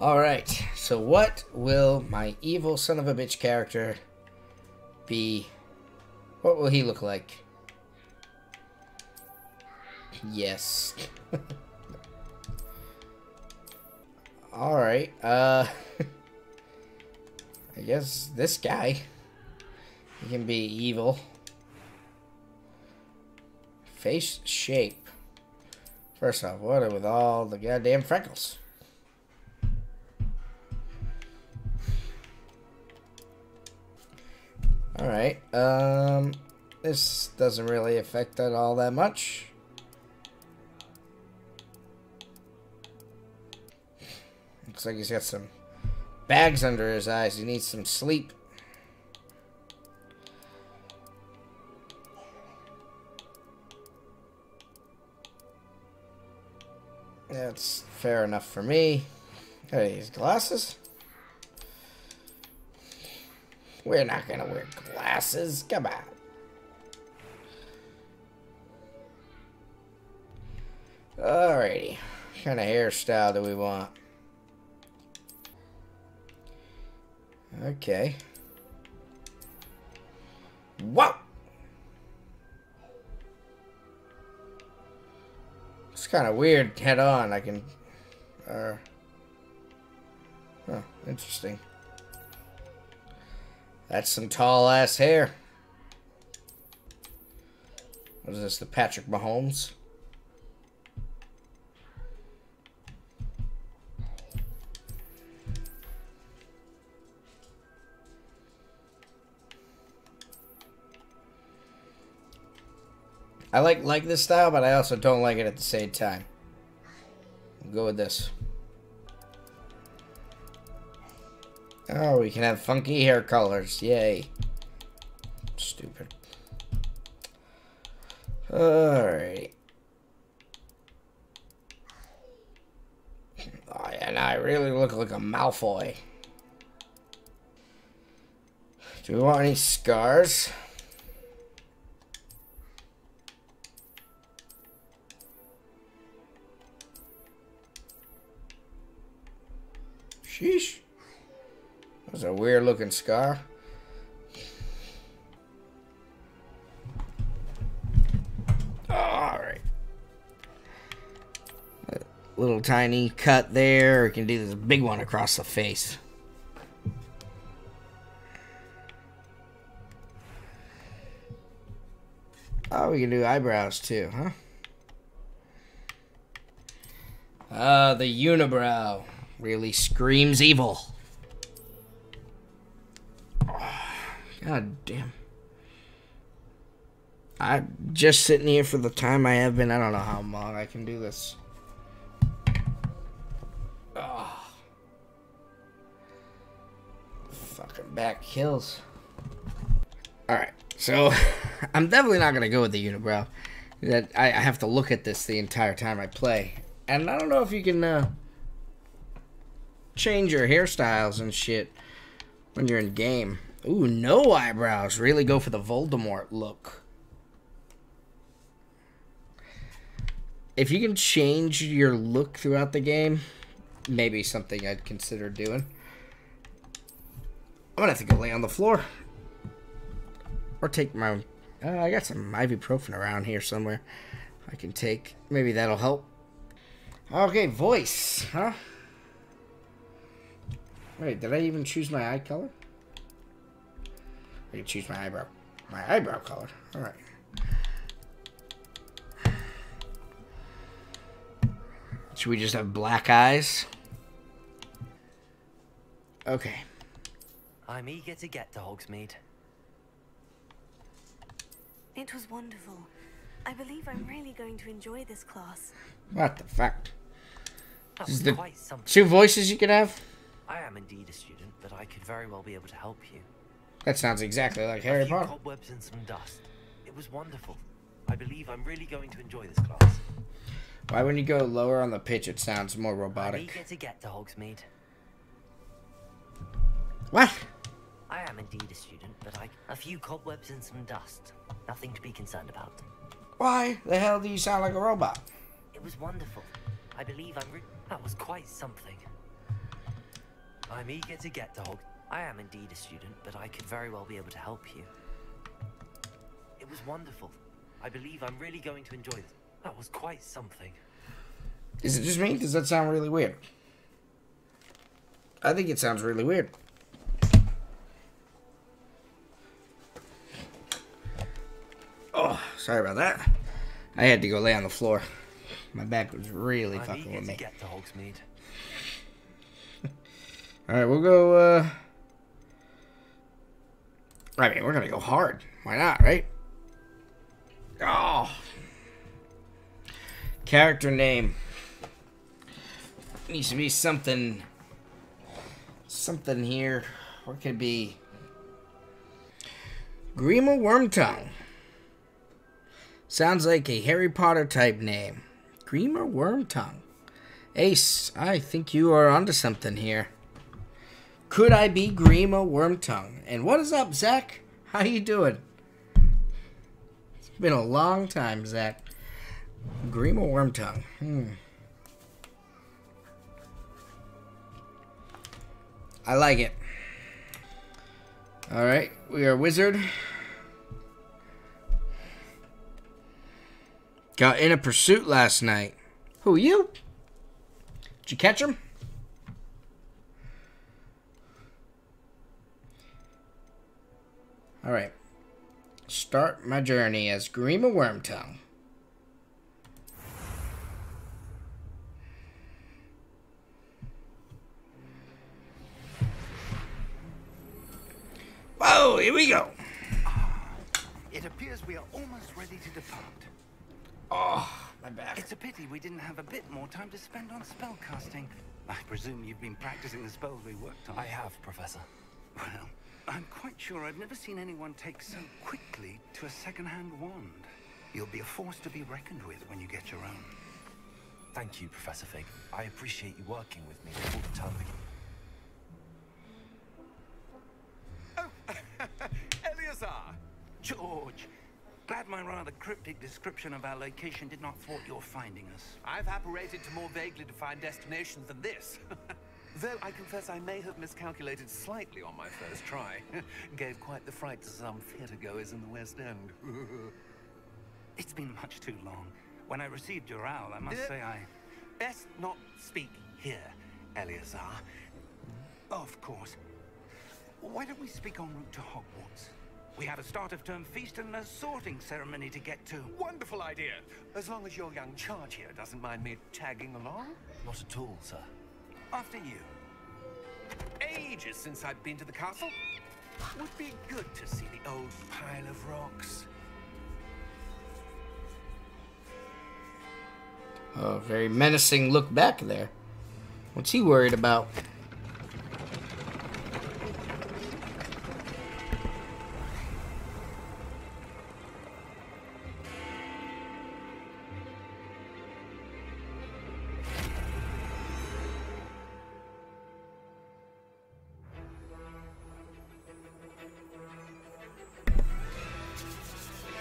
Alright, so what will my evil son of a bitch character be? What will he look like? Yes. Alright, uh... I guess this guy. He can be evil. Face shape. First off, what with all the goddamn freckles? Alright, um, this doesn't really affect that all that much. Looks like he's got some bags under his eyes. He needs some sleep. That's fair enough for me. Got these glasses? We're not gonna wear glasses. Come on. Alrighty. What kind of hairstyle do we want? Okay. Whoa! It's kind of weird head on. I can... Uh, huh, interesting. That's some tall ass hair. What is this, the Patrick Mahomes? I like like this style, but I also don't like it at the same time. We'll go with this. Oh, we can have funky hair colors. Yay. Stupid. Alright. Oh, now I really look like a Malfoy. Do we want any scars? Sheesh. That's a weird looking scar. Alright. Little tiny cut there. We can do this big one across the face. Oh, we can do eyebrows too, huh? Ah, uh, the unibrow really screams evil. God damn. I'm just sitting here for the time I have been. I don't know how long I can do this. Oh. Fucking back kills. Alright, so I'm definitely not going to go with the unibrow. That I, I, have to look at this the entire time I play. And I don't know if you can uh, change your hairstyles and shit when you're in game. Ooh, no eyebrows. Really go for the Voldemort look. If you can change your look throughout the game, maybe something I'd consider doing. I'm gonna have to go lay on the floor. Or take my... Uh, I got some ibuprofen around here somewhere. I can take. Maybe that'll help. Okay, voice, huh? Wait, did I even choose my eye color? I can choose my eyebrow. My eyebrow color. Alright. Should we just have black eyes? Okay. I'm eager to get to Hogsmeade. It was wonderful. I believe I'm really going to enjoy this class. What the fuck? That This was is the something. two voices you could have? I am indeed a student, but I could very well be able to help you. That sounds exactly like Harry Potter. cobwebs and some dust. It was wonderful. I believe I'm really going to enjoy this class. Why when you go lower on the pitch it sounds more I'm robotic? eager to get to Hogsmeade. What? I am indeed a student, but I a few cobwebs and some dust. Nothing to be concerned about. Why the hell do you sound like a robot? It was wonderful. I believe I'm re- that was quite something. I'm eager to get to Hog. I am indeed a student, but I could very well be able to help you. It was wonderful. I believe I'm really going to enjoy this. That was quite something. Is it just me? Does that sound really weird? I think it sounds really weird. Oh, sorry about that. I had to go lay on the floor. My back was really I'm fucking with me. get to Hogsmeade. All right, we'll go. uh I mean, we're gonna go hard. Why not, right? Oh, character name needs to be something. Something here. What could be? Grima Wormtongue. Sounds like a Harry Potter type name. Grima Wormtongue. Ace, I think you are onto something here. Could I be Grima Wormtongue? And what is up, Zach? How you doing? It's been a long time, Zach. Grima Wormtongue. Hmm. I like it. All right, we are wizard. Got in a pursuit last night. Who you? Did you catch him? All right. Start my journey as Grima Wormtongue. Whoa, here we go. Ah, it appears we are almost ready to depart. Oh, my back. It's a pity we didn't have a bit more time to spend on spellcasting. I presume you've been practicing the spells we worked on. I have, Professor. Well, I'm quite sure I've never seen anyone take so quickly to a second-hand wand. You'll be a force to be reckoned with when you get your own. Thank you, Professor Fig. I appreciate you working with me all the time. begins. Oh, Eleazar! George! Glad my rather cryptic description of our location did not thwart your finding us. I've apparated to more vaguely defined destinations than this. Though I confess I may have miscalculated slightly on my first try. Gave quite the fright to some theatergoers in the West End. It's been much too long. When I received your owl, I must Uh, say I... Best not speak here, Eleazar. Of course. Why don't we speak en route to Hogwarts? We have a start of term feast and a sorting ceremony to get to. Wonderful idea. As long as your young charge here doesn't mind me tagging along. Not at all, sir. After you. Ages since I've been to the castle. Would be good to see the old pile of rocks. Oh, very menacing look back there. What's he worried about?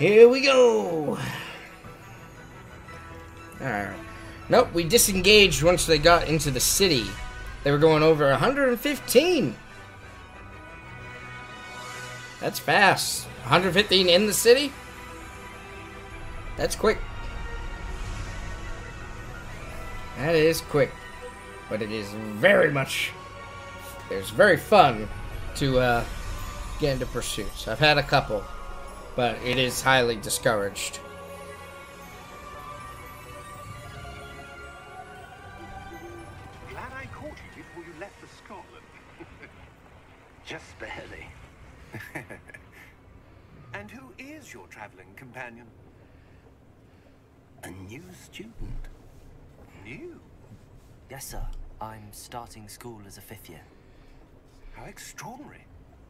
Here we go. Alright. Nope, we disengaged once they got into the city. They were going over 115. That's fast. 115 in the city? That's quick. That is quick. But it is very much. It's very fun to uh, get into pursuits. I've had a couple, but it is highly discouraged. Glad I caught you before you left for Scotland. Just barely. And who is your traveling companion? A new student. New. Yes, sir. I'm starting school as a fifth year. How extraordinary.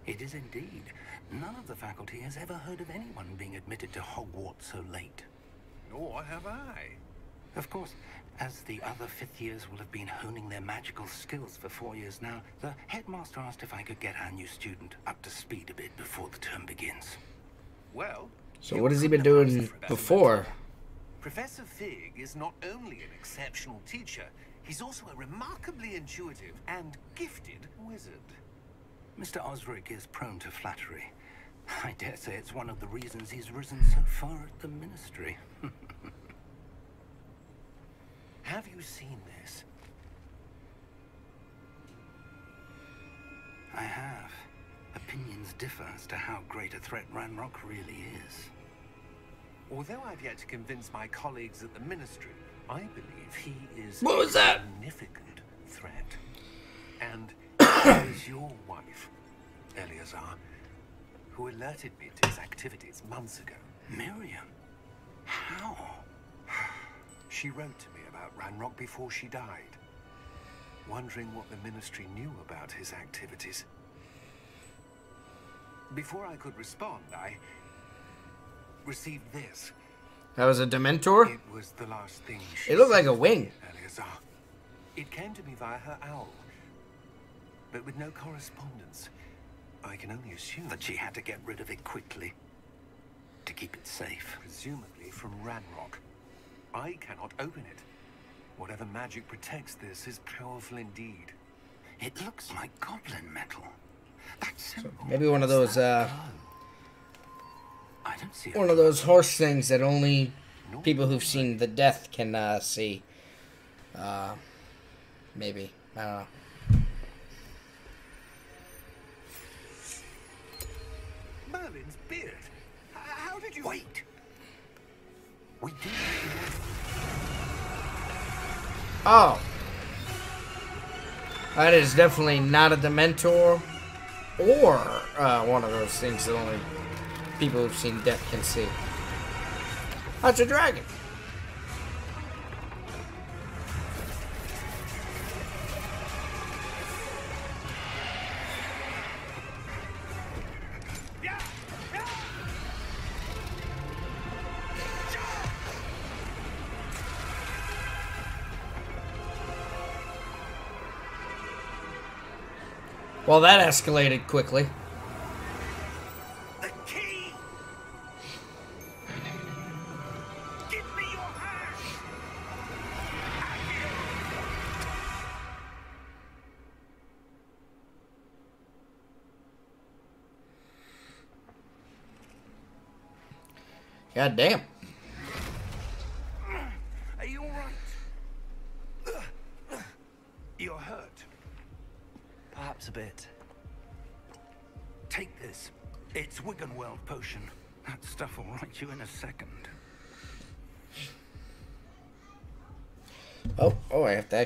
It is indeed. None of the faculty has ever heard of anyone being admitted to Hogwarts so late. Nor have I. Of course, as the other fifth years will have been honing their magical skills for four years now, the headmaster asked if I could get our new student up to speed a bit before the term begins. Well. So what has he been doing for a better before? Professor Fig is not only an exceptional teacher, He's also a remarkably intuitive and gifted wizard. Mr. Osric is prone to flattery. I dare say it's one of the reasons he's risen so far at the Ministry. Have you seen this? I have. Opinions differ as to how great a threat Ranrock really is. Although I've yet to convince my colleagues at the Ministry, I believe he is What was a significant threat. And it was your wife, Eleazar, who alerted me to his activities months ago. Miriam? How? She wrote to me about Ranrock before she died, wondering what the Ministry knew about his activities. Before I could respond, I received this. That was a Dementor? It was the last thing she It looked like a wing. me, Eleazar. It came to me via her owl, but with no correspondence. I can only assume That she had to get rid of it quickly. To keep it safe. presumably from Ranrock. I cannot open it. Whatever magic protects this is powerful indeed. It looks like goblin metal. That symbol. Maybe one of those, uh, I don't see one of those horse things that only people who've seen the death can, uh, see. Uh, maybe. I don't know. Merlin's beard. How did you Wait. We do. Oh. That is definitely not a Dementor or uh, one of those things that only people who've seen death can see. That's a dragon. Well, that escalated quickly. The key! Give me your hand! God damn.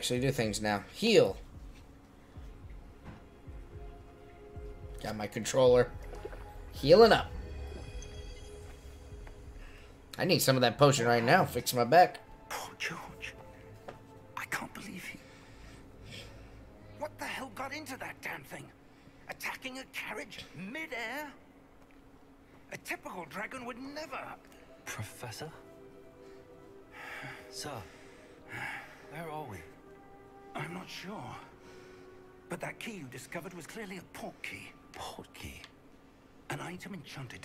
Actually do things now. Heal. Got my controller. Healing up. I need some of that potion right now. Fix my back.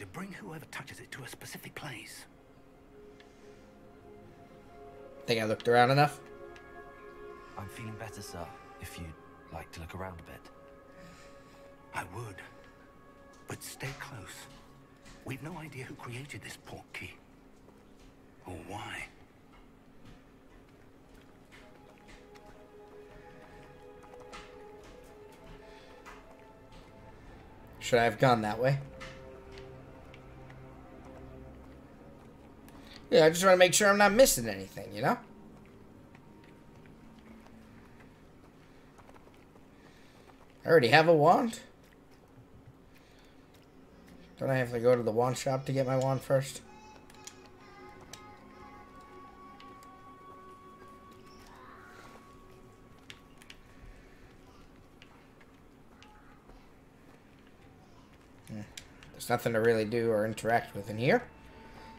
To bring whoever touches it to a specific place. Think I looked around enough? I'm feeling better, sir. If you'd like to look around a bit. I would. But stay close. We've no idea who created this port key. Or why. Should I have gone that way? Yeah, I just want to make sure I'm not missing anything, you know? I already have a wand. Don't I have to go to the wand shop to get my wand first? Hmm, there's nothing to really do or interact with in here.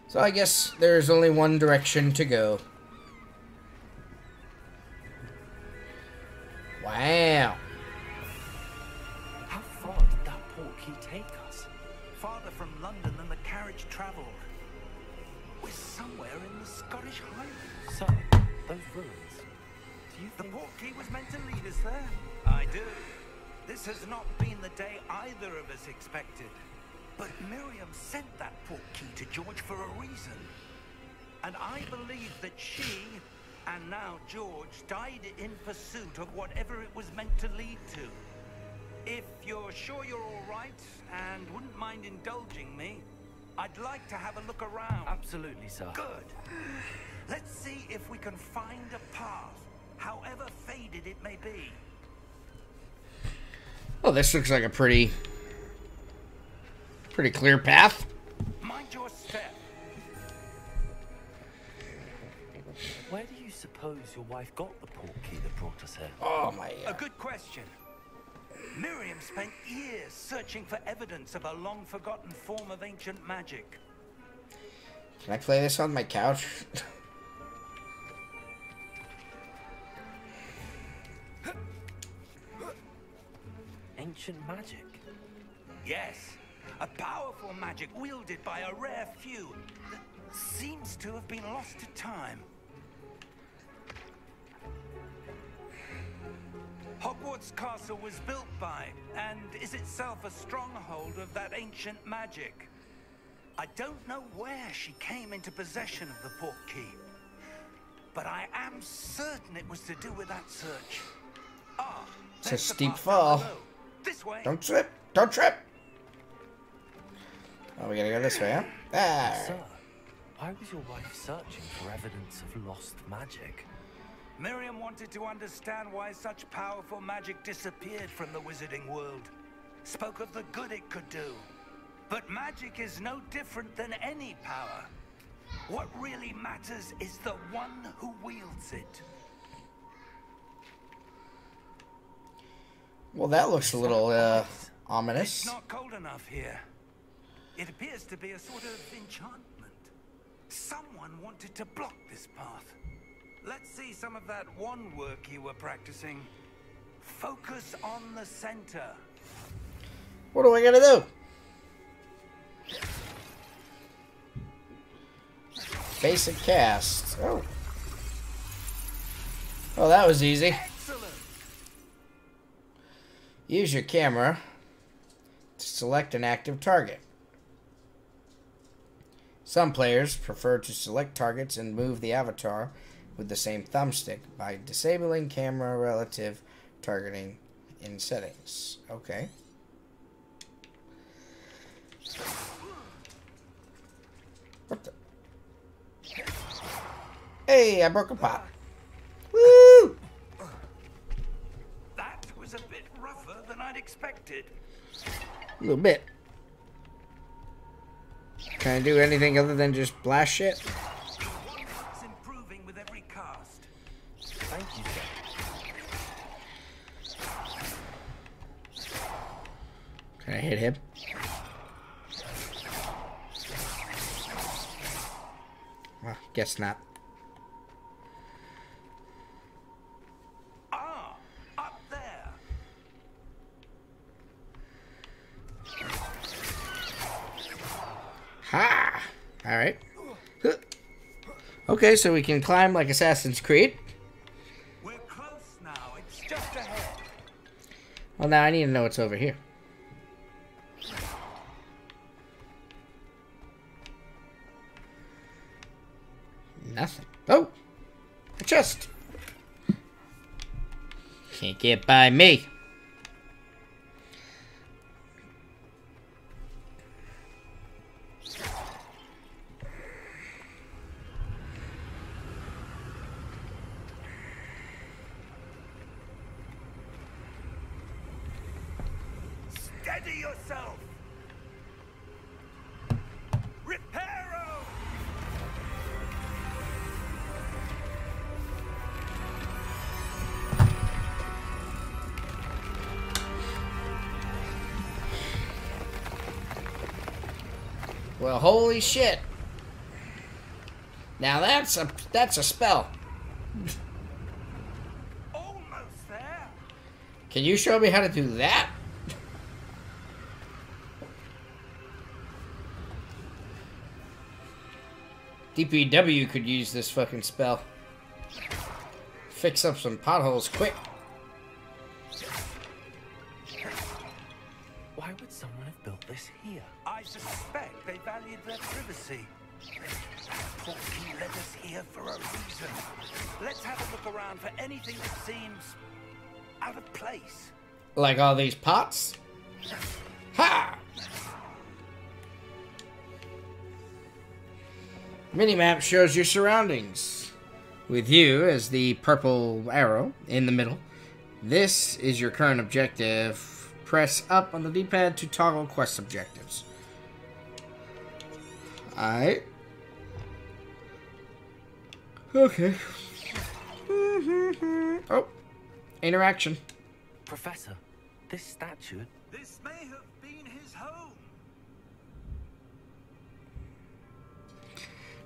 So I guess there's only one direction to go. Wow. How far did that port key take us? Farther from London than the carriage travelled. We're somewhere in the Scottish Highlands. Sir, those ruins. Do you The think... portkey was meant to lead us there? I do. This has not been the day either of us expected. But Miriam sent that portkey to George for a reason. And I believe that she, and now George, died in pursuit of whatever it was meant to lead to. If you're sure you're all right and wouldn't mind indulging me, I'd like to have a look around. Absolutely, sir. Good. Let's see if we can find a path, however faded it may be. Oh, this looks like a pretty, pretty clear path. Mind your step. Where do you suppose your wife got the portkey that brought us here? Oh my A good question. Miriam spent years searching for evidence of a long forgotten form of ancient magic. Can I play this on my couch? Ancient magic. Yes, a powerful magic wielded by a rare few that seems to have been lost to time. Hogwarts Castle was built by, and is itself a stronghold of that ancient magic. I don't know where she came into possession of the portkey, but I am certain it was to do with that search. Ah, It's a steep fall. below. This way. Don't trip! Don't trip! Oh, we gotta go this way, huh? Ah. Sir, why was your wife searching for evidence of lost magic? Miriam wanted to understand why such powerful magic disappeared from the wizarding world. Spoke of the good it could do. But magic is no different than any power. What really matters is the one who wields it. Well, that looks a little uh, It's not cold enough here. It appears to be a sort of enchantment. Someone wanted to block this path. Let's see some of that wandwork you were practicing. Focus on the center. What do I gotta do? Basic cast. Oh. Oh, that was easy. Excellent. Use your camera to select an active target. Some players prefer to select targets and move the avatar with the same thumbstick by disabling camera relative targeting in settings. Okay. What the? Hey, I broke a pot. Woo! That was a bit rougher than I'd expected. A little bit. Can I do anything other than just blast shit? Can I hit him? Well, guess not. Ah, up there. Ha! Alright. Okay, so we can climb like Assassin's Creed. We're close now. It's just ahead. Well, now I need to know what's over here. Nothing. Oh! A chest! Can't get by me. Shit. Now that's a that's a spell. Almost there. Can you show me how to do that? DPW could use this fucking spell. fix up some potholes quick. Why would someone have built this here? I suspect they valued their privacy. Portkey led us here for a reason. Let's have a look around for anything that seems out of place. Like all these pots. Ha! Minimap shows your surroundings. With you as the purple arrow in the middle. This is your current objective. Press up on the D-pad to toggle quest objectives. Alright. Okay. Mm-hmm. oh. Interaction. Professor, this statue. This may have been his home.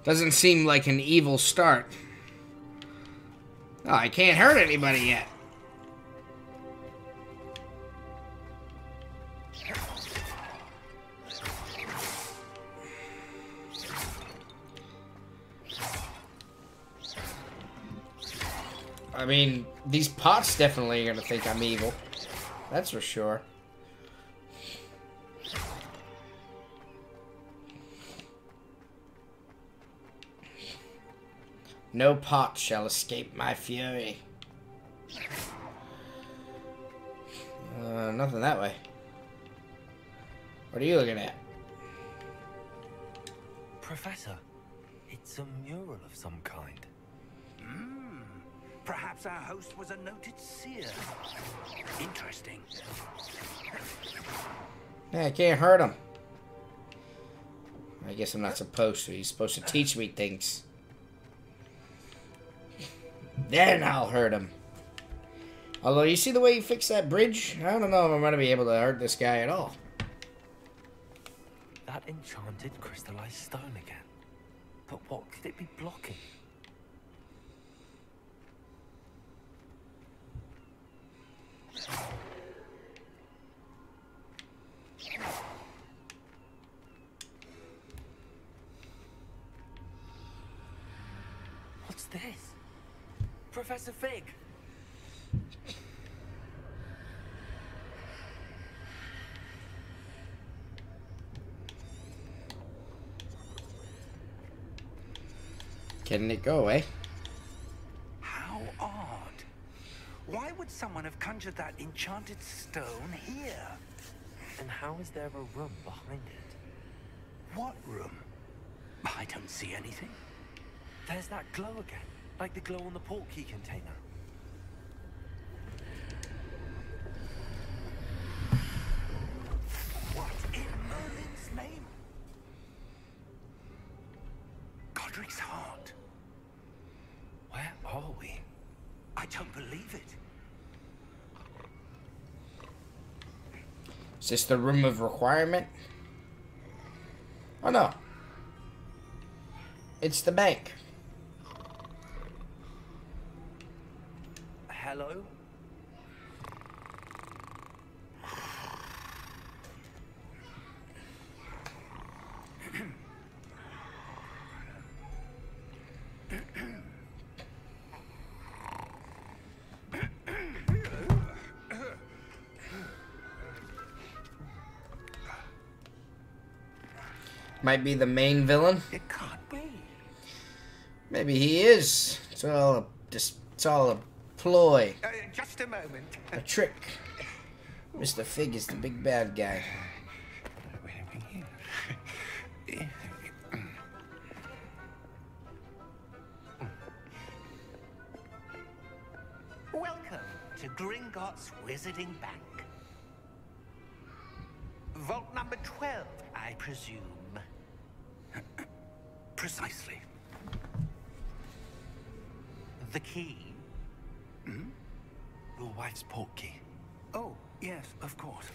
Doesn't seem like an evil start. Oh, I can't hurt anybody yet. I mean, these pots definitely are gonna think I'm evil. That's for sure. No pot shall escape my fury. Uh, nothing that way. What are you looking at? Professor, it's a mural of some kind. Perhaps our host was a noted seer. Interesting. Yeah, I can't hurt him. I guess I'm not supposed to. He's supposed to teach me things. Then I'll hurt him. Although, you see the way he fixed that bridge? I don't know if I'm going to be able to hurt this guy at all. That enchanted crystallized stone again. But what could it be blocking? What's this? Professor Fig! Can it go away? How odd. Why would someone have conjured that enchanted stone here? And how is there a room behind it? What room? I don't see anything. There's that glow again, like the glow on the portkey container. What in Merlin's name? Godric's heart. Where are we? I don't believe it. Is this the room of requirement? Oh no. It's the bank. Hello? Might be the main villain. It can't be. Maybe he is. It's all a, just, it's all a ploy, Uh, just a moment. a trick. Mr. Fig is the big bad guy. Welcome to Gringotts Wizarding Bank. Vault number 12, I presume. Precisely. Key? Hmm? Your wife's portkey. Oh, yes, of course.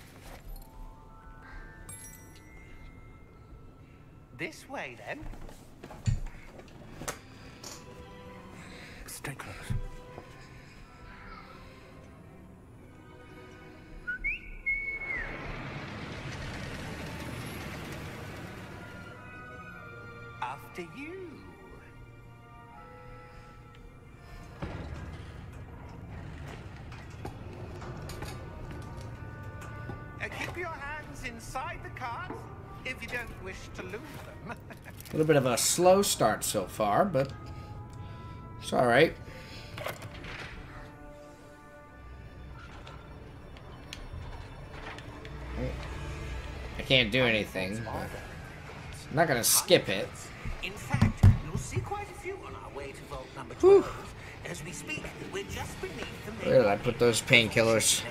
This way, then. Stay close. You don't wish to lose them. A little bit of a slow start so far, but it's alright. I can't do anything. I'm not gonna skip it. In fact, you'll see quite a few on our way to vault number 12. As we speak, we're just beneath the Where did I put those painkillers?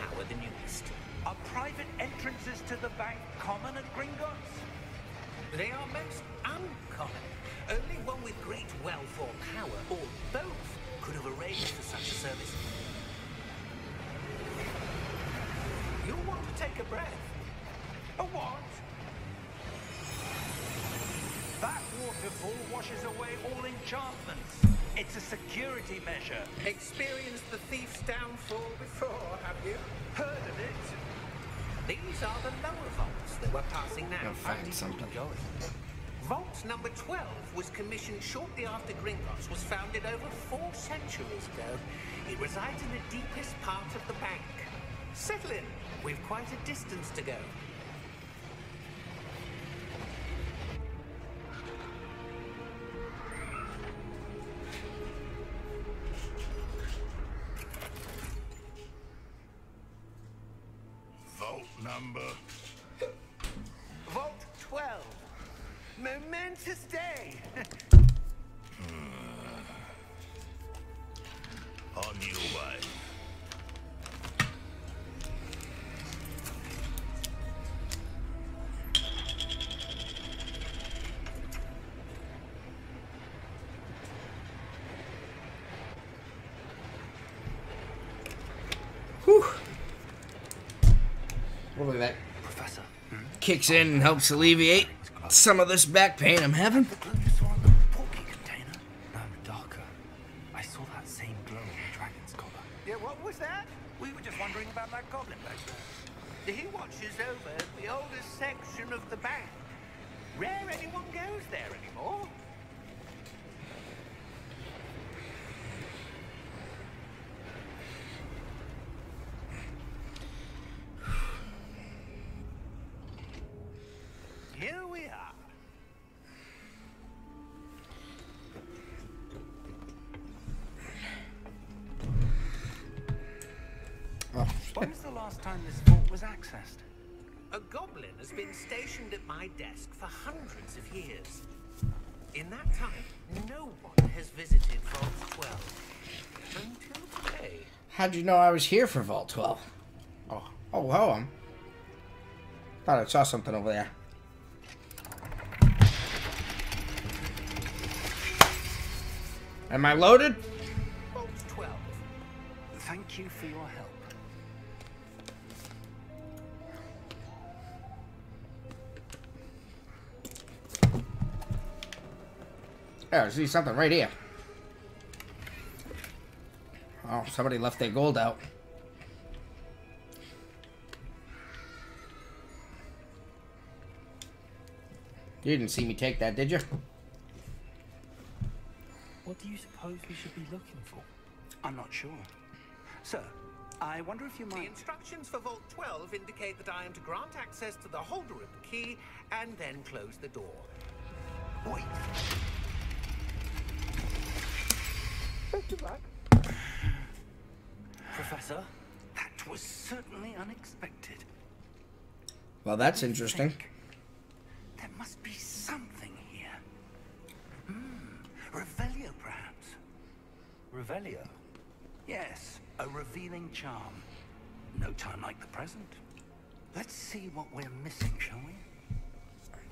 You? Heard of it? These are the lower vaults that we're passing now. I'll find something. Vault number 12 was commissioned shortly after Gringotts was founded over four centuries ago. It resides in the deepest part of the bank. Settle in. We've quite a distance to go. Kicks in and helps alleviate some of this back pain I'm having. I was here for Vault 12? Oh, oh, hold on. Um, thought I saw something over there. Am I loaded? Vault 12. Thank you for your help. Yeah, I see something right here. Somebody left their gold out. You didn't see me take that, did you? What do you suppose we should be looking for? I'm not sure. Sir, I wonder if you might... The instructions for Vault 12 indicate that I am to grant access to the holder of the key and then close the door. Wait. Professor, that was certainly unexpected. Well, that's interesting. Think. There must be something here. Hmm. Revelio, perhaps. Revelio. Yes, a revealing charm. No time like the present. Let's see what we're missing, shall we?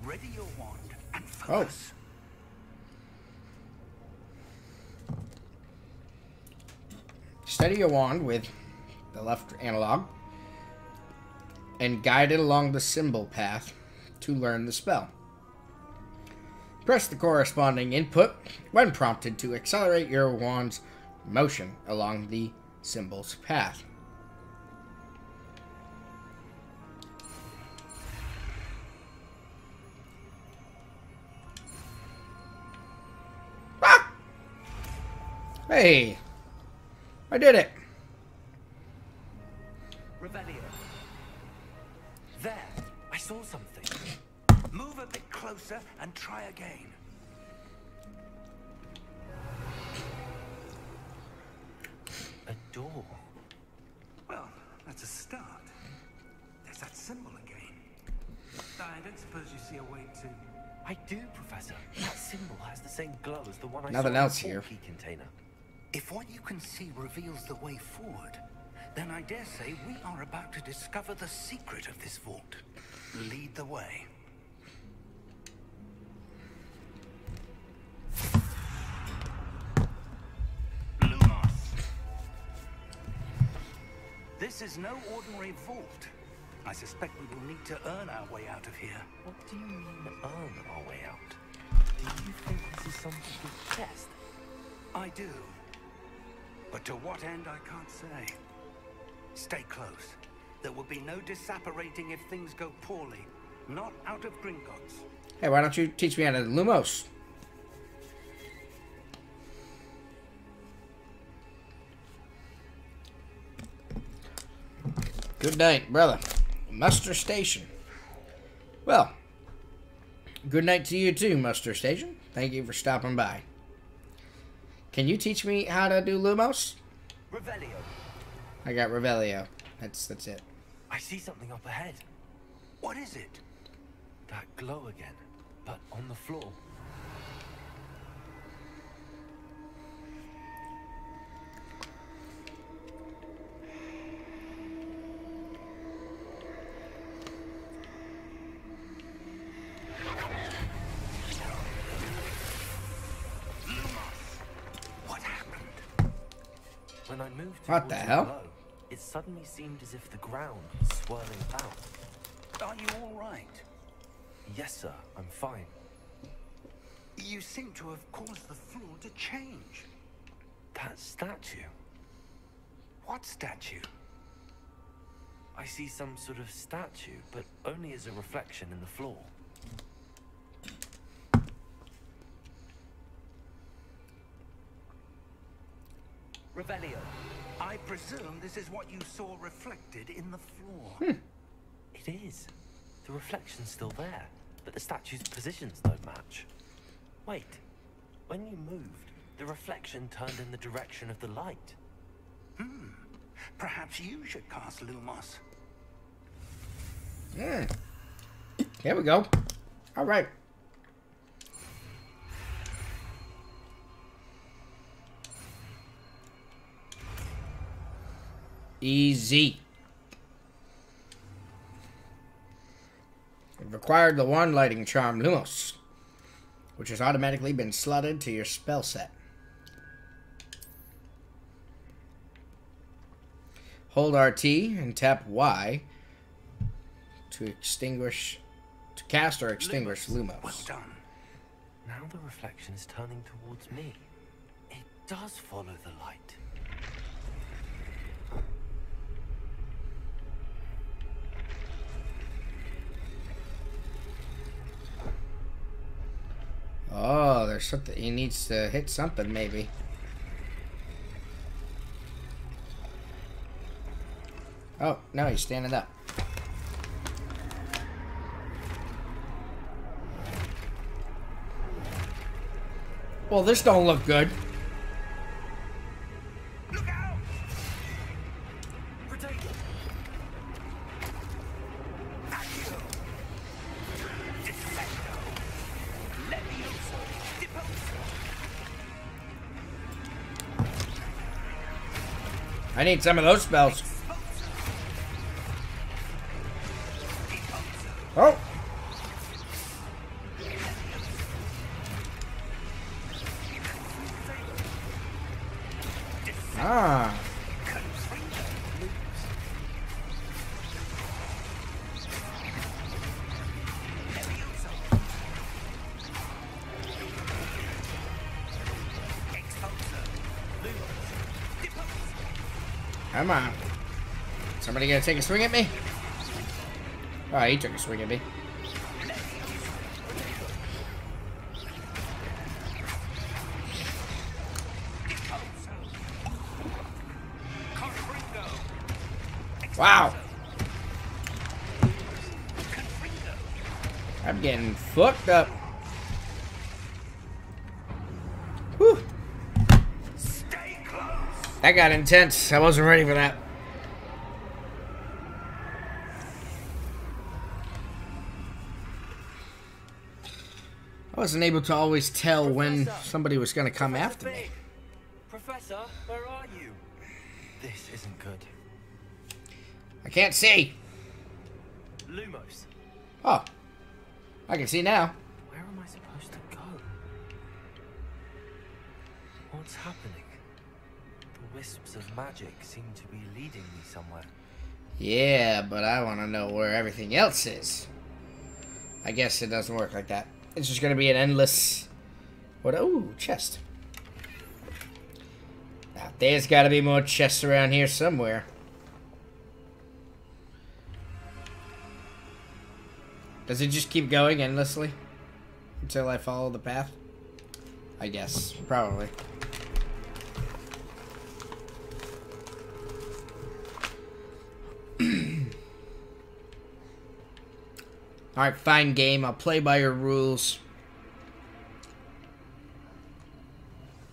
Ready your wand and focus. Steady your wand with the left analog and guide it along the symbol path to learn the spell. Press the corresponding input when prompted to accelerate your wand's motion along the symbol's path. Ah! Hey, I did it. Revelio. There, I saw something. Move a bit closer and try again. A door. Well, that's a start. There's that symbol again. I don't suppose you see a way to... I do, Professor. That symbol has the same glow as the one I Nothing saw else in the here. container. If what you can see reveals the way forward, then I dare say we are about to discover the secret of this vault. Lead the way. Lumos. This is no ordinary vault. I suspect we will need to earn our way out of here. What do you mean, earn our way out? Do you think this is some big test? I do. But to what end, I can't say. Stay close. There will be no disapparating if things go poorly. Not out of Gringotts. Hey, why don't you teach me how to Lumos? Good night, brother. Muster Station. Well, good night to you too, Muster Station. Thank you for stopping by. Can you teach me how to do Lumos? Revelio. I got Revelio. That's that's it. I see something up ahead. What is it? That glow again, but on the floor. What the hell? glow, it suddenly seemed as if the ground was swirling about. Are you all right? Yes, sir, I'm fine. You seem to have caused the floor to change. That statue. What statue? I see some sort of statue, but only as a reflection in the floor. Revelio. I presume this is what you saw reflected in the floor. It is. The reflection's still there, but the statue's positions don't match. Wait. When you moved, the reflection turned in the direction of the light. Hmm. Perhaps you should cast Lumos. Yeah. Here we go. All right. Easy. You've acquired the wand lighting charm Lumos, which has automatically been slotted to your spell set. Hold RT and tap Y to extinguish, to cast or extinguish Lumos. Well done. Now the reflection is turning towards me. It does follow the light. Oh, there's something. He needs to hit something, maybe. Oh, no, he's standing up. Well, this don't look good. Need some of those spells. Somebody gonna take a swing at me? Oh, he took a swing at me. Wow. I'm getting fucked up. Whew. That got intense. I wasn't ready for that. Wasn't able to always tell when somebody was going to come Professor after me. Professor, where are you? This isn't good. I can't see. Lumos, Oh, I can see now. where am I supposed to go? What's happening? The wisps of magic seem to be leading me somewhere. Yeah, but I want to know where everything else is. I guess it doesn't work like that. It's just going to be an endless... What? Oh, chest. Now, there's got to be more chests around here somewhere. Does it just keep going endlessly? Until I follow the path? I guess. Probably. Alright, fine game. I'll play by your rules.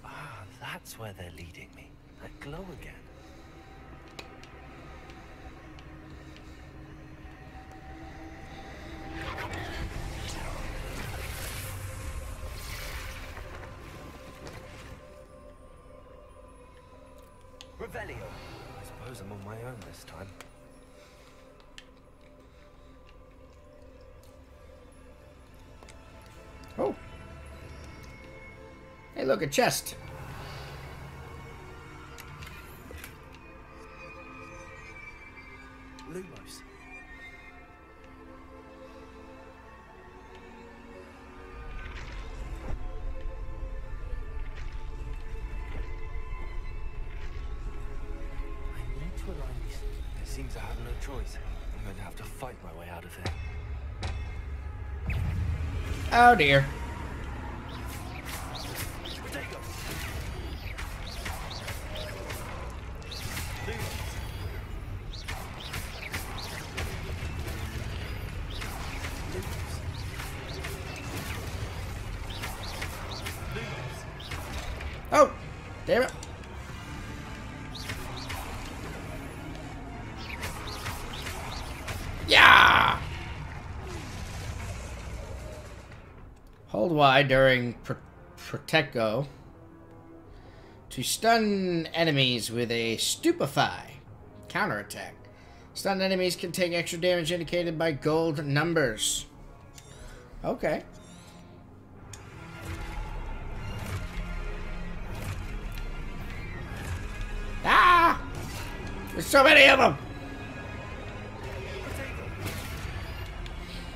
Ah, that's where they're leading me. That glow again. Revelio. I suppose I'm on my own this time. Hey, look, a chest. Lumos. I need to align these. It seems I have no choice. I'm going to have to fight my way out of here. Oh, dear. Y during pr Protect to stun enemies with a Stupefy counterattack. Stunned enemies can take extra damage indicated by gold numbers. Okay. Ah! There's so many of them!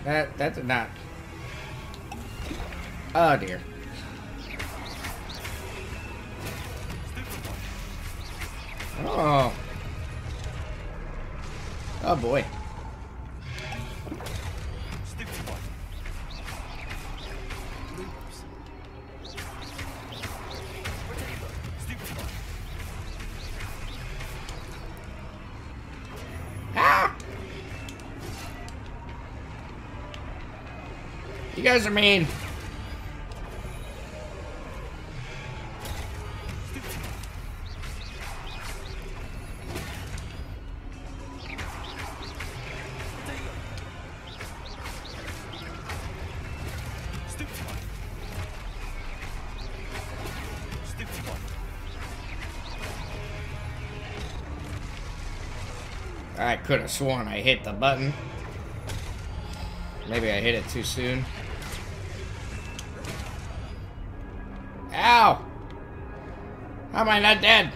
That, that did not. Oh dear. Oh. Oh boy. Ah! You guys are mean. Could have sworn I hit the button. Maybe I hit it too soon. Ow! How am I not dead?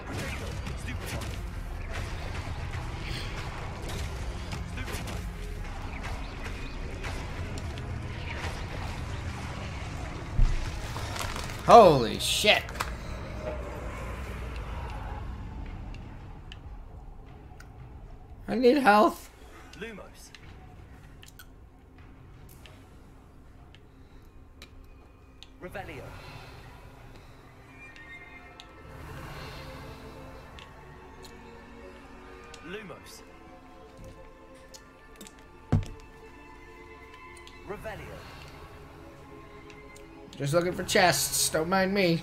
Holy shit. I need health. Lumos. Revelio. Lumos. Revelio. Just looking for chests. Don't mind me.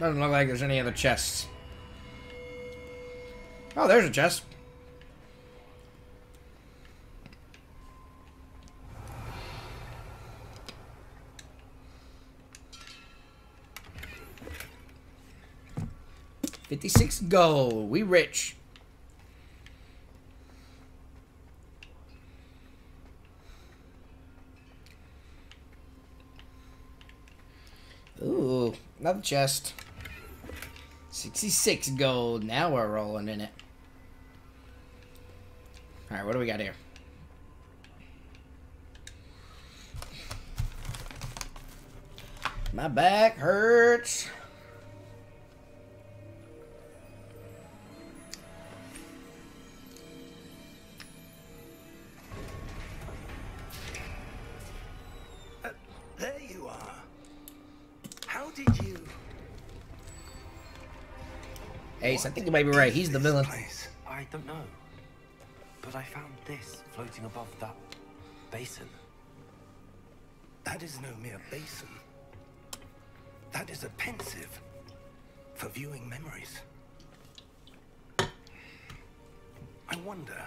Doesn't look like there's any other chests. Oh, there's a chest. Fifty-six gold. We rich. Ooh, another chest. 66 gold. Now we're rolling in it. Alright, what do we got here? My back hurts. Ace, I think you might be right. He's the villain. Place? I don't know. But I found this floating above that basin. That is no mere basin. That is a Pensieve for viewing memories. I wonder.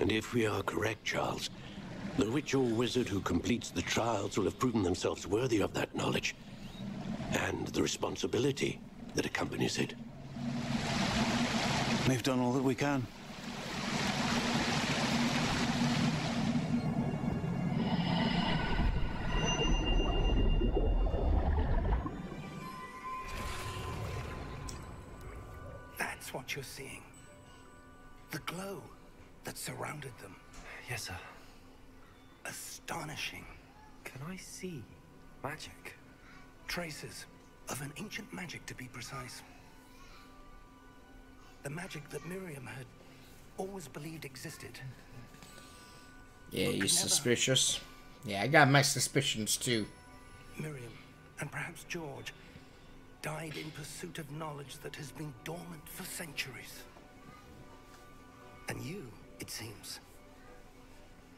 and if we are correct, Charles, the witch or wizard who completes the trials will have proven themselves worthy of that knowledge and the responsibility that accompanies it. We've done all that we can. Yes, sir. Astonishing. Can I see magic? Traces of an ancient magic, to be precise. The magic that Miriam had always believed existed. Yeah, But you could never- suspicious? Yeah, I got my suspicions too. Miriam, and perhaps George, died in pursuit of knowledge that has been dormant for centuries. And you, it seems,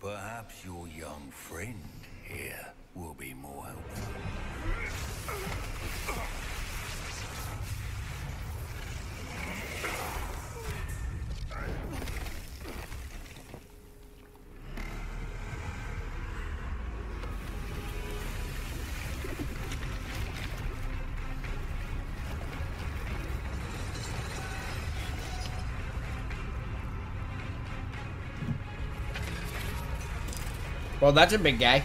Perhaps your young friend here will be more helpful. Well, that's a big guy.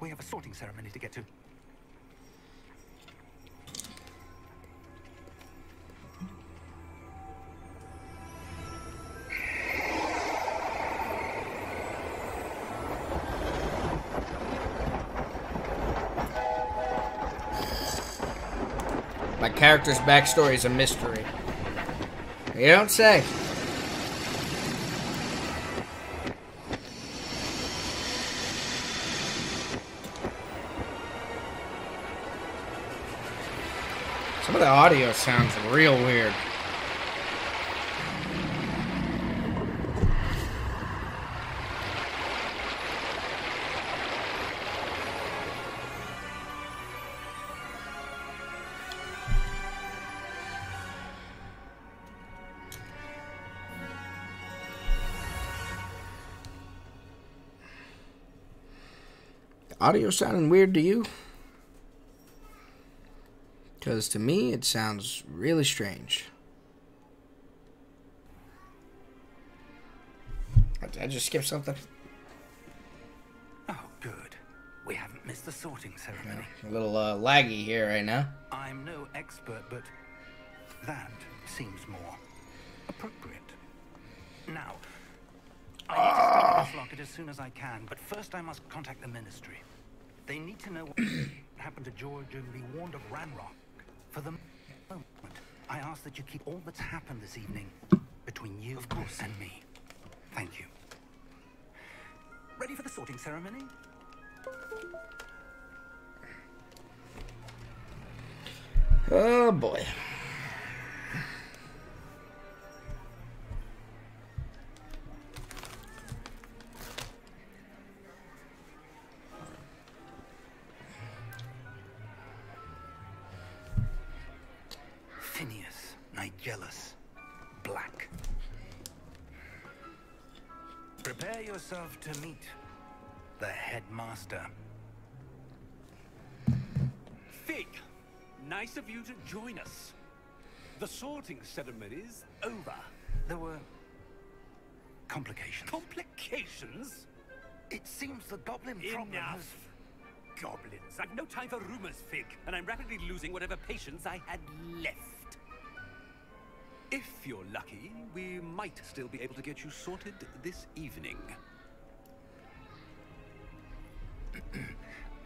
We have a sorting ceremony to get to. My character's backstory is a mystery. You don't say. Audio sounds real weird. Audio sounding weird to you? Because to me, it sounds really strange. I, I just skipped something. Oh, good. We haven't missed the sorting ceremony. A little uh, laggy here right now. I'm no expert, but that seems more appropriate. Now, I need to to this locket as soon as I can, but first I must contact the ministry. They need to know what happened to George and be warned of Ranrock. For the moment, I ask that you keep all that's happened this evening between you of course. and me. Thank you. Ready for the sorting ceremony? Oh boy. To meet the headmaster. Fig, nice of you to join us. The sorting ceremony is over. There were complications. Complications? It seems the goblin problem has... Enough. goblins. I've no time for rumors, Fig, and I'm rapidly losing whatever patience I had left. If you're lucky, we might still be able to get you sorted this evening.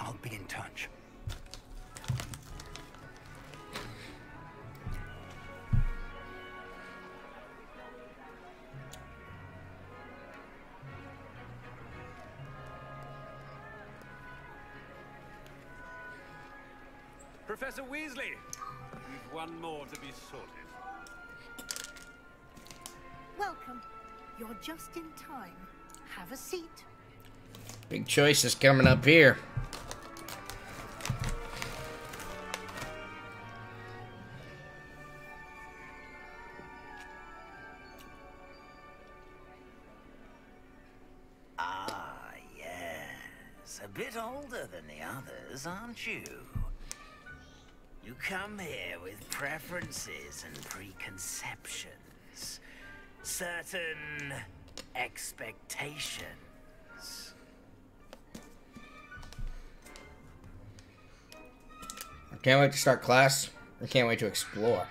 I'll be in touch. Professor Weasley, we've one more to be sorted. Welcome. You're just in time. Have a seat. Big choices coming up here. Ah, yes. A bit older than the others, aren't you? You come here with preferences and preconceptions. Certain expectations. Can't wait to start class. I can't wait to explore.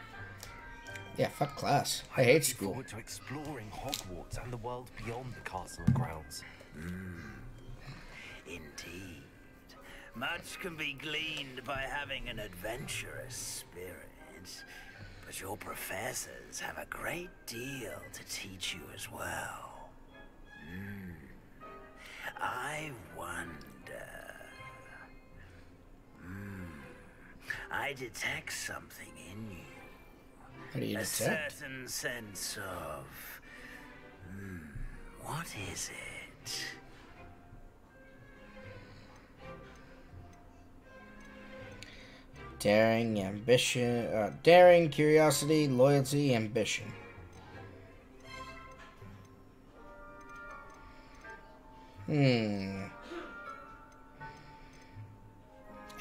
Yeah, fuck class. I hate school. forward to exploring Hogwarts and the world beyond the castle and grounds. Indeed. Much can be gleaned by having an adventurous spirit. But your professors have a great deal to teach you as well. Hmm. I wonder. I detect something in you. You a detect? certain sense of. Hmm, what is it? Daring, ambition, uh, daring, curiosity, loyalty, ambition. Hmm.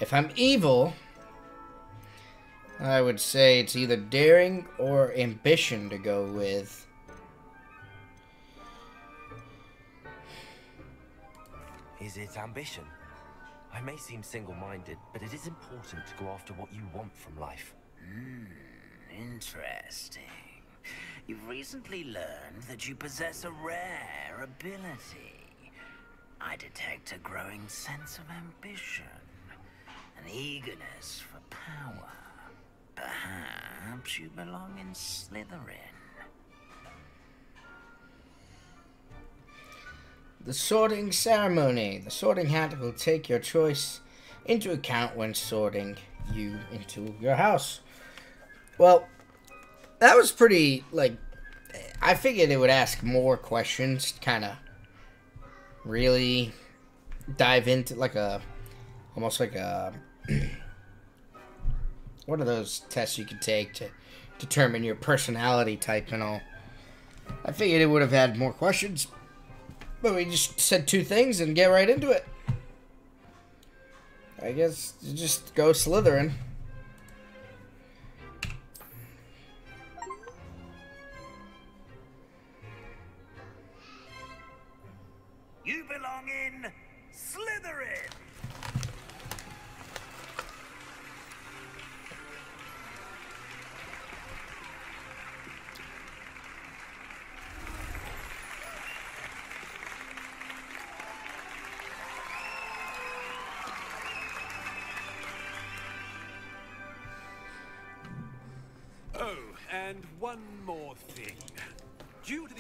If I'm evil, I would say it's either daring or ambition to go with. Is it ambition? I may seem single-minded, but it is important to go after what you want from life. Hmm, interesting. You've recently learned that you possess a rare ability. I detect a growing sense of ambition, an eagerness for power. Perhaps you belong in Slytherin. The sorting ceremony. The sorting hat will take your choice into account when sorting you into your house. Well, that was pretty, like, I figured it would ask more questions, kind of really dive into, like a, almost like a, what are those tests you could take to determine your personality type and all. I figured it would have had more questions. But we just said two things and get right into it. I guess you just go Slytherin.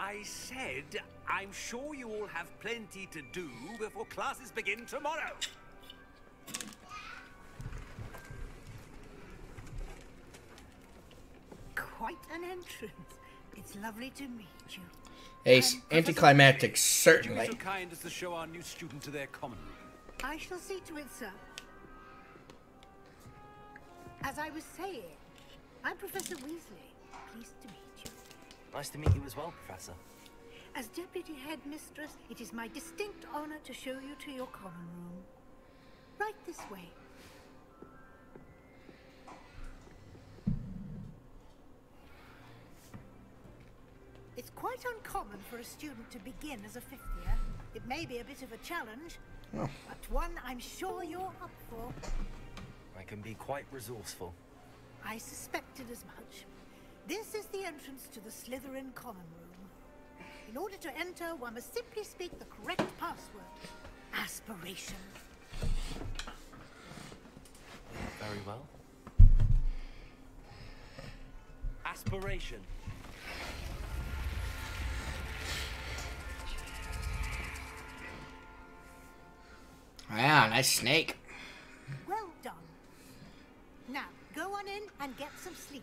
I said, I'm sure you all have plenty to do before classes begin tomorrow. Quite an entrance. It's lovely to meet you. Ace, um, anticlimactic, Would you certainly. so kind as to show our new student to their common room? I shall see to it, sir. As I was saying, I'm Professor Weasley. Pleased to meet you. Nice to meet you as well, Professor. As Deputy Headmistress, it is my distinct honor to show you to your common room. Right this way. It's quite uncommon for a student to begin as a fifth year. It may be a bit of a challenge, Oh. but one I'm sure you're up for. I can be quite resourceful. I suspected as much. This is the entrance to the Slytherin common room. In order to enter, one must simply speak the correct password. Aspiration. Very well. Aspiration. Yeah, nice snake. Well done. Now, go on in and get some sleep.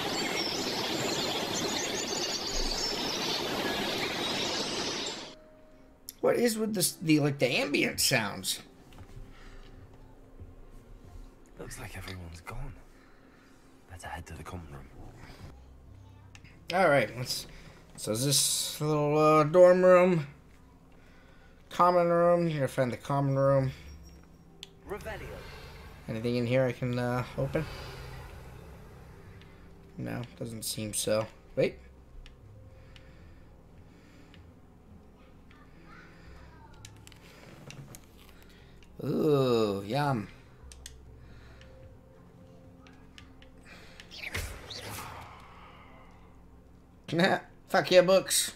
What is with this? The like the ambient sounds. Looks like everyone's gone. Better head to the common room. All right, let's. So is this little uh, dorm room, common room? You gotta find the common room. Revelio. Anything in here I can uh, open? No, doesn't seem so. Wait. Ooh, yum. Fuck your books.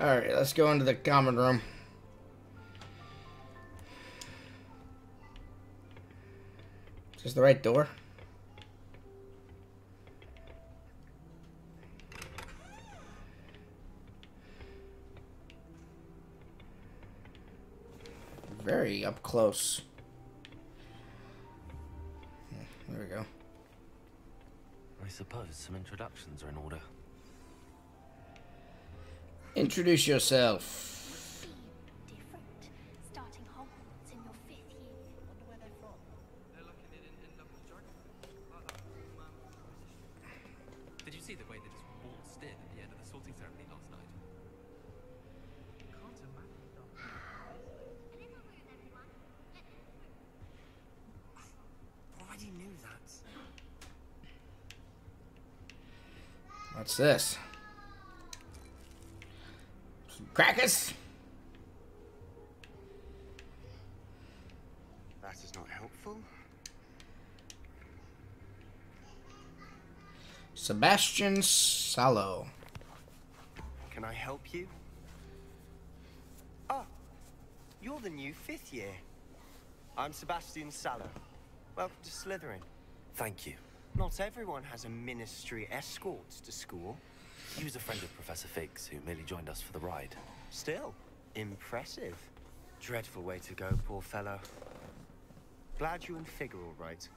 Alright, let's go into the common room. Is this the right door? Very up close. There we go. I suppose some introductions are in order. Local yourself. Did you see the way they just waltzed in at the end of the sorting ceremony last night? Can't. Already oh, knew that. What's this? Crackers? That is not helpful. Sebastian Sallow. Can I help you? Ah, you're the new fifth year. I'm Sebastian Sallow. Welcome to Slytherin. Thank you. Not everyone has a ministry escort to school. He was a friend of Professor Fig's who merely joined us for the ride. Still, impressive. Dreadful way to go, poor fellow. Glad you and Fig are all right.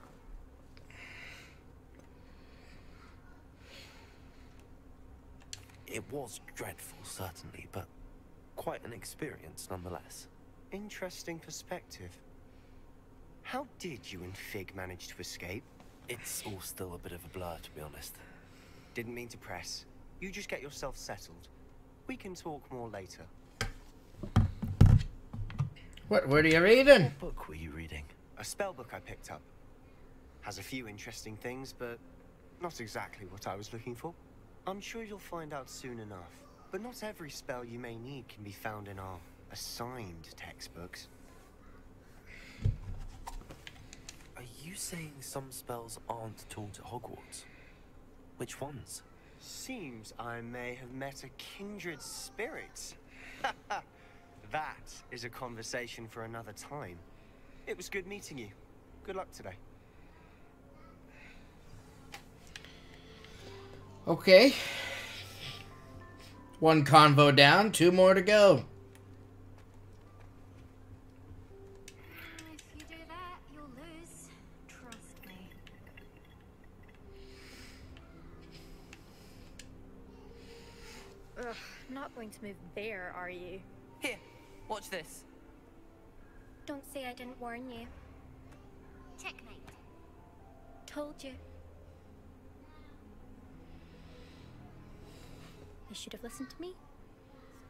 It was dreadful, certainly, but quite an experience nonetheless. Interesting perspective. How did you and Fig manage to escape? It's all still a bit of a blur, to be honest. Didn't mean to press. You just get yourself settled. We can talk more later. What, were you reading? What book were you reading? A spell book I picked up. Has a few interesting things, but not exactly what I was looking for. I'm sure you'll find out soon enough. But not every spell you may need can be found in our assigned textbooks. Are you saying some spells aren't taught at Hogwarts? Which ones? Seems I may have met a kindred spirit. that is a conversation for another time. It was good meeting you. Good luck today. Okay. One convo down, two more to go. Going to move there, are you? Here, watch this. Don't say I didn't warn you. Checkmate. Told you. You should have listened to me.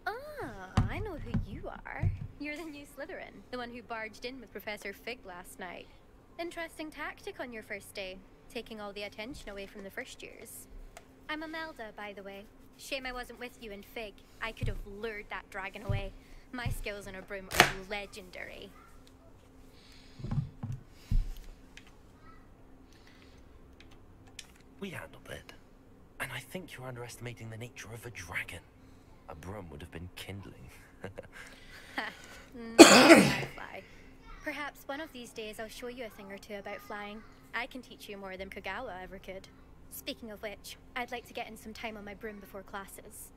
Ah, I know who you are. You're the new Slytherin, the one who barged in with Professor Fig last night. Interesting tactic on your first day, taking all the attention away from the first years. I'm Imelda, by the way. Shame I wasn't with you in Fig. I could have lured that dragon away. My skills on a broom are legendary. We handled it. And I think you're underestimating the nature of a dragon. A broom would have been kindling. Fly. Perhaps one of these days I'll show you a thing or two about flying. I can teach you more than Kogawa ever could. Speaking of which, I'd like to get in some time on my broom before classes.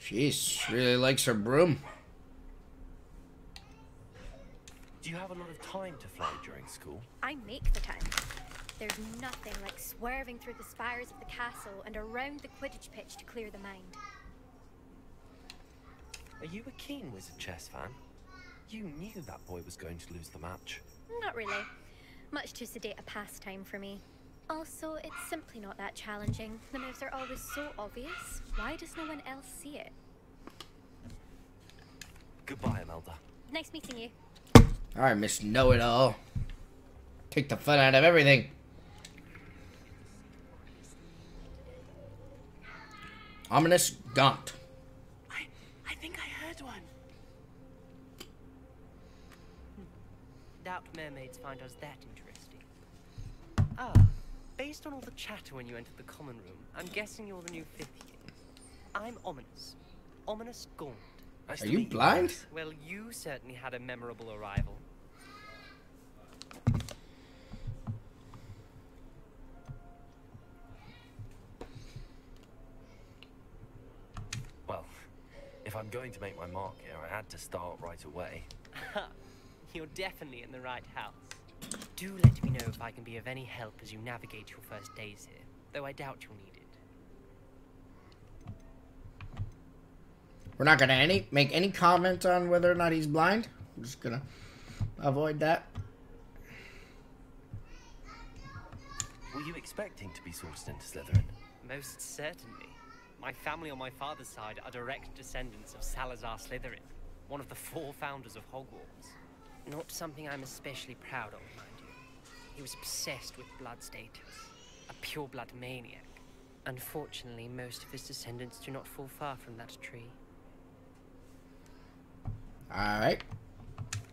Jeez, she really likes her broom. Do you have a lot of time to fly during school? I make the time. There's nothing like swerving through the spires of the castle and around the Quidditch pitch to clear the mind. Are you a keen wizard chess fan? You knew that boy was going to lose the match. Not really. Much too sedate a pastime for me. Also, it's simply not that challenging. The moves are always so obvious. Why does no one else see it? Goodbye, Imelda. Nice meeting you. Alright, Miss Know It All. Take the fun out of everything. Ominis Gaunt. I think I heard one. Doubt mermaids find us that interesting. Ah, based on all the chatter when you entered the common room, I'm guessing you're the new fifth year. I'm Ominis. Ominis Gaunt. Are you blind? Well, you certainly had a memorable arrival. Well, if I'm going to make my mark here, I had to start right away. You're definitely in the right house. Do let me know if I can be of any help as you navigate your first days here, though I doubt you'll need it. We're not gonna any make any comment on whether or not he's blind. We're just gonna avoid that. Were you expecting to be sourced into Slytherin? Most certainly. My family on my father's side are direct descendants of Salazar Slytherin, one of the four founders of Hogwarts. Not something I'm especially proud of, mind you. He was obsessed with blood status, a pure-blood maniac. Unfortunately, most of his descendants do not fall far from that tree. Alright.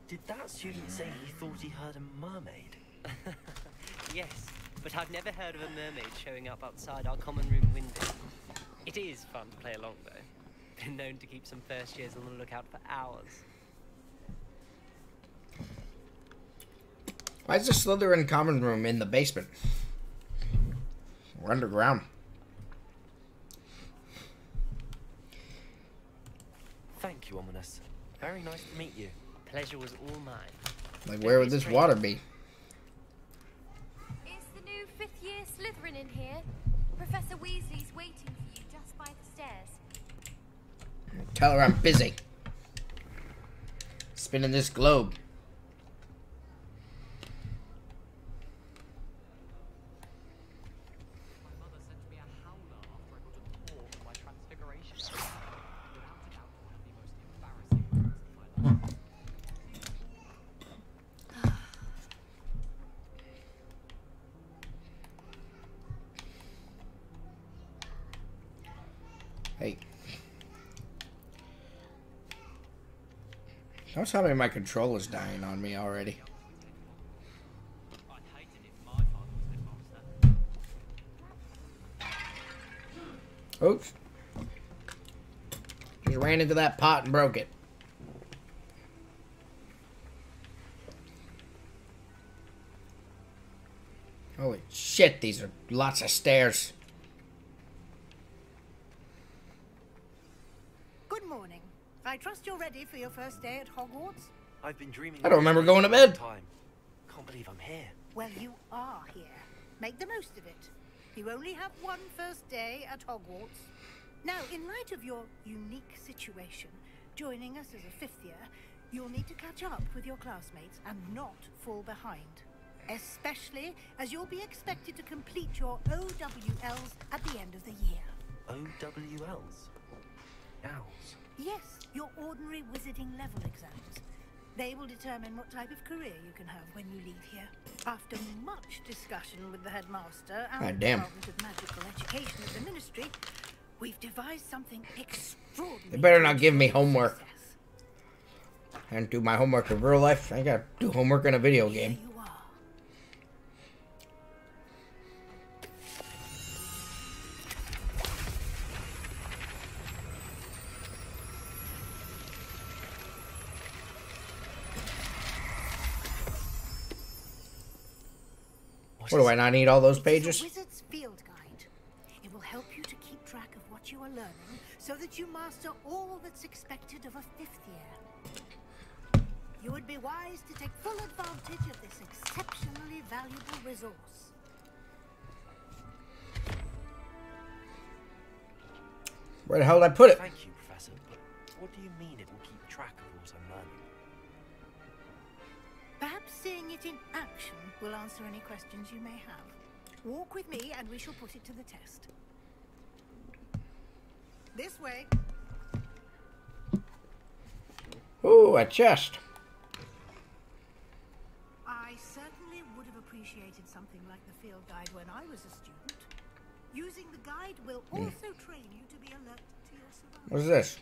Did that student say he thought he heard a mermaid? Yes, but I've never heard of a mermaid showing up outside our common room window. It is fun to play along, though. Been known to keep some first years on the lookout for hours. Why is the Slytherin common room in the basement? We're underground. Thank you, Ominis. Very nice to meet you. Pleasure was all mine. Like, where would this water be? Is the new fifth year Slytherin in here? Professor Weasley's waiting for you just by the stairs. Tell her I'm busy. Spinning this globe. was hoping my controller's dying on me already. Oops. Just ran into that pot and broke it. Holy shit, these are lots of stairs. Good morning. I trust you're ready for your first day at I've been dreaming. I don't remember going to for a long bed. Time. Can't believe I'm here. Well, you are here. Make the most of it. You only have one first day at Hogwarts. Now, in light of your unique situation, joining us as a fifth year, you'll need to catch up with your classmates and not fall behind. Especially as you'll be expected to complete your OWLs at the end of the year. OWLs. Owls. Yes, your ordinary wizarding level exams. They will determine what type of career you can have when you leave here. After much discussion with the headmaster and God the damn. Department of Magical Education at the Ministry, we've devised something extraordinary. They better not give me homework. And do my homework in real life. I gotta do homework in a video game. What do I not need all those pages? wizard's field guide. It will help you to keep track of what you are learning so that you master all that's expected of a fifth year. You would be wise to take full advantage of this exceptionally valuable resource. Where the hell did I put it? Thank you, Professor. What do you mean it will keep track of what I'm learning? Seeing it in action will answer any questions you may have. Walk with me and we shall put it to the test. This way. Ooh, a chest. I certainly would have appreciated something like the field guide when I was a student. Using the guide will Hmm. also train you to be alert to your surroundings. What's this?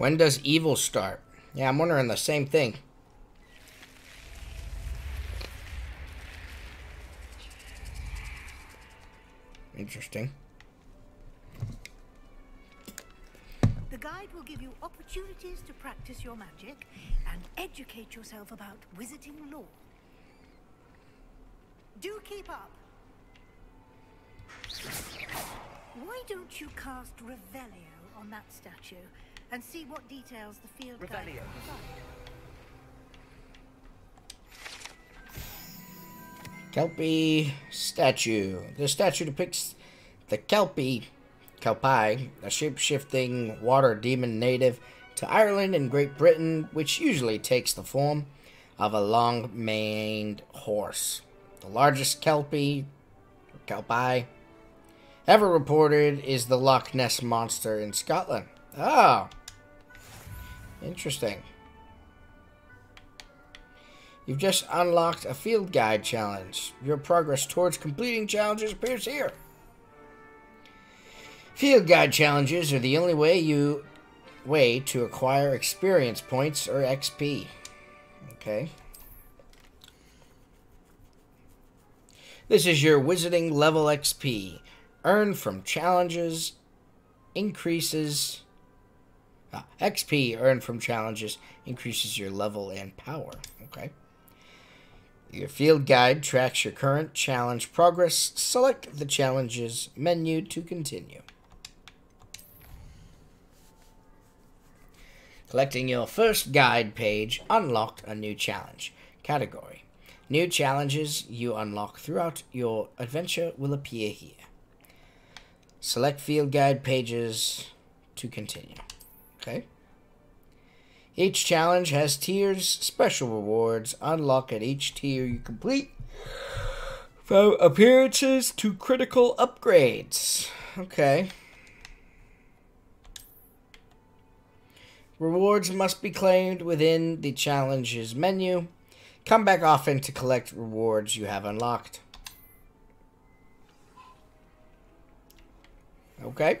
When does evil start? Yeah, I'm wondering the same thing. Interesting. The guide will give you opportunities to practice your magic and educate yourself about wizarding lore. Do keep up. Why don't you cast Revelio on that statue and see what details the field guide Revelio. will provide? Kelpie statue. The statue depicts the Kelpie, Kelpie, a shape-shifting water demon native to Ireland and Great Britain, which usually takes the form of a long-maned horse. The largest Kelpie, or Kelpie, ever reported is the Loch Ness monster in Scotland. Oh, interesting. You've just unlocked a field guide challenge. Your progress towards completing challenges appears here. Field guide challenges are the only way you way to acquire experience points or XP. Okay. This is your wizarding level XP. Earned from challenges increases ah, XP earned from challenges increases your level and power. Okay. Your field guide tracks your current challenge progress. Select the challenges menu to continue. Collecting your first guide page unlocked a new challenge. Category. New challenges you unlock throughout your adventure will appear here. Select field guide pages to continue. Okay. Each challenge has tiers, special rewards unlock at each tier you complete. From appearances to critical upgrades. Okay. Rewards must be claimed within the challenges menu. Come back often to collect rewards you have unlocked. Okay.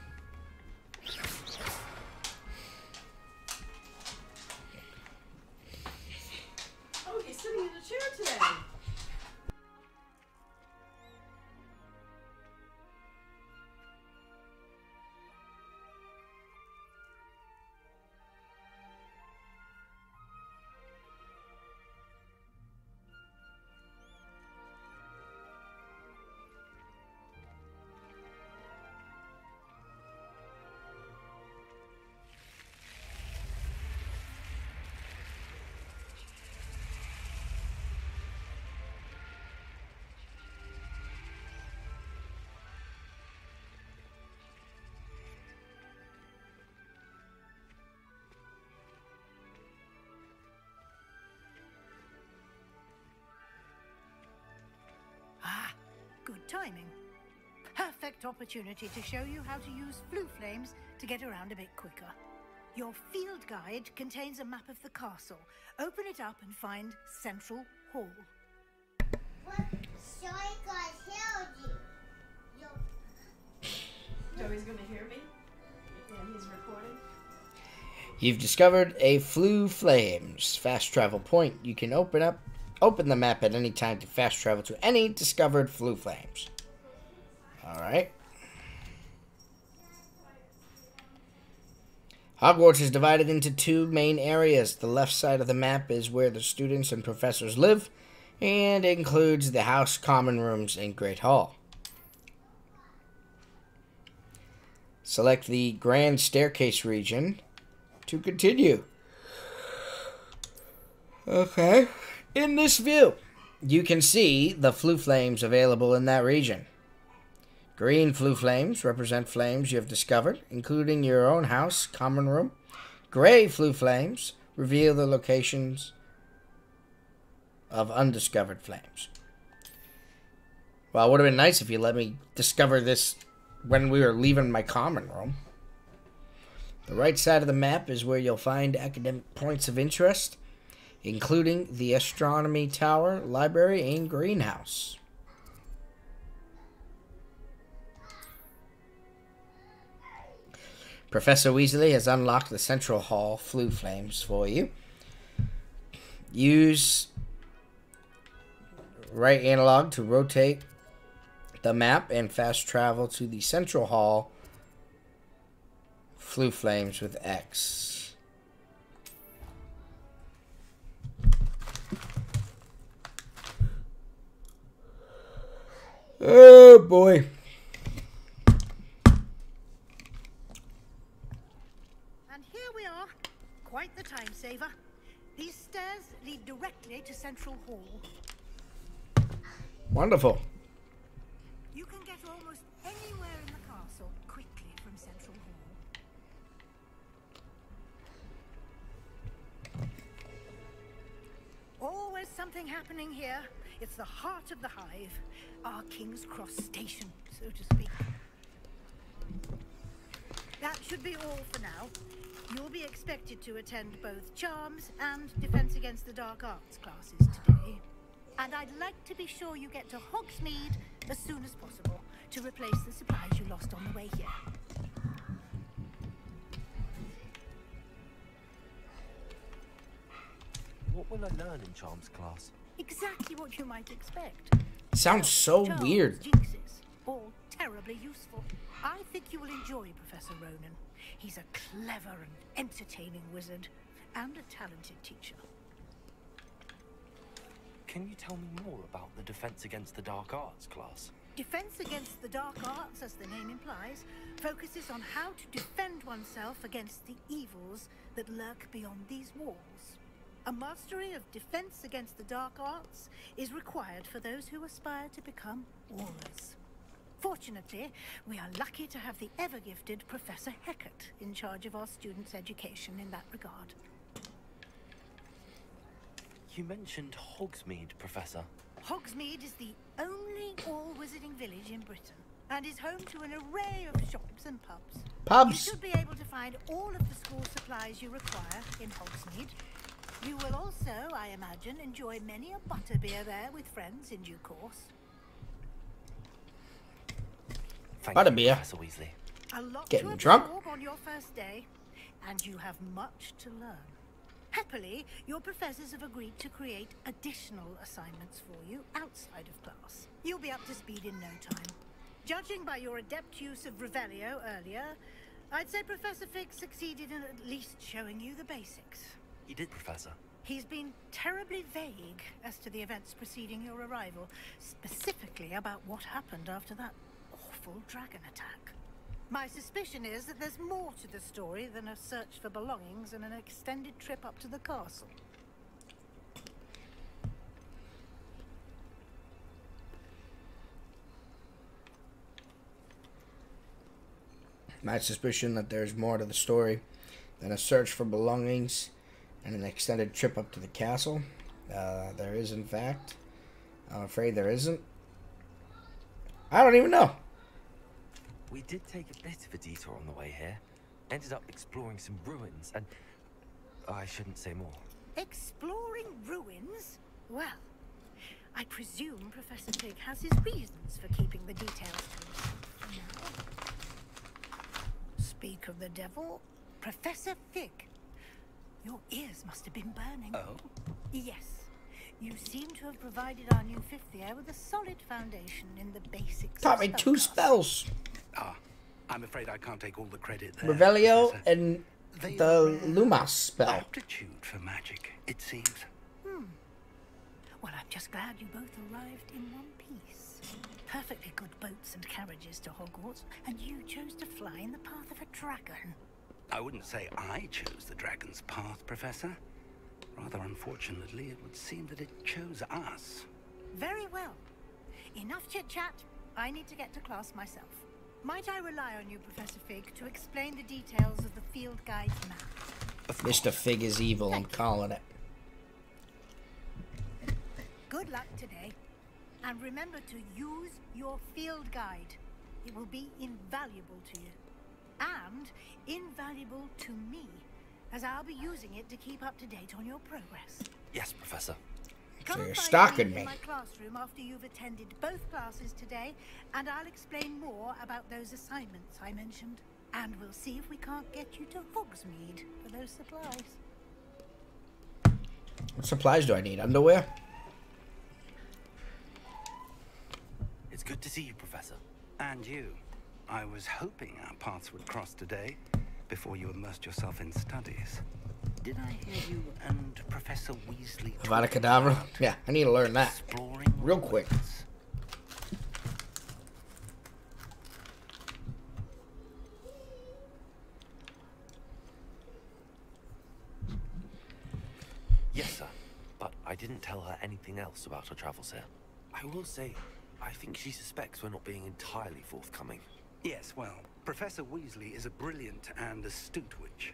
opportunity to show you how to use Floo flames to get around a bit quicker. Your field guide contains a map of the castle. Open it up and find Central Hall. Joey's gonna hear me, and he's recording. You've discovered a Floo Flames fast travel point. You can open up open the map at any time to fast travel to any discovered Floo Flames. Alright. Hogwarts is divided into two main areas. The left side of the map is where the students and professors live, and includes the house common rooms and Great Hall. Select the Grand Staircase region to continue. Okay. In this view, you can see the Floo flames available in that region. Green Floo flames represent flames you have discovered, including your own house, common room. Gray Floo flames reveal the locations of undiscovered flames. Well, it would have been nice if you let me discover this when we were leaving my common room. The right side of the map is where you'll find academic points of interest, including the astronomy tower, library, and greenhouse. Professor Weasley has unlocked the Central Hall Floo flames for you. Use right analog to rotate the map and fast travel to the Central Hall Floo flames with X. Oh boy. And here we are. Saver. These stairs lead directly to Central Hall. Wonderful. You can get almost anywhere in the castle quickly from Central Hall. Always something happening here. It's the heart of the hive, our King's Cross station, so to speak. That should be all for now. You'll be expected to attend both Charms and Defense Against the Dark Arts classes today. And I'd like to be sure you get to Hogsmeade as soon as possible to replace the supplies you lost on the way here. What will I learn in Charms class? Exactly what you might expect. Sounds so Charms, weird. Jinxes, all terribly useful. I think you will enjoy Professor Ronen. He's a clever and entertaining wizard, and a talented teacher. Can you tell me more about the Defense Against the Dark Arts class? Defense against the dark arts, as the name implies, focuses on how to defend oneself against the evils that lurk beyond these walls. A mastery of defense against the dark arts is required for those who aspire to become warriors. Fortunately, we are lucky to have the ever-gifted Professor Hecat in charge of our students' education in that regard. You mentioned Hogsmeade, Professor. Hogsmeade is the only all-wizarding village in Britain and is home to an array of shops and pubs. Pubs. You should be able to find all of the school supplies you require in Hogsmeade. You will also, I imagine, enjoy many a butterbeer there with friends in due course. Thank About a you, beer. Professor Weasley. A lot Getting drunk? on your first day, and you have much to learn. Happily, your professors have agreed to create additional assignments for you outside of class. You'll be up to speed in no time. Judging by your adept use of Revelio earlier, I'd say Professor Fig succeeded in at least showing you the basics. He did, Professor. He's been terribly vague as to the events preceding your arrival, specifically about what happened after that awful dragon attack. My suspicion is that there's more to the story than a search for belongings and an extended trip up to the castle. My suspicion that there's more to the story than a search for belongings and an extended trip up to the castle. Uh, there is, in fact. I'm afraid there isn't. I don't even know. We did take a bit of a detour on the way here. Ended up exploring some ruins, and oh, I shouldn't say more. Exploring ruins? Well, I presume Professor Fig has his reasons for keeping the details to himself now. Speak of the devil, Professor Fig. Your ears must have been burning. Oh? Yes. You seem to have provided our new fifth year with a solid foundation in the basics. Taught me two spellcasting. spells. Ah, I'm afraid I can't take all the credit there. Revelio Professor. and They the are, Lumos spell. Aptitude for magic, it seems. Hmm. Well, I'm just glad you both arrived in one piece. Perfectly good boats and carriages to Hogwarts, and you chose to fly in the path of a dragon. I wouldn't say I chose the dragon's path, Professor. Rather unfortunately, it would seem that it chose us. Very well. Enough chit chat. I need to get to class myself. Might I rely on you, Professor Fig, to explain the details of the field guide's map? Mr. Fig is evil, I'm calling it. Good luck today. And remember to use your field guide. It will be invaluable to you. And invaluable to me, as I'll be using it to keep up to date on your progress. Yes, Professor. So Come you're and stalking me me. in my classroom after you've attended both classes today, and I'll explain more about those assignments I mentioned. And we'll see if we can't get you to Hogsmeade for those supplies. What supplies do I need? Underwear? It's good to see you, Professor. And you. I was hoping our paths would cross today before you immersed yourself in studies. Did I hear you and Professor Weasley Avada talking Kedavra? Yeah, I need to learn that. Real quick. Yes, sir. But I didn't tell her anything else about her travels here. I will say, I think she suspects we're not being entirely forthcoming. Yes, well, Professor Weasley is a brilliant and astute witch.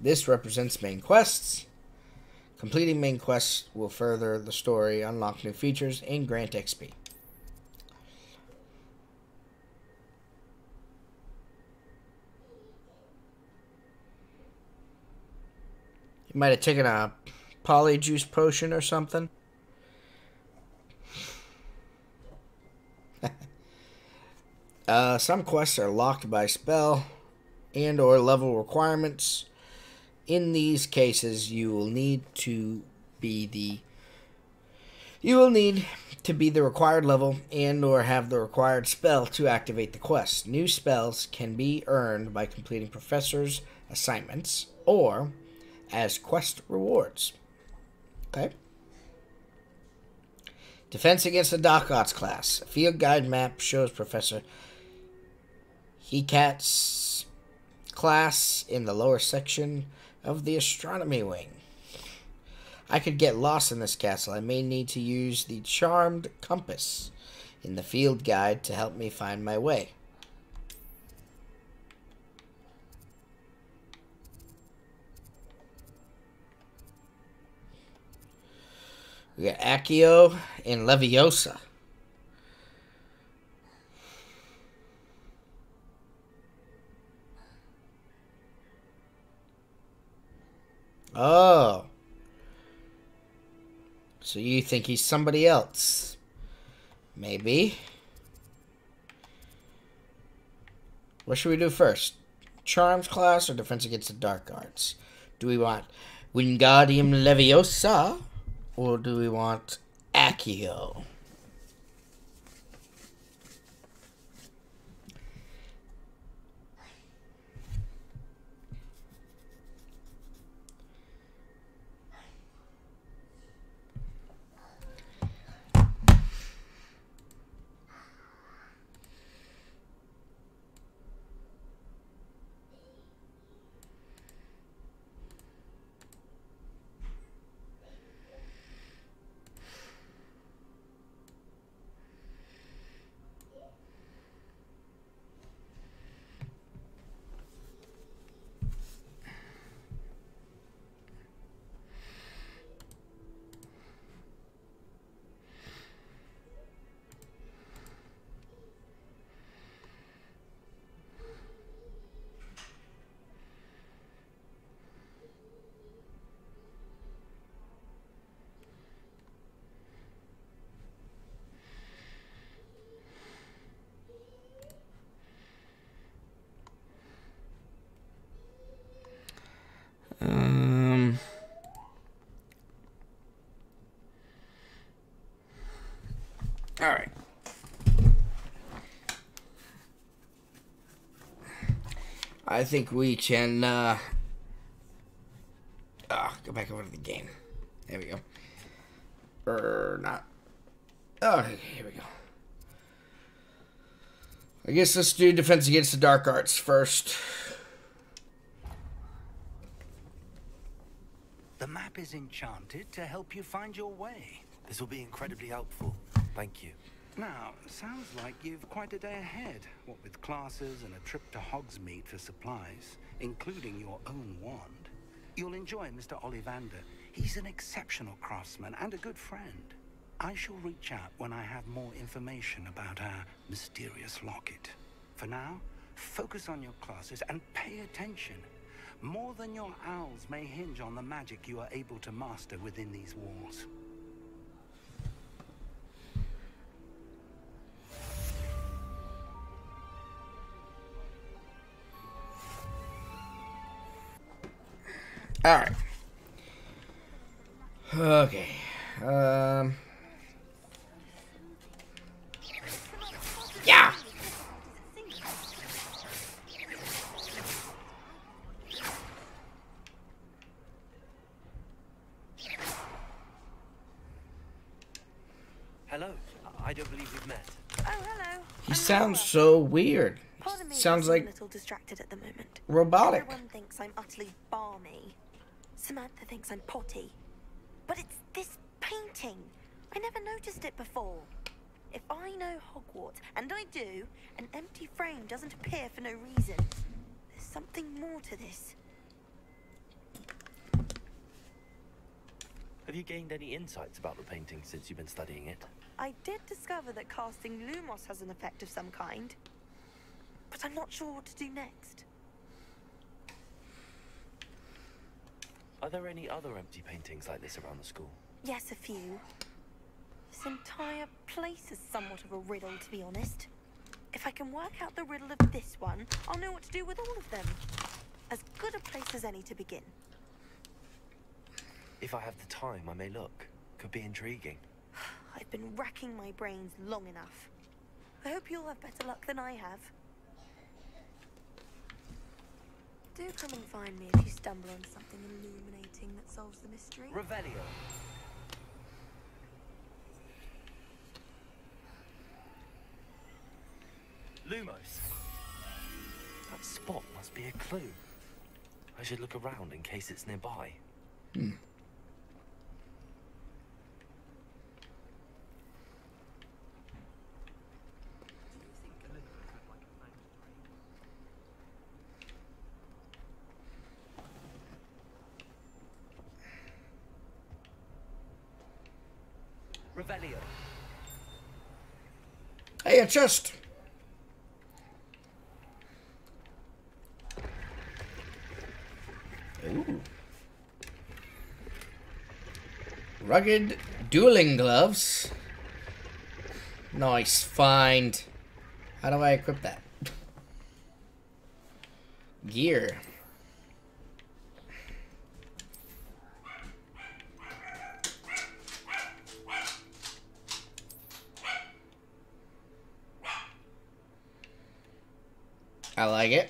This represents main quests. Completing main quests will further the story, unlock new features, and grant XP. You might have taken a polyjuice potion or something. Uh, some quests are locked by spell and or level requirements. In these cases, you will need to be the You will need to be the required level and or have the required spell to activate the quest. New spells can be earned by completing professors' assignments or as quest rewards. Okay. Defense against the Dark Arts class. A field guide map shows Professor Hecat's class in the lower section of the astronomy wing. I could get lost in this castle. I may need to use the charmed compass in the field guide to help me find my way. We got Accio and Leviosa. Oh. So you think he's somebody else? Maybe. What should we do first? Charms class or defense against the dark arts? Do we want Wingardium Leviosa or do we want Accio? Um. All right. I think we can. Uh, ah, go back over to the game. There we go. Or not. Oh, here we go. I guess let's do defense against the dark arts first. The map is enchanted to help you find your way. This will be incredibly helpful. Thank you. Now, sounds like you've quite a day ahead. What with classes and a trip to Hogsmeade for supplies, including your own wand. You'll enjoy Mr. Ollivander. He's an exceptional craftsman and a good friend. I shall reach out when I have more information about our mysterious locket. For now, focus on your classes and pay attention. More than your owls may hinge on the magic you are able to master within these walls. All right. Okay. Um. Yeah. Hello. I don't believe we've met. Oh, hello. He sounds so weird. Pardon me, Sounds like a little distracted at the moment. robotic. Everyone thinks I'm utterly balmy. Samantha thinks I'm potty. But it's this painting. I never noticed it before. If I know Hogwarts, and I do, an empty frame doesn't appear for no reason. There's something more to this. Have you gained any insights about the painting since you've been studying it? I did discover that casting Lumos has an effect of some kind. But I'm not sure what to do next. Are there any other empty paintings like this around the school? Yes, a few. This entire place is somewhat of a riddle, to be honest. If I can work out the riddle of this one, I'll know what to do with all of them. As good a place as any to begin. If I have the time, I may look. Could be intriguing. I've been racking my brains long enough. I hope you'll have better luck than I have. Do come and find me if you stumble on something illuminating that solves the mystery. Revelio. Lumos. That spot must be a clue. I should look around in case it's nearby. Hmm. Revelio. Hey, a chest. Ooh. Rugged dueling gloves. Nice find. How do I equip that? Gear. I like it.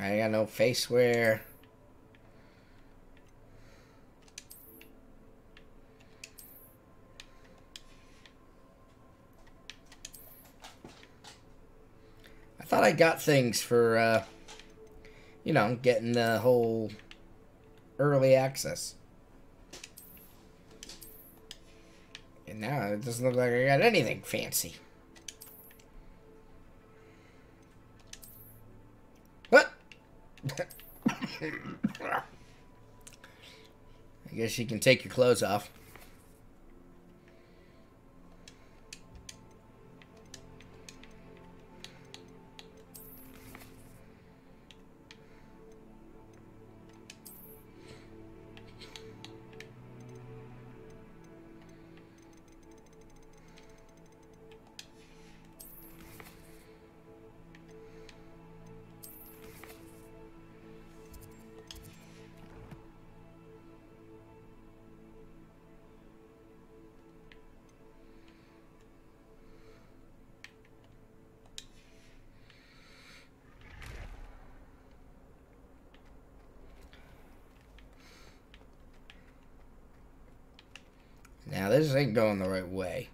I got no face wear. I thought I got things for, uh, you know, getting the whole early access. And now it doesn't look like I got anything fancy. What? I guess you can take your clothes off. This ain't going the right way.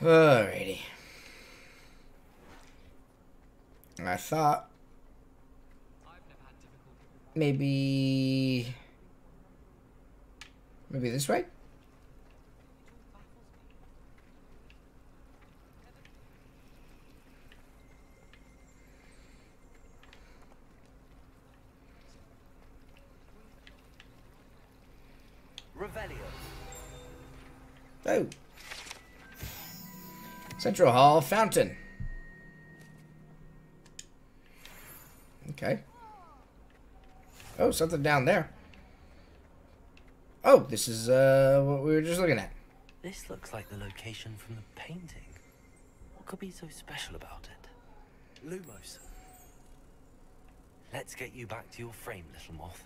Alrighty. I thought maybe maybe this way. Revelio. Oh. Central Hall Fountain. Okay. Oh, something down there. Oh, this is uh what we were just looking at. This looks like the location from the painting. What could be so special about it? Lumos. Let's get you back to your frame, little moth.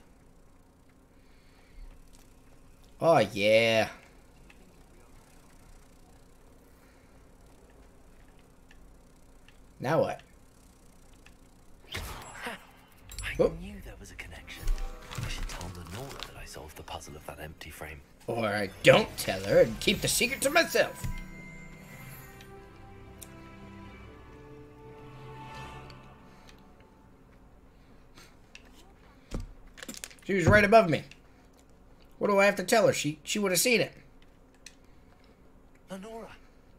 Oh yeah. Now what? I oh. knew there was a connection. I should tell Lenora that I solved the puzzle of that empty frame. Or I don't tell her and keep the secret to myself. She was right above me. What do I have to tell her? She she would have seen it. Lenora,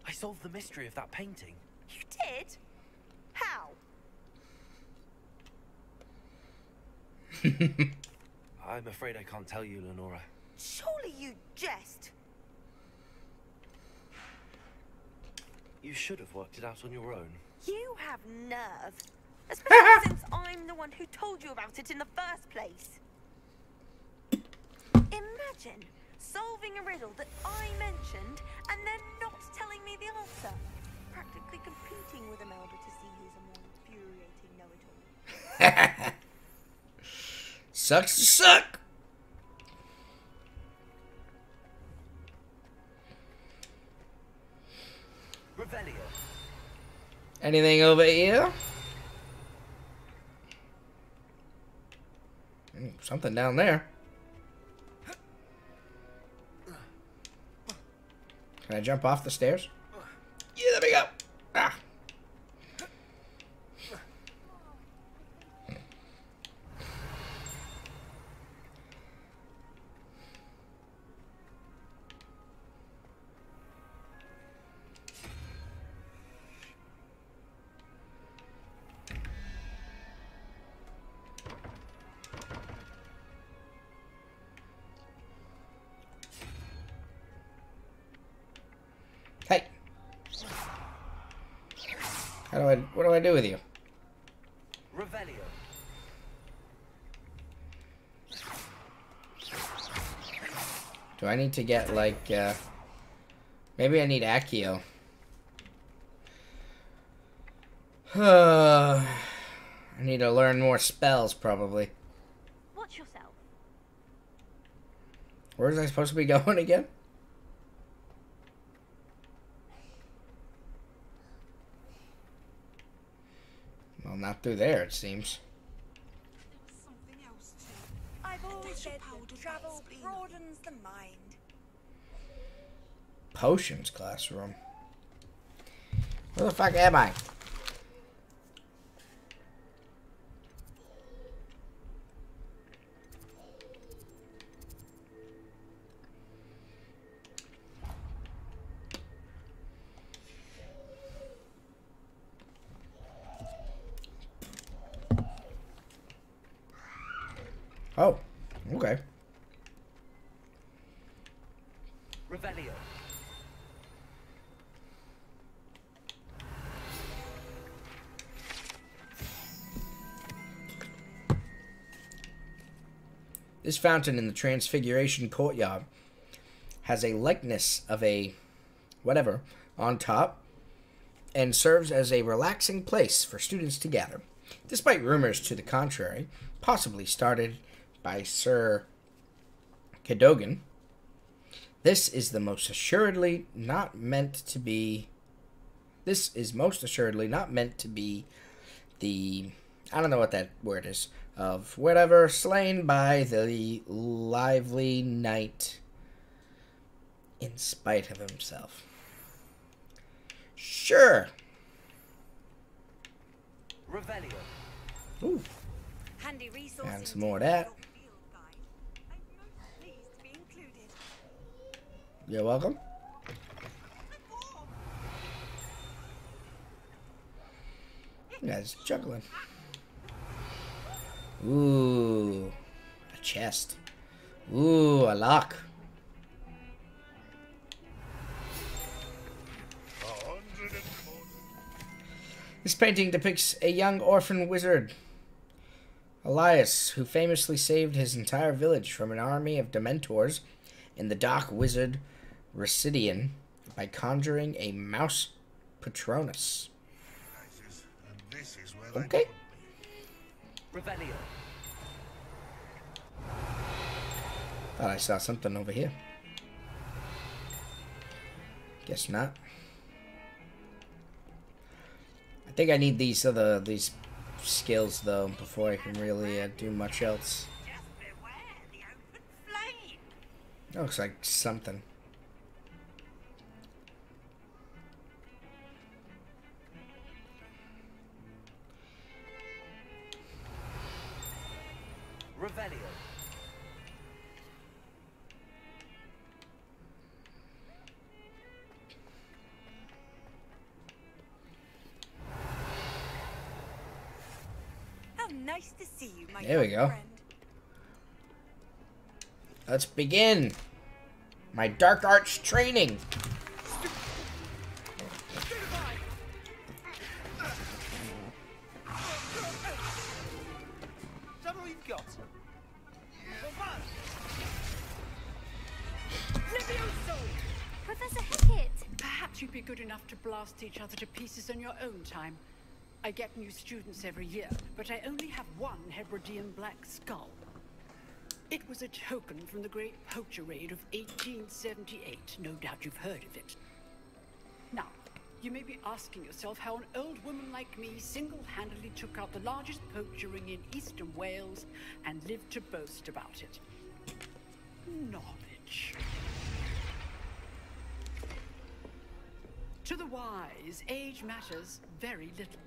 I solved the mystery of that painting. You did? How? I'm afraid I can't tell you, Lenora. Surely you jest. You should have worked it out on your own. You have nerve. Especially since I'm the one who told you about it in the first place. Imagine solving a riddle that I mentioned and then not telling me the answer. Practically competing with Imelda to see who's a more infuriating know-it-all. Sucks to suck. Revelio. Anything over here? Mm, Something down there. Can I jump off the stairs? Yeah, there we go. Need to get like, uh, maybe I need Accio. I need to learn more spells, probably. Watch yourself. Where was I supposed to be going again? Well, not through there, it seems. I've always said that travel broadens the mind. Potions classroom. Where the fuck am I? Fountain in the Transfiguration courtyard has a likeness of a whatever on top and serves as a relaxing place for students to gather. Despite rumors to the contrary, possibly started by Sir Cadogan, this is the most assuredly not meant to be. This is most assuredly not meant to be the. I don't know what that word is. Of whatever slain by the lively knight in spite of himself. Sure. Revelio. Ooh. Handy resource. And some more of that. You're welcome. You guys juggling. Ooh. A chest. Ooh, a lock. This painting depicts a young orphan wizard, Elias, who famously saved his entire village from an army of Dementors in the dark wizard Residian by conjuring a mouse Patronus. Okay. Revelio. Thought I saw something over here. Guess not. I think I need these other these skills though before I can really uh, do much else. Looks like something. go. Let's begin my dark arts training. Professor Hecat! Perhaps you'd be good enough to blast each other to pieces on your own time. I get new students every year, but I only have one Hebridean Black Skull. It was a token from the Great Poacher Raid of 1878. No doubt you've heard of it. Now, you may be asking yourself how an old woman like me single-handedly took out the largest poacher ring in eastern Wales and lived to boast about it. Knowledge. To the wise, age matters very little.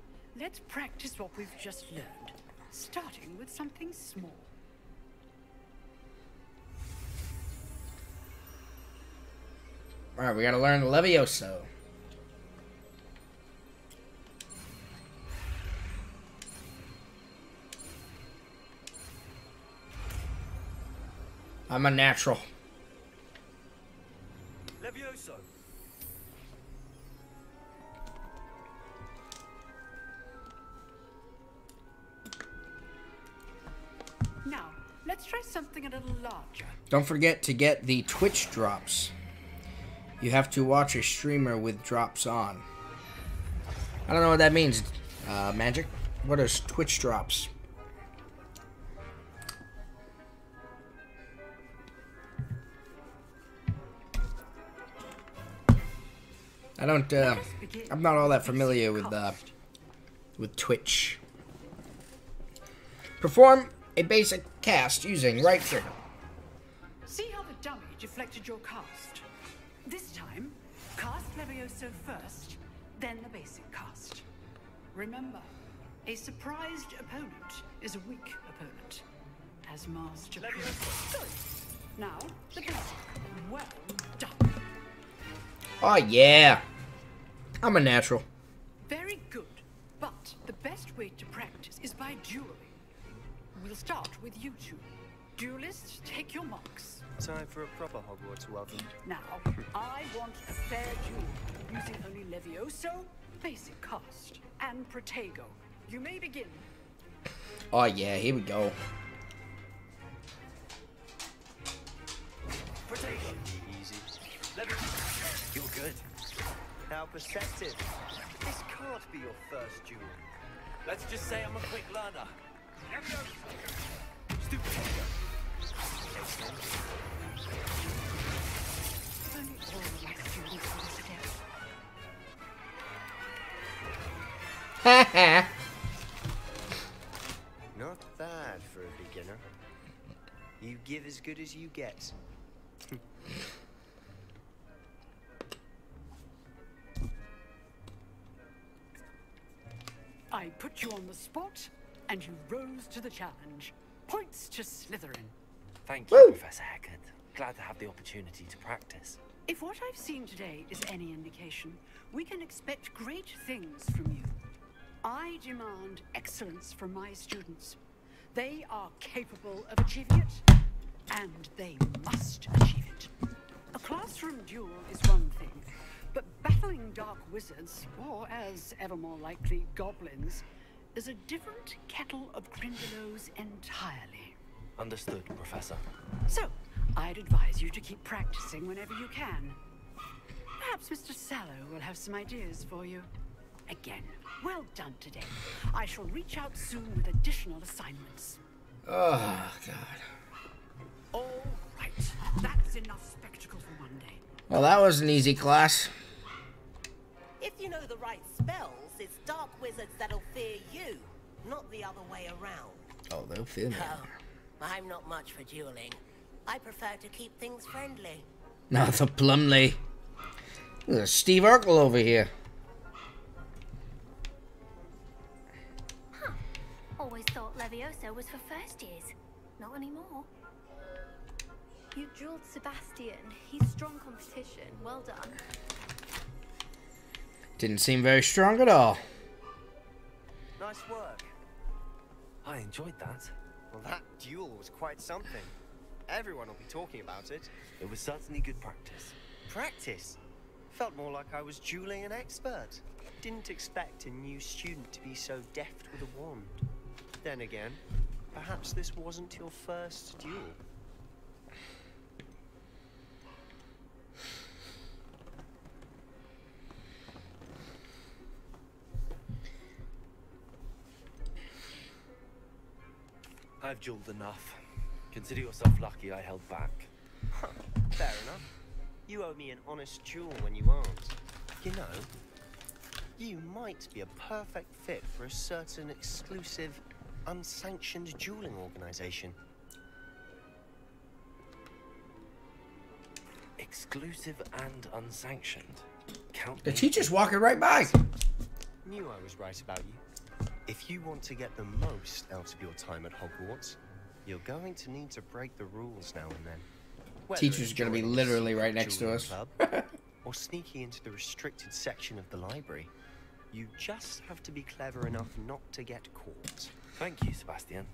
let's practice what we've just learned, starting with something small. Alright, we gotta learn Levioso. I'm a natural. Levioso. Something a little larger. Don't forget to get the Twitch drops. You have to watch a streamer with drops on. I don't know what that means, uh, Magic. What is Twitch drops? I don't, uh, I'm not all that familiar with, uh, with Twitch. Perform a basic cast using right trigger. See how the dummy deflected your cast? This time, cast Levioso first, then the basic cast. Remember, a surprised opponent is a weak opponent. As Master Pruitt. Good. Now, the basic. Well done. Oh yeah, I'm a natural. Very good. But the best way to practice is by dueling. We'll start with you two. Duelists, take your marks. Time for a proper Hogwarts welcome. Now, I want a fair duel using only Levioso, basic cast, and Protego. You may begin. Oh yeah, here we go. Protego. Easy. Levioso. You're good. Now perceptive. This can't be your first duel. Let's just say I'm a quick learner. Not bad for a beginner. You give as good as you get. I put you on the spot, and you rose to the challenge. Points to Slytherin. Thank you, Professor Hecat. Glad to have the opportunity to practice. If what I've seen today is any indication, we can expect great things from you. I demand excellence from my students. They are capable of achieving it, and they must achieve it. A classroom duel is one thing, but battling dark wizards, or as ever more likely, goblins, is a different kettle of Grindylows entirely. Understood, Professor. So, I'd advise you to keep practicing whenever you can. Perhaps Mr. Sallow will have some ideas for you. Again, well done today. I shall reach out soon with additional assignments. Oh god. All right, that's enough spectacle for one day. Well, that was an easy class. If you know the right spells, it's dark wizards that'll fear you, not the other way around. Oh, they'll feel me. Oh, I'm not much for dueling. I prefer to keep things friendly. Not the Plumley. There's Steve Urkel over here. Huh. Always thought Levioso was for first years. Not anymore. You drilled Sebastian. He's strong competition. Well done. Didn't seem very strong at all. Nice work. I enjoyed that. Well, that duel was quite something. Everyone will be talking about it. It was certainly good practice. Practice? Felt more like I was dueling an expert. Didn't expect a new student to be so deft with a wand. Then again, perhaps this wasn't your first duel. I've jeweled enough. Consider yourself lucky I held back. Fair enough. You owe me an honest jewel when you aren't. You know, you might be a perfect fit for a certain exclusive, unsanctioned dueling organization. Exclusive and unsanctioned. Count The me teacher's walking right by. Knew I was right about you. If you want to get the most out of your time at Hogwarts, you're going to need to break the rules now and then. Whether Teacher's gonna be literally right next to us. club, or sneaking into the restricted section of the library. You just have to be clever enough not to get caught. Thank you, Sebastian.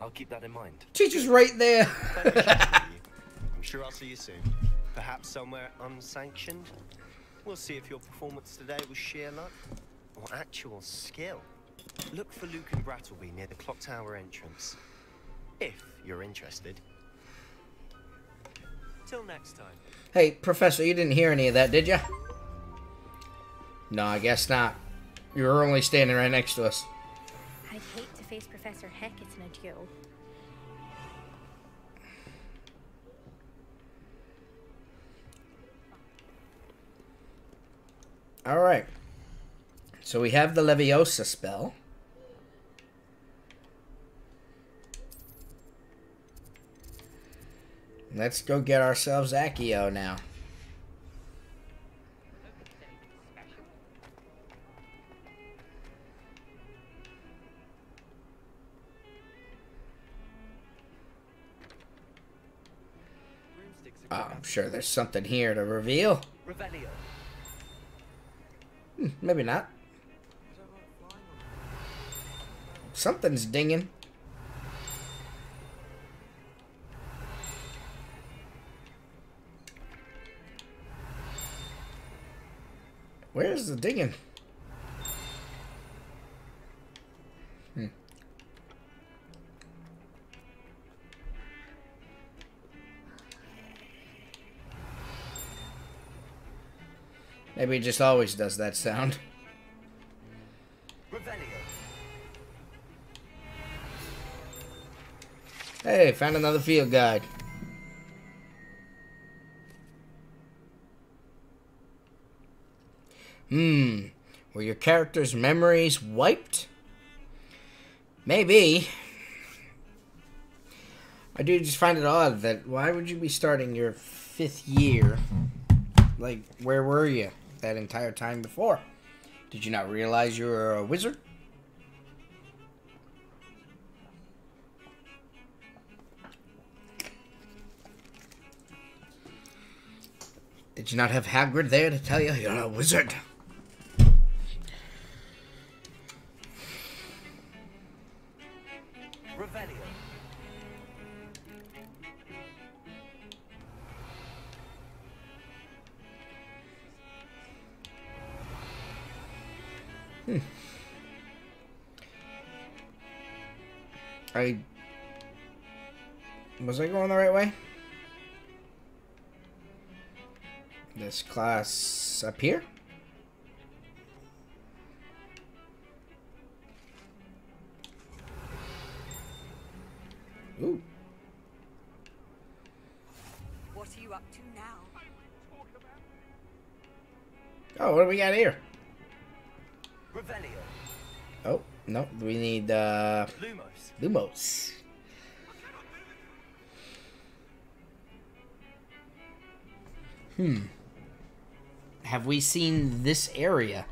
I'll keep that in mind. Teacher's right there. Pleasure chatting with you. I'm sure I'll see you soon. Perhaps somewhere unsanctioned. We'll see if your performance today was sheer luck or actual skill. Look for Lucan Brattleby near the clock tower entrance. If you're interested. Till next time. Hey, Professor, you didn't hear any of that, did you? No, I guess not. You were only standing right next to us. I'd hate to face Professor Hecat in a duel. Alright. So we have the Leviosa spell. Let's go get ourselves Accio now. Oh, I'm sure there's something here to reveal. Hmm, maybe not. Something's dinging. Where's the dinging? Hmm. Maybe it just always does that sound. Hey, found another field guide. Hmm. Were your character's memories wiped? Maybe. I do just find it odd that why would you be starting your fifth year? Like, where were you that entire time before? Did you not realize you were a wizard? Did you not have Hagrid there to tell you you're a wizard? Hmm. I was I going the right way? This class up here? Ooh. What are you up to now? Oh, what do we got here? Revelio. Oh, no, we need uh Lumos. Lumos. Hmm. Have we seen this area?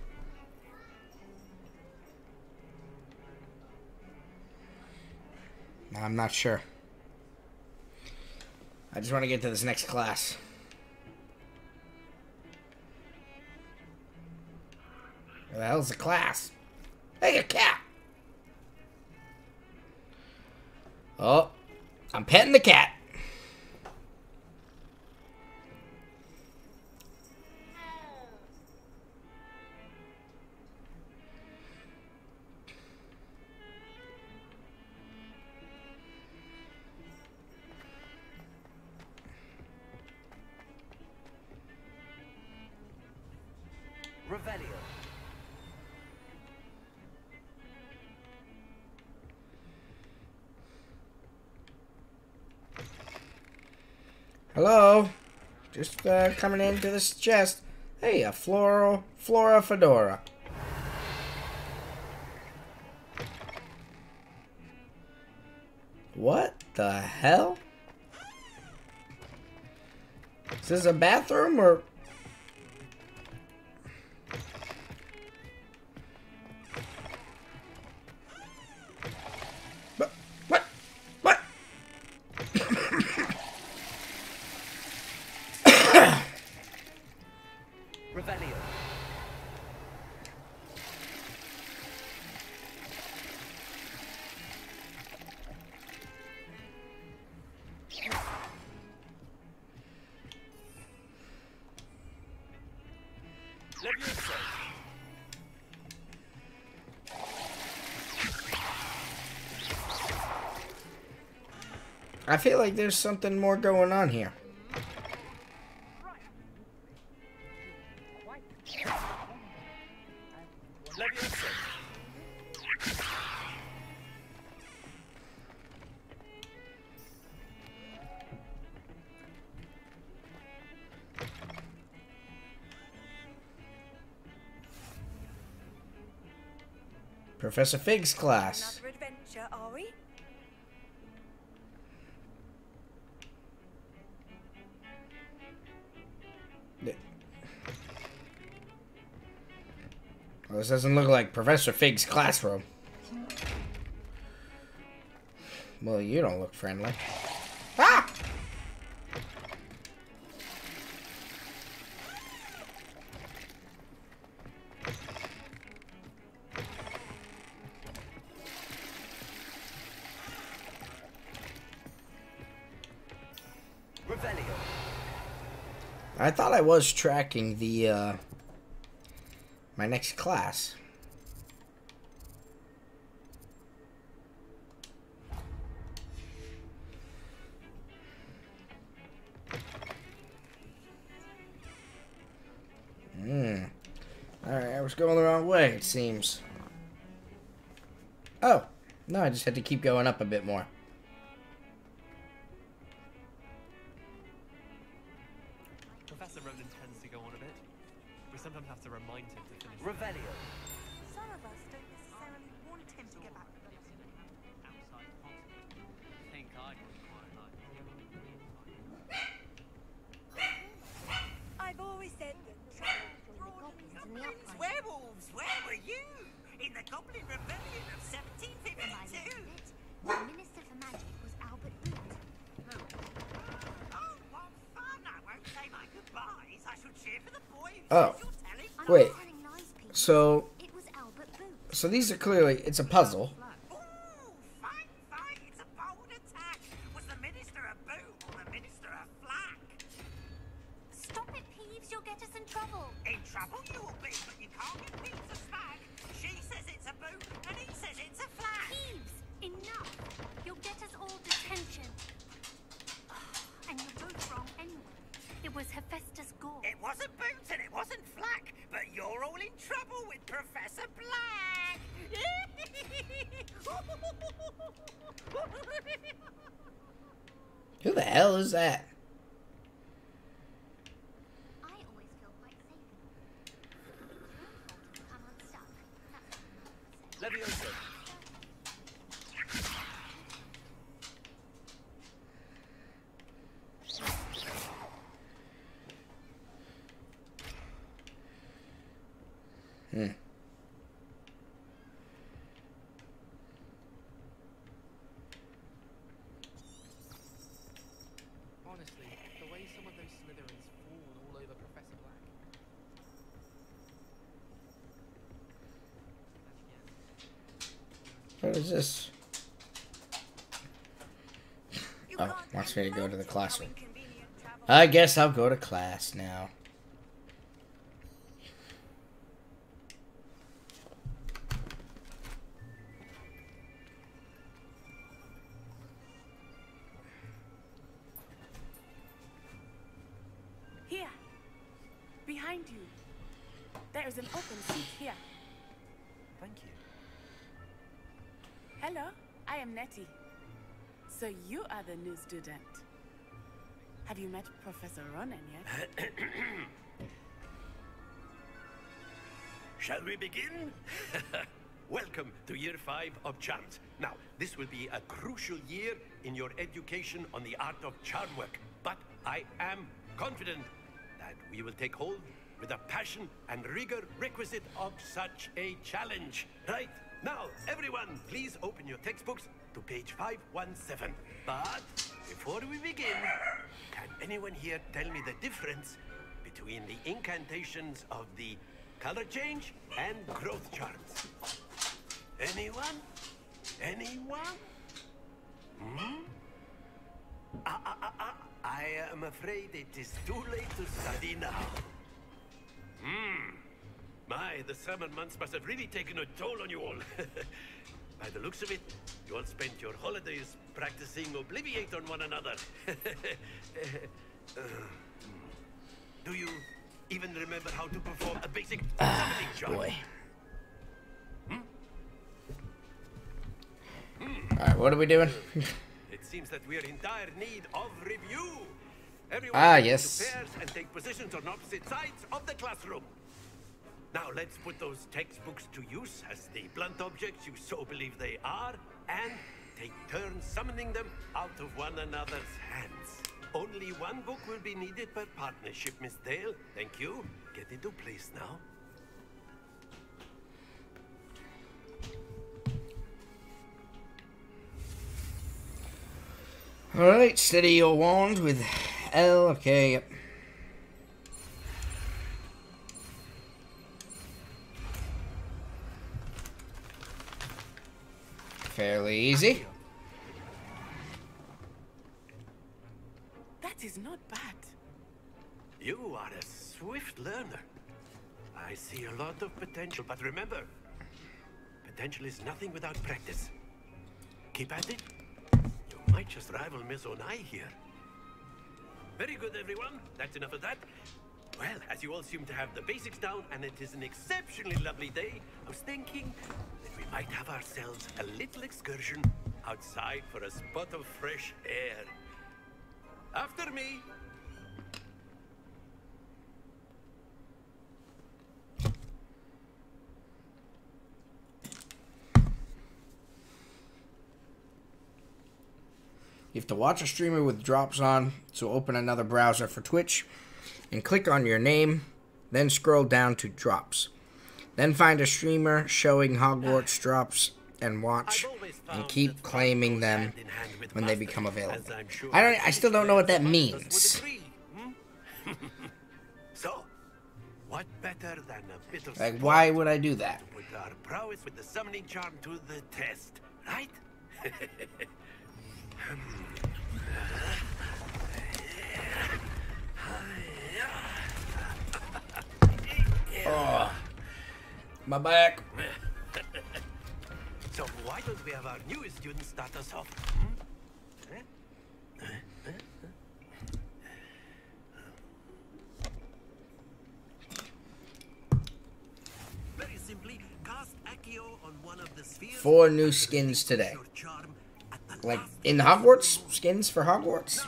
I'm not sure. I just want to get to this next class. Where the hell's the class? Hey, a cat! Oh, I'm petting the cat. Just uh, coming into this chest. Hey, a floral flora fedora. What the hell? Is this a bathroom or feel like there's something more going on here. Professor Fig's class. doesn't look like Professor Fig's classroom. Well, you don't look friendly. Ah! I thought I was tracking the, uh my next class. Hmm. Alright, I was going the wrong way, it seems. Oh! No, I just had to keep going up a bit more. clearly, it's a puzzle. Is this? Oh, wants me to go to the classroom. I guess I'll go to class now. Here. Behind you. There is an open seat here. Thank you. Hello, I am Natty. So you are the new student. Have you met Professor Ronen yet? Shall we begin? Welcome to year five of charms. Now, this will be a crucial year in your education on the art of charm work. But I am confident that we will take hold with the passion and rigor requisite of such a challenge. Right? Now, everyone, please open your textbooks to page 517. But before we begin, can anyone here tell me the difference between the incantations of the color change and growth charms? Anyone? Anyone? Hmm? Ah, ah, ah, ah. I am afraid it is too late to study now. Hmm. My, the summer months must have really taken a toll on you all. By the looks of it, you all spent your holidays practicing Obliviate on one another. Uh, hmm. do you even remember how to perform a basic summoning charm? Boy. Alright, what are we doing? It seems that we are in dire need of review. Everyone Ah, yes. and take positions on opposite sides of the classroom. Now let's put those textbooks to use as the blunt objects you so believe they are, and take turns summoning them out of one another's hands. Only one book will be needed per partnership, Miss Dale. Thank you. Get into place now. Alright, steady your wand with L. Okay, yep. Fairly easy. That is not bad. You are a swift learner. I see a lot of potential, but remember, potential is nothing without practice. Keep at it. You might just rival Miss Onai here. Very good, everyone. That's enough of that. Well, as you all seem to have the basics down, and it is an exceptionally lovely day, I was thinking that we might have ourselves a little excursion outside for a spot of fresh air. After me. You have to watch a streamer with drops on, so open another browser for Twitch and click on your name, then scroll down to drops. Then find a streamer showing Hogwarts ah. drops and watch and keep claiming them when they become available. I don't I still don't know what that means. Hmm? So, what better than a bit of Like why would I do that? Put our prowess with the summoning charm to the test, right? Oh, my back. so why don't we have our newest student start us off? hmm? Very simply, cast Accio on one of the spheres. Four new skins today. Like in Hogwarts skins for Hogwarts.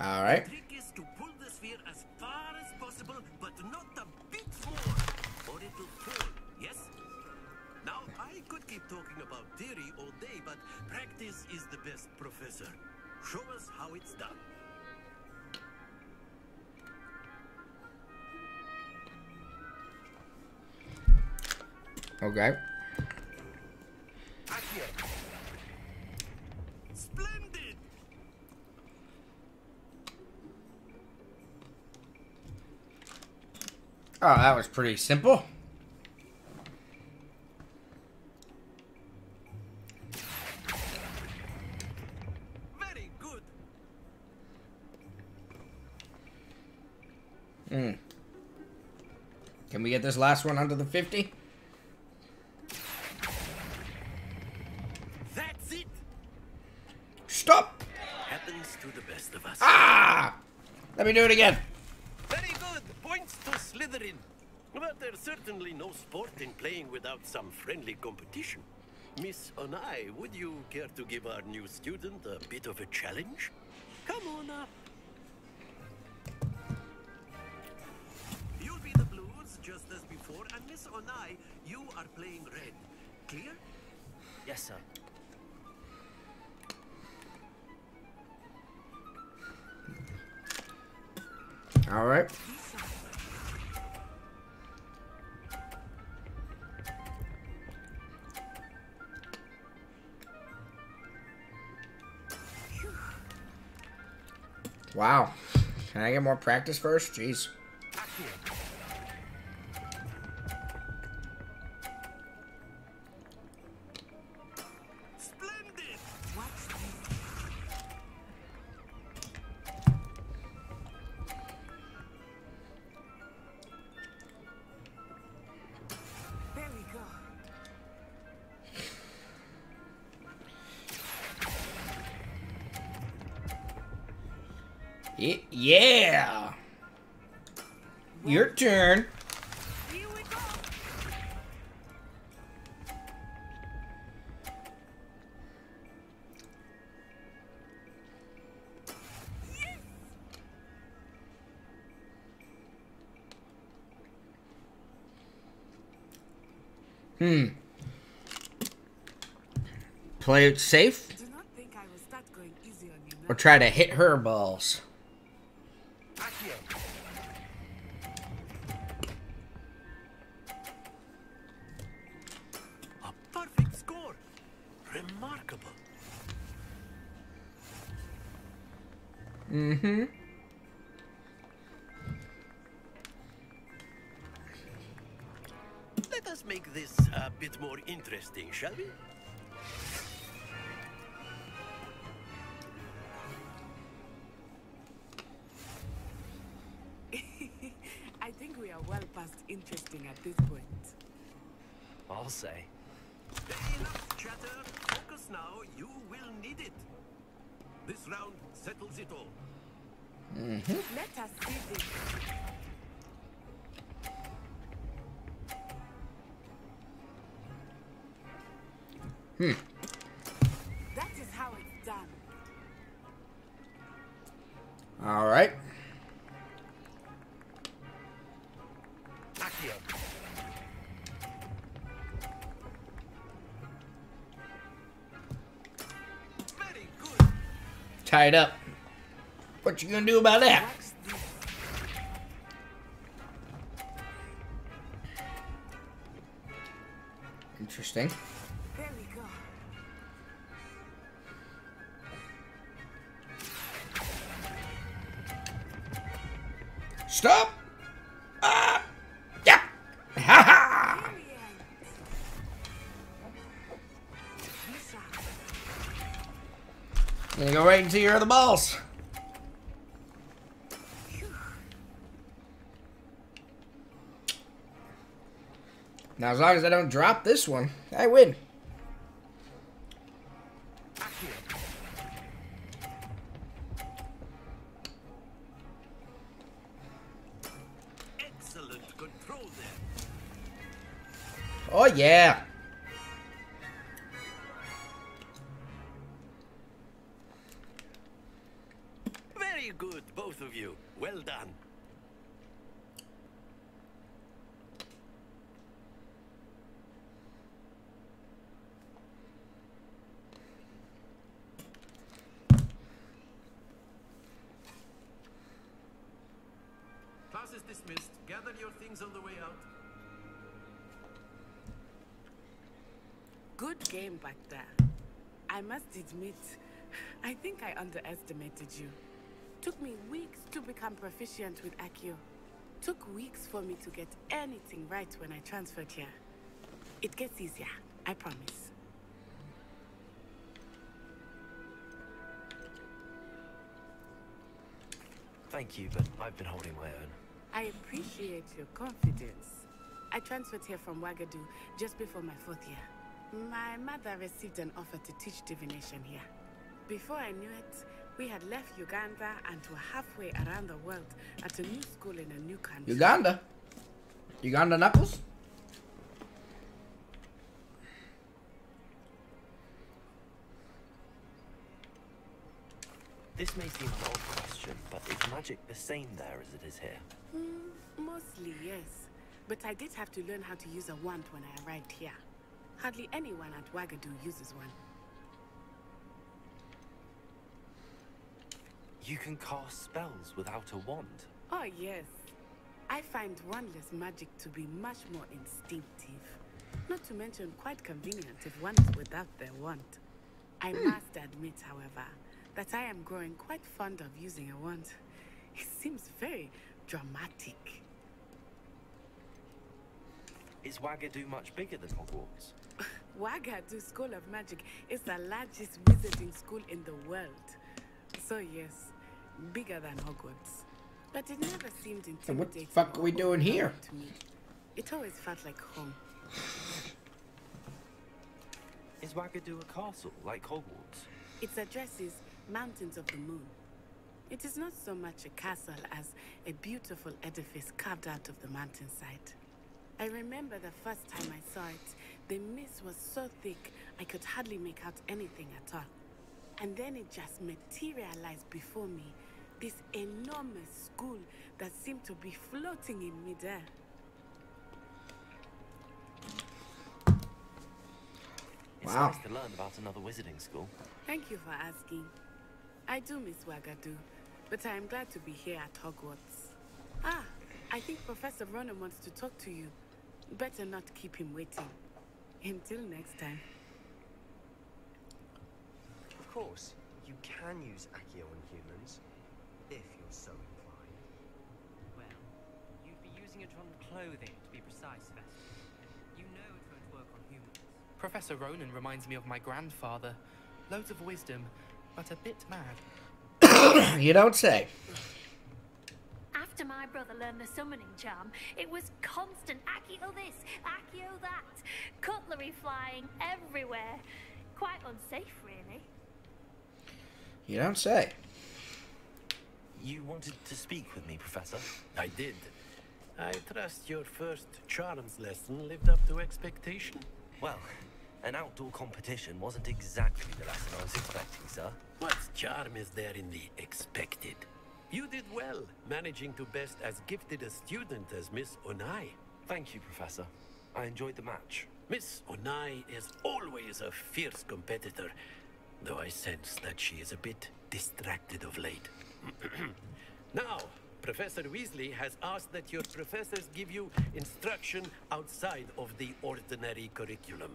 All right. The trick is to pull the sphere as far as possible, but not a bit more, or it'll fall. Yes? Now, I could keep talking about theory all day, but practice is the best professor. Show us how it's done. Okay. Oh, that was pretty simple. Very good. Hmm. Can we get this last one under the 50? That's it. Stop! Happens to the best of us. Ah! Let me do it again. Very good. Points to Slytherin. But there's certainly no sport in playing without some friendly competition. Miss Onai, would you care to give our new student a bit of a challenge? Come on up. You'll be the blues just as before, and Miss Onai, you are playing red. Clear? Yes, sir. All right. Wow. Can I get more practice first? Jeez. Play it safe Do not think I will start going easy on you now. or try to hit her balls. Up. What you gonna do about that? Interesting. Gonna go right into your other balls. Now, as long as I don't drop this one, I win. Admit, I think I underestimated you. Took me weeks to become proficient with Accio. Took weeks for me to get anything right when I transferred here. It gets easier, I promise. Thank you, but I've been holding my own. I appreciate your confidence. I transferred here from Wagadu just before my fourth year. My mother received an offer to teach divination here. Before I knew it, we had left Uganda and were halfway around the world at a new school in a new country. Uganda. Uganda Knuckles. This may seem an odd question, but is magic the same there as it is here? Mm, mostly, yes. But I did have to learn how to use a wand when I arrived here. Hardly anyone at Wagadu uses one. You can cast spells without a wand. Oh, yes. I find wandless magic to be much more instinctive. Not to mention quite convenient if one is without their wand. I hmm. must admit, however, that I am growing quite fond of using a wand. It seems very dramatic. Is Wagadu much bigger than Hogwarts? Wagadu School of Magic is the largest wizarding school in the world. So yes, bigger than Hogwarts. But it never seemed intimidating. And intimidating. what the fuck are we doing here? to me. It always felt like home. Is Wagadu a castle, like Hogwarts? Its address is Mountains of the Moon. It is not so much a castle as a beautiful edifice carved out of the mountainside. I remember the first time I saw it, the mist was so thick I could hardly make out anything at all. And then it just materialized before me, this enormous school that seemed to be floating in midair. It's Wow. nice to learn about another wizarding school. Thank you for asking. I do miss Wagadu, but I am glad to be here at Hogwarts. Ah, I think Professor Ronen wants to talk to you. Better not keep him waiting. Until next time. Of course, you can use Accio on humans, if you're so inclined. Well, you'd be using it on clothing, to be precise, Vesta. You know it won't work on humans. Professor Ronen reminds me of my grandfather. Loads of wisdom, but a bit mad. you don't say. After my brother learned the summoning charm, it was constant Accio this, Accio that, cutlery flying everywhere. Quite unsafe, really. You don't say. You wanted to speak with me, Professor? I did. I trust your first charms lesson lived up to expectation. Well, an outdoor competition wasn't exactly the lesson I was expecting, sir. What charm is there in the expected? You did well, managing to best as gifted a student as Miss Onai. Thank you, Professor. I enjoyed the match. Miss Onai is always a fierce competitor, though I sense that she is a bit distracted of late. now, Professor Weasley has asked that your professors give you instruction outside of the ordinary curriculum.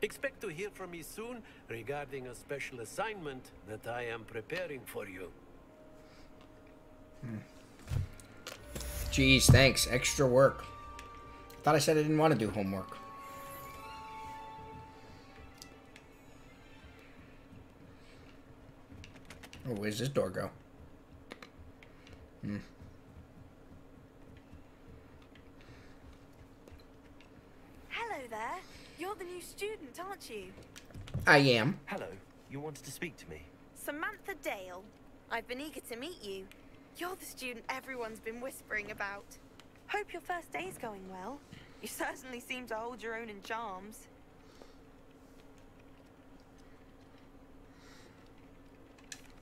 Expect to hear from me soon regarding a special assignment that I am preparing for you. Jeez, thanks. Extra work. Thought I said I didn't want to do homework. Oh, where's this door go? Hmm. Hello there. You're the new student, aren't you? I am. Hello. You wanted to speak to me? Samantha Dale. I've been eager to meet you. You're the student everyone's been whispering about. Hope your first day's going well. You certainly seem to hold your own in charms.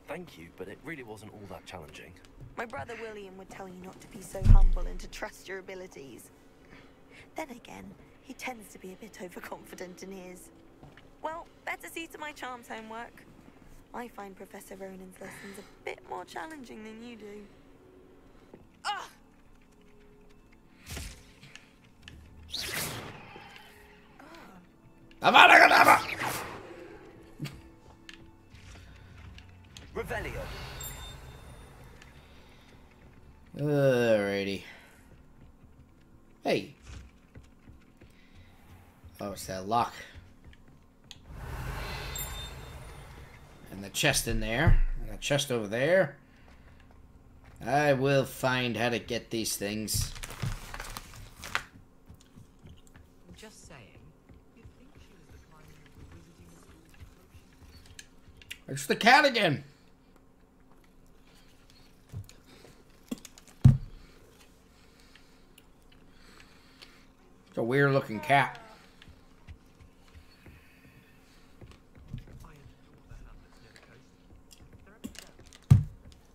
Thank you, but it really wasn't all that challenging. My brother William would tell you not to be so humble and to trust your abilities. Then again, he tends to be a bit overconfident in his. Well, better see to my charms homework. I find Professor Ronen's lessons a bit more challenging than you do. Ah! Revelio. Alrighty. Hey. Oh, it's that lock. And the chest in there. And the chest over there. I will find how to get these things. Just saying. You'd think she was the kind of wizarding It's the cat again. It's a weird looking cat.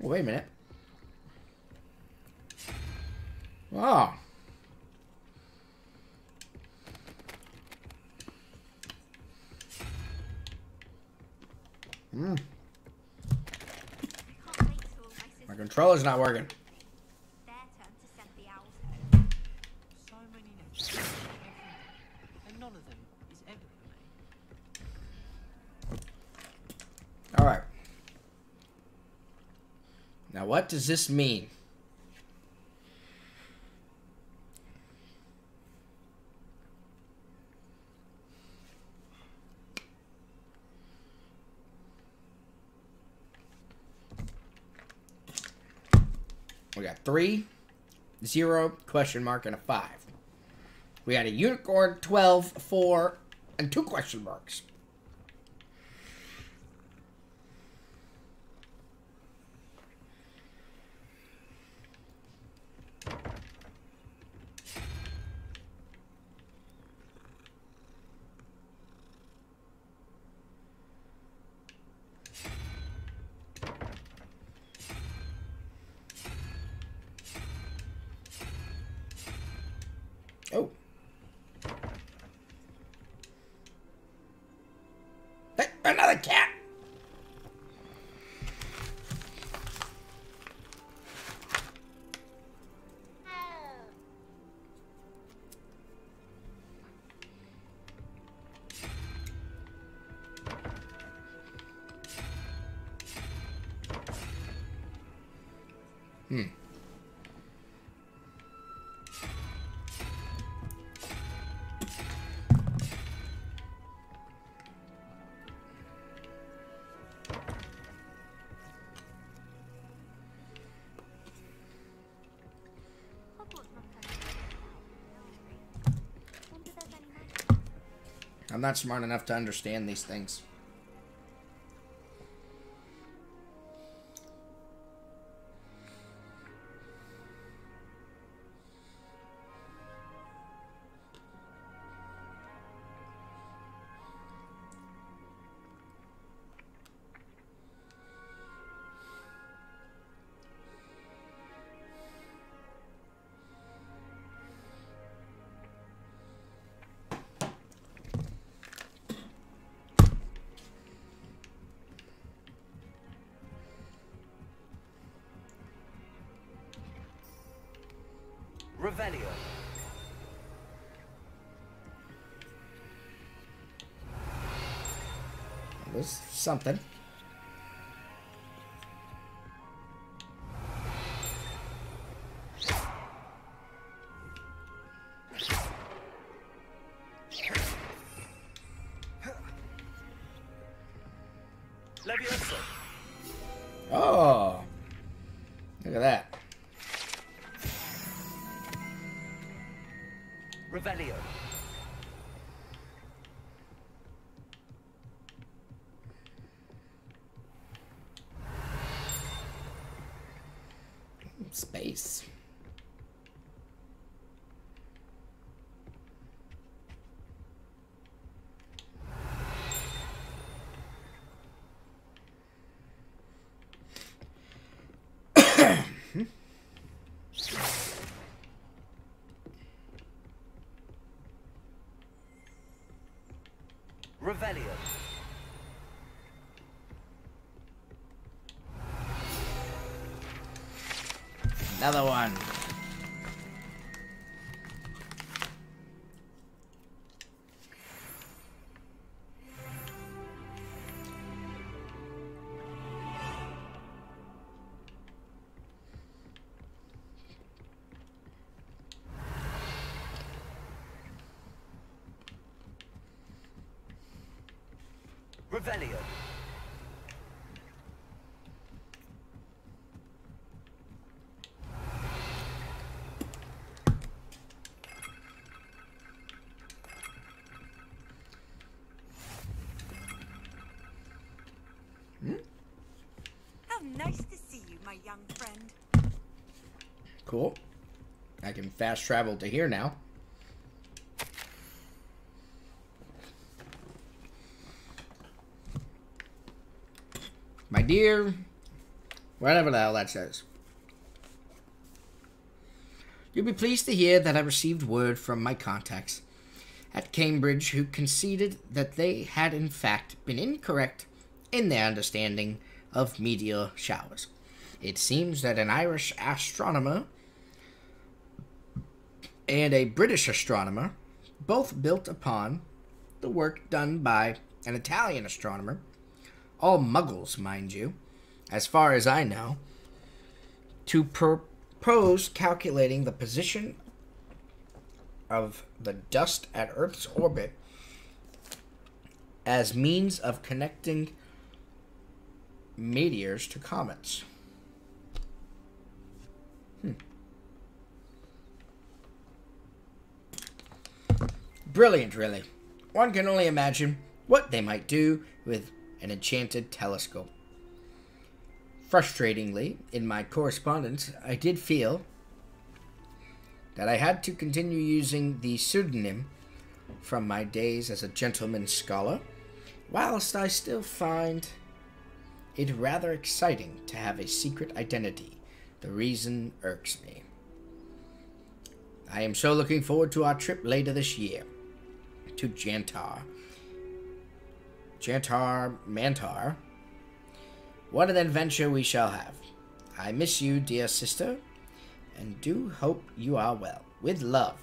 Oh, wait a minute. Oh. Hmm. My controller's not working. Now, what does this mean? We got three, zero, question mark, and a five. We had a unicorn, 12, four, and two question marks. I'm not smart enough to understand these things. Revelio. There's something. Another one. See you, my young friend. Cool. I can fast travel to here now. My dear, whatever the hell that says. You'll be pleased to hear that I received word from my contacts at Cambridge who conceded that they had in fact been incorrect in their understanding of meteor showers. It seems that an Irish astronomer and a British astronomer both built upon the work done by an Italian astronomer, all muggles, mind you, as far as I know, to propose calculating the position of the dust at Earth's orbit as means of connecting meteors to comets. Brilliant, really. One can only imagine what they might do with an enchanted telescope. Frustratingly, in my correspondence, I did feel that I had to continue using the pseudonym from my days as a gentleman scholar, whilst I still find it rather exciting to have a secret identity. The reason irks me. I am so looking forward to our trip later this year to Jantar. Jantar Mantar. What an adventure we shall have. I miss you, dear sister, and do hope you are well. With love.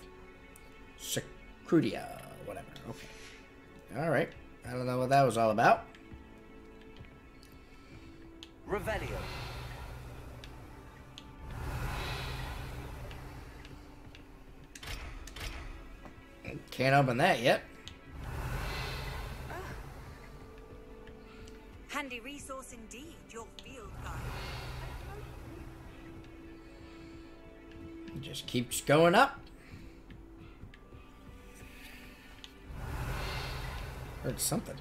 Secrudia, whatever. Okay. Alright. I don't know what that was all about. Revelio. Can't open that yet. Ah. Handy resource indeed, your field guide. It just keeps going up. Heard something.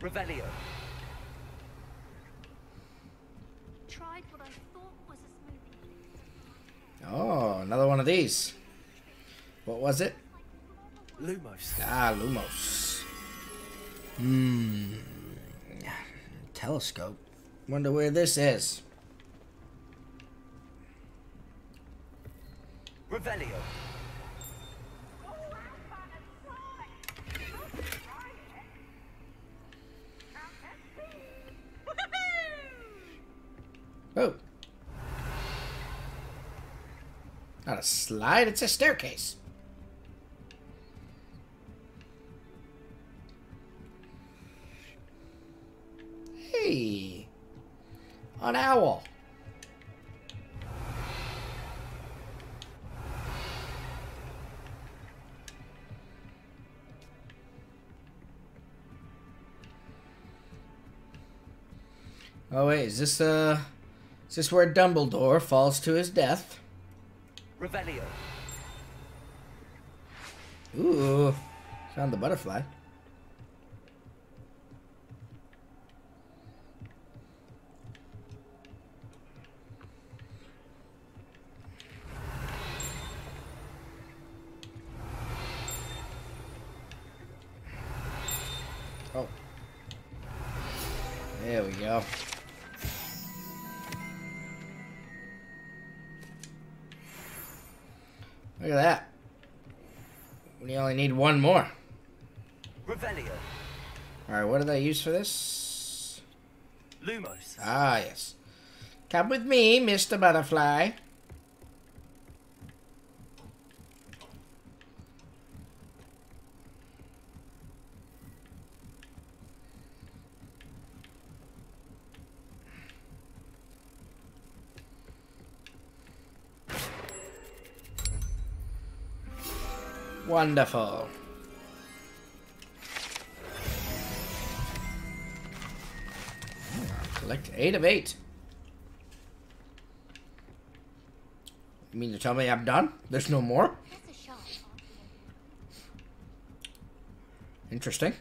Revelio. Oh, another one of these. What was it? Lumos. Ah, Lumos. Hmm. Telescope. Wonder where this is. Revelio. Oh. Not a slide, it's a staircase. Hey. An owl. Oh wait, is this uh is this where Dumbledore falls to his death? Revelio. Ooh, found the butterfly. One more. Revelio. Alright, what did I use for this? Lumos. Ah, yes. Come with me, Mr. Butterfly. Wonderful. Collect eight of eight. You mean to tell me I'm done? There's no more? Interesting.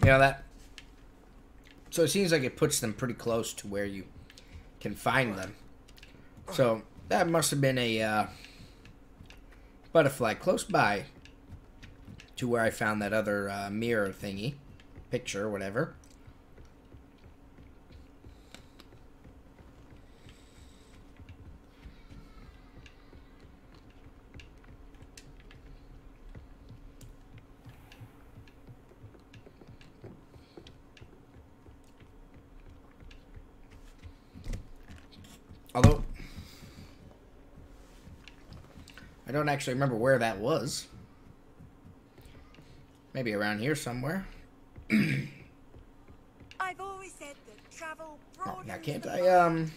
You know that? So it seems like it puts them pretty close to where you can find them. So that must have been a uh, butterfly close by to where I found that other uh, mirror thingy, picture, whatever. Although, I don't actually remember where that was. Maybe around here somewhere. I've always said that travel Oh, now can't I, um...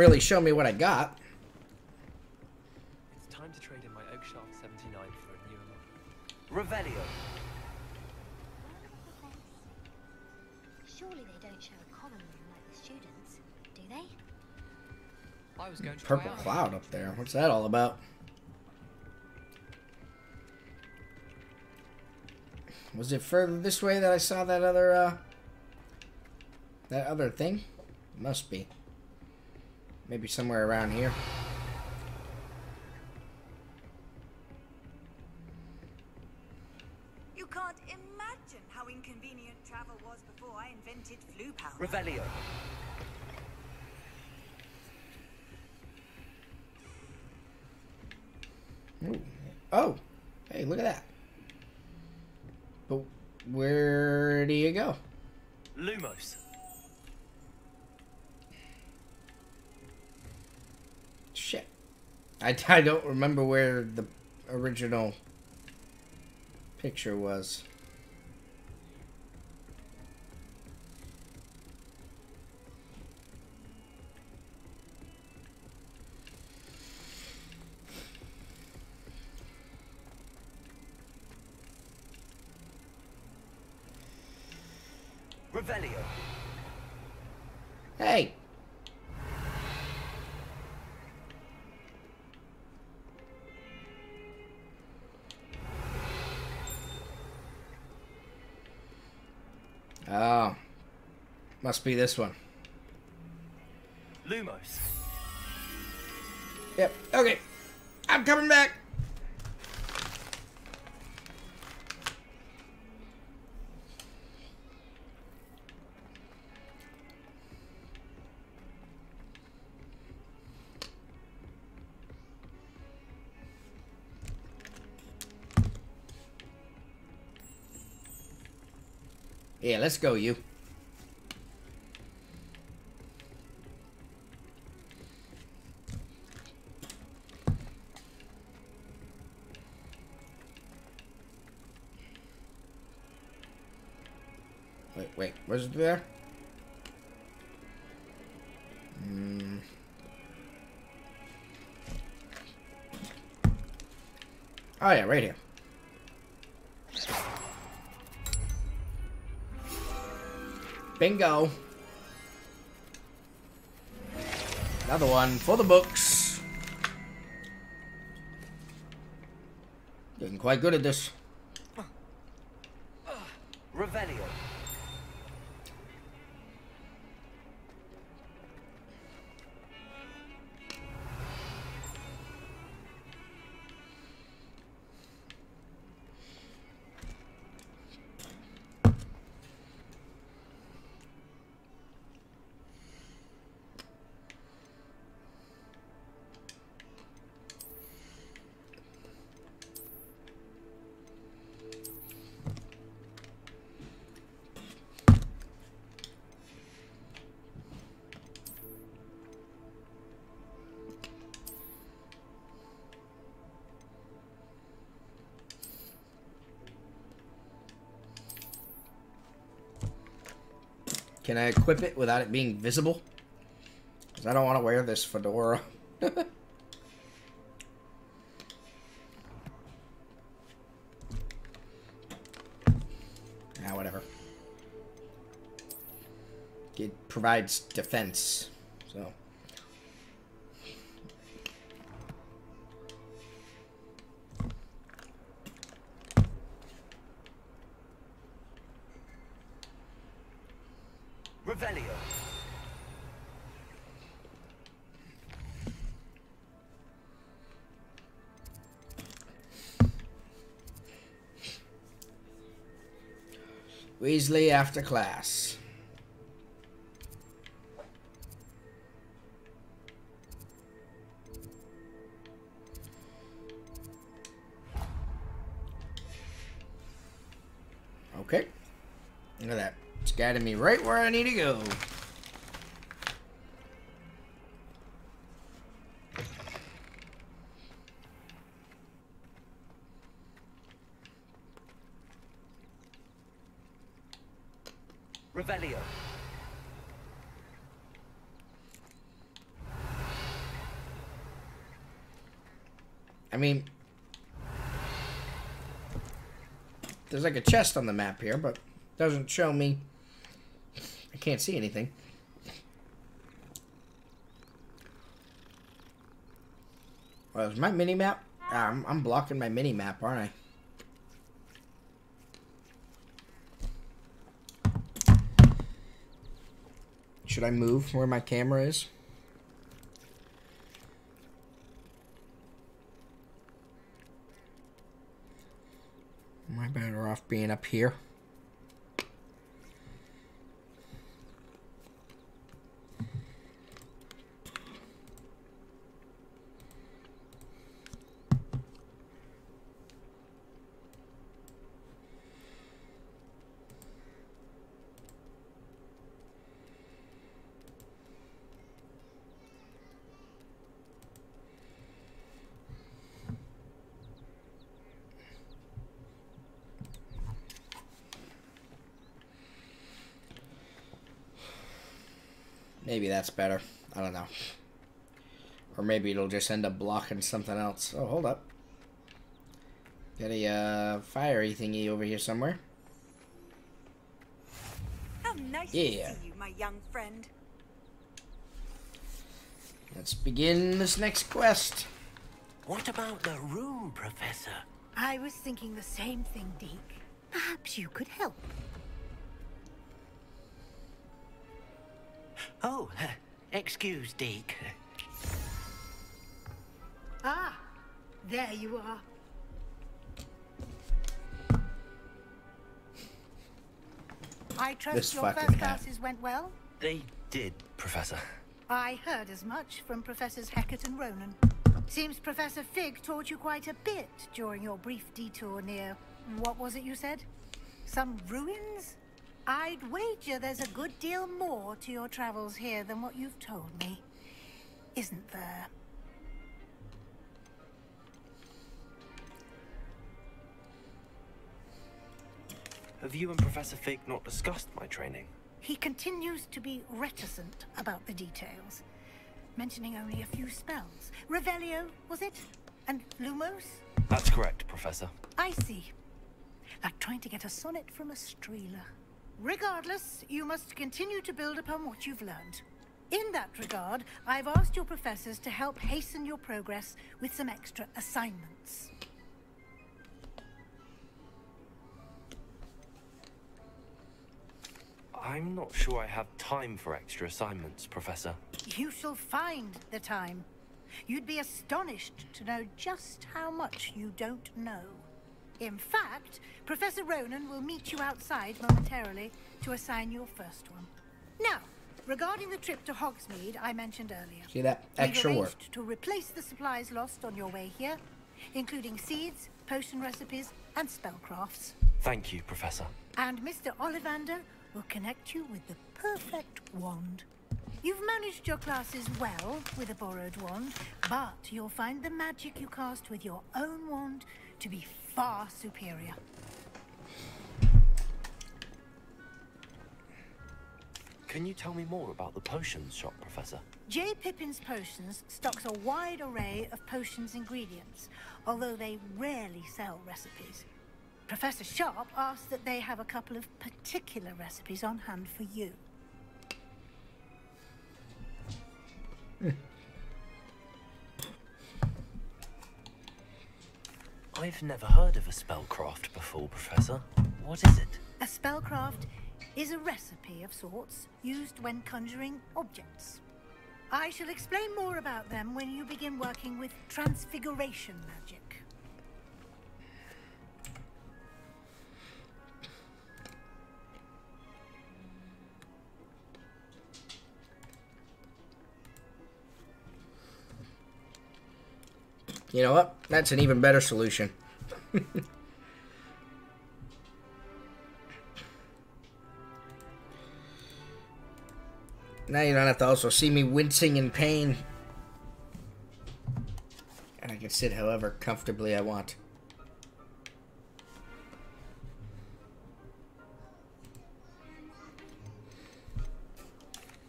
really show me what I got. It's time to trade in my Oakshaft 79 for a newer model. Revelio. Surely they don't show a common room like the students, do they? I was going to Purple cloud up there. What's that all about? Was it further this way that I saw that other, uh... That other thing? Must be. Maybe somewhere around here. I, don't remember where the original picture was. Must be this one. Lumos. Yep. Okay. I'm coming back. Yeah, let's go, you. There? Hmm. Oh yeah, right here. Bingo. Another one for the books. Getting quite good at this. Can I equip it without it being visible? Because I don't want to wear this fedora. ah, whatever. It provides defense, so. Weasley after class. Okay. Look at that. It's guiding me right where I need to go. Like a chest on the map here, but doesn't show me. I can't see anything. Well, is my mini map? Ah, I'm, I'm blocking my mini map, aren't I? Should I move where my camera is? Am I better off being up here? Maybe that's better. I don't know. Or maybe it'll just end up blocking something else. Oh, hold up. Got a uh, fiery thingy over here somewhere. How nice Yeah. to see you, my young friend. Let's begin this next quest. What about the room, Professor? I was thinking the same thing, Deek. Perhaps you could help. Oh, excuse, Deek. Ah, there you are. I trust This your first hat. classes went well. They did, Professor. I heard as much from Professors Hecat and Ronen. Seems Professor Fig taught you quite a bit during your brief detour near. What was it you said? Some ruins? I'd wager there's a good deal more to your travels here than what you've told me. Isn't there? Have you and Professor Fig not discussed my training? He continues to be reticent about the details, mentioning only a few spells. Revelio, was it? And Lumos? That's correct, Professor. I see. Like trying to get a sonnet from a streeler. Regardless, you must continue to build upon what you've learned. In that regard, I've asked your professors to help hasten your progress with some extra assignments. I'm not sure I have time for extra assignments, Professor. You shall find the time. You'd be astonished to know just how much you don't know. In fact, Professor Ronen will meet you outside momentarily to assign your first one. Now, regarding the trip to Hogsmeade I mentioned earlier. See that we've extra work. arranged to replace the supplies lost on your way here, including seeds, potion recipes, and spellcrafts. Thank you, Professor. And Mr. Ollivander will connect you with the perfect wand. You've managed your classes well with a borrowed wand, but you'll find the magic you cast with your own wand to be far superior. Can you tell me more about the potions shop, Professor? J. Pippin's Potions stocks a wide array of potions ingredients, although they rarely sell recipes. Professor Sharp asked that they have a couple of particular recipes on hand for you. I've never heard of a spellcraft before, Professor. What is it? A spellcraft is a recipe of sorts used when conjuring objects. I shall explain more about them when you begin working with transfiguration magic. You know what? That's an even better solution. now you don't have to also see me wincing in pain. And I can sit however comfortably I want.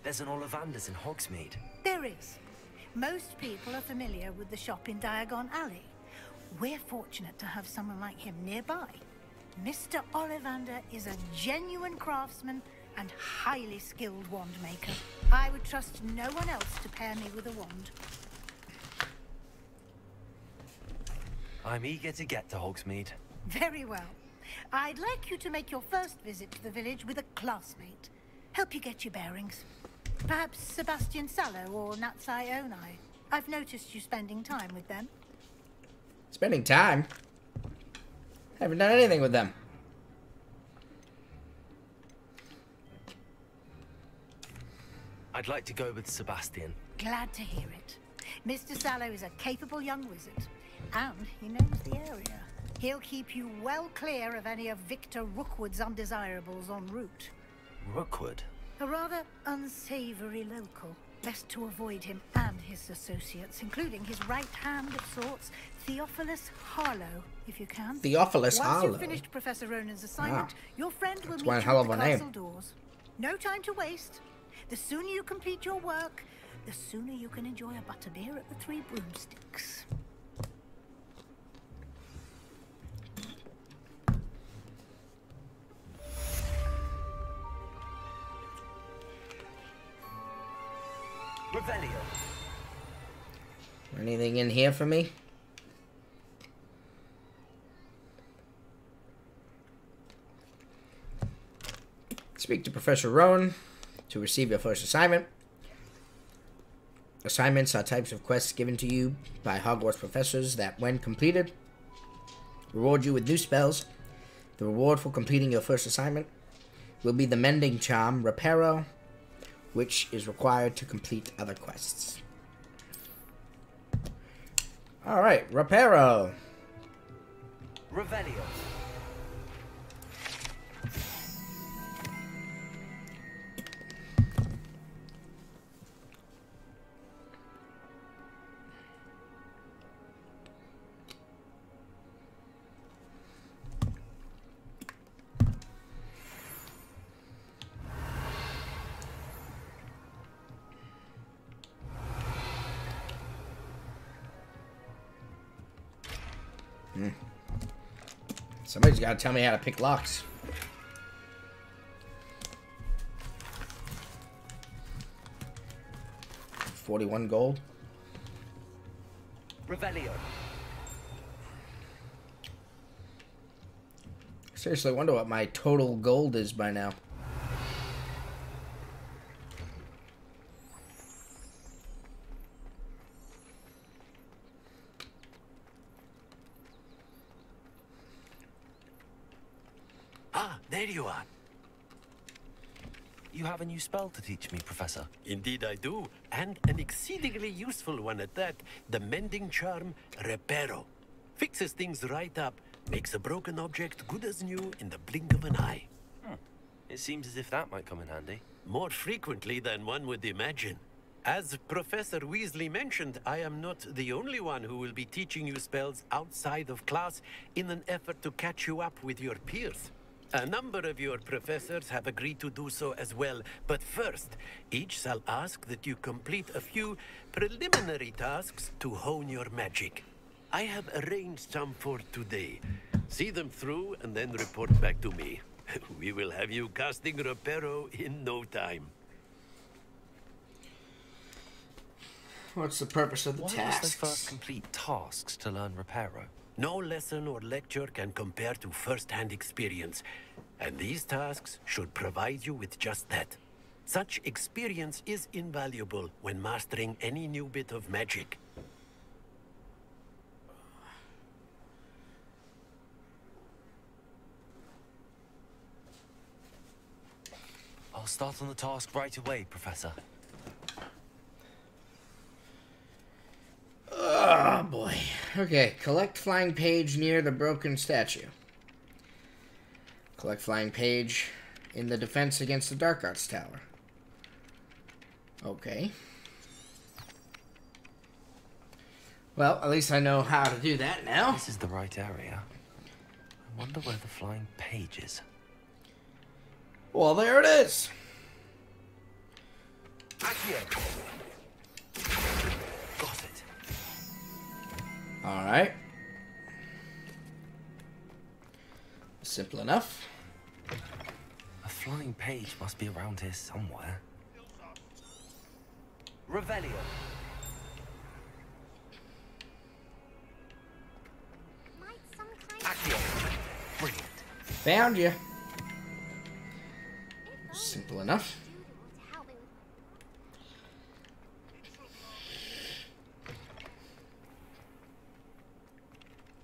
There's an Ollivander's in Hogsmeade. There is. Most people are familiar with the shop in Diagon Alley. We're fortunate to have someone like him nearby. Mr. Ollivander is a genuine craftsman and highly skilled wand maker. I would trust no one else to pair me with a wand. I'm eager to get to Hogsmeade. Very well. I'd like you to make your first visit to the village with a classmate. Help you get your bearings. Perhaps Sebastian Sallow or Natsai Onai. I've noticed you spending time with them. Spending time? I haven't done anything with them. I'd like to go with Sebastian. Glad to hear it. Mr. Sallow is a capable young wizard, and he knows the area. He'll keep you well clear of any of Victor Rookwood's undesirables en route. Rookwood? A rather unsavory local. Best to avoid him and his associates, including his right hand of sorts, Theophilus Harlow, if you can. Theophilus Once Harlow? you've finished Professor Ronen's assignment, Ah. your friend will meet you at the a name. castle doors. No time to waste. The sooner you complete your work, the sooner you can enjoy a butterbeer at the Three Broomsticks. Anything in here for me? Speak to Professor Rowan to receive your first assignment. Assignments are types of quests given to you by Hogwarts professors that, when completed, reward you with new spells. The reward for completing your first assignment will be the Mending Charm Reparo, which is required to complete other quests. Alright, Reparo. Revelio. Somebody's got to tell me how to pick locks. Forty-one gold. Revelio. Seriously, wonder what my total gold is by now. Ah, there you are. You have a new spell to teach me, Professor. Indeed I do, and an exceedingly useful one at that. The mending charm Reparo. Fixes things right up, makes a broken object good as new in the blink of an eye. Hmm. It seems as if that might come in handy. More frequently than one would imagine. As Professor Weasley mentioned, I am not the only one who will be teaching you spells outside of class in an effort to catch you up with your peers. A number of your professors have agreed to do so as well, but first, each shall ask that you complete a few preliminary tasks to hone your magic. I have arranged some for today. See them through and then report back to me. we will have you casting Reparo in no time. What's the purpose of the Why must tasks? they first complete tasks to learn Reparo? No lesson or lecture can compare to first-hand experience, and these tasks should provide you with just that. Such experience is invaluable when mastering any new bit of magic. I'll start on the task right away, Professor. Oh boy. Okay, collect flying page near the broken statue. Collect flying page in the defense against the Dark Arts Tower. Okay. Well, at least I know how to do that now. This is the right area. I wonder where the flying page is. Well, there it is. Got All right. Simple enough. A flying page must be around here somewhere. Revelio. Found you. Simple enough.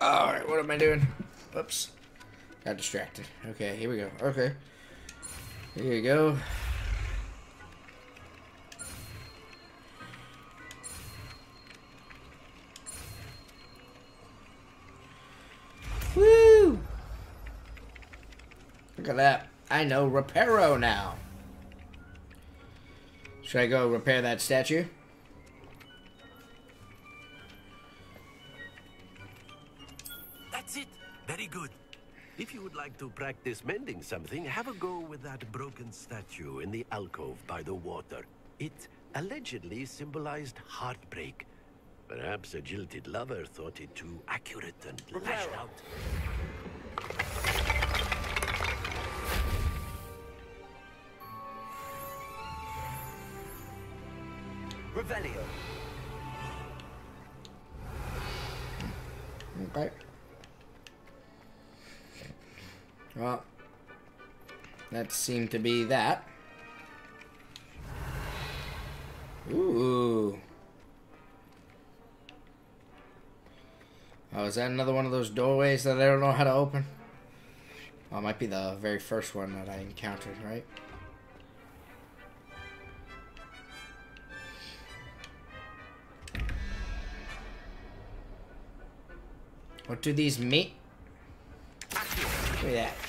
Alright, what am I doing? Oops. Got distracted. Okay, here we go. Okay. Here you go. Woo! Look at that. I know Reparo now. Should I go repair that statue? If you would like to practice mending something, have a go with that broken statue in the alcove by the water. It allegedly symbolized heartbreak. Perhaps a jilted lover thought it too accurate and lashed out. Seemed to be that. Ooh. Oh, is that another one of those doorways that I don't know how to open? Oh, might be the very first one that I encountered, right? What do these mean? Look at that.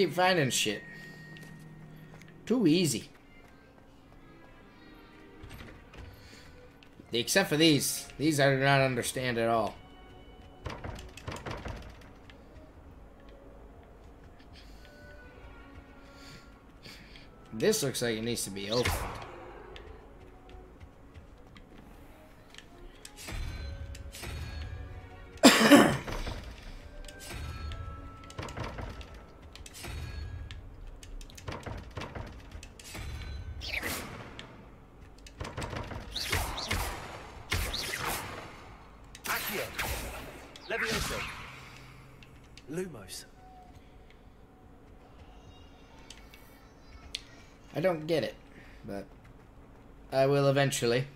Keep finding shit. Too easy. Except for these. These I do not understand at all. This looks like it needs to be opened. Get it, but I will eventually.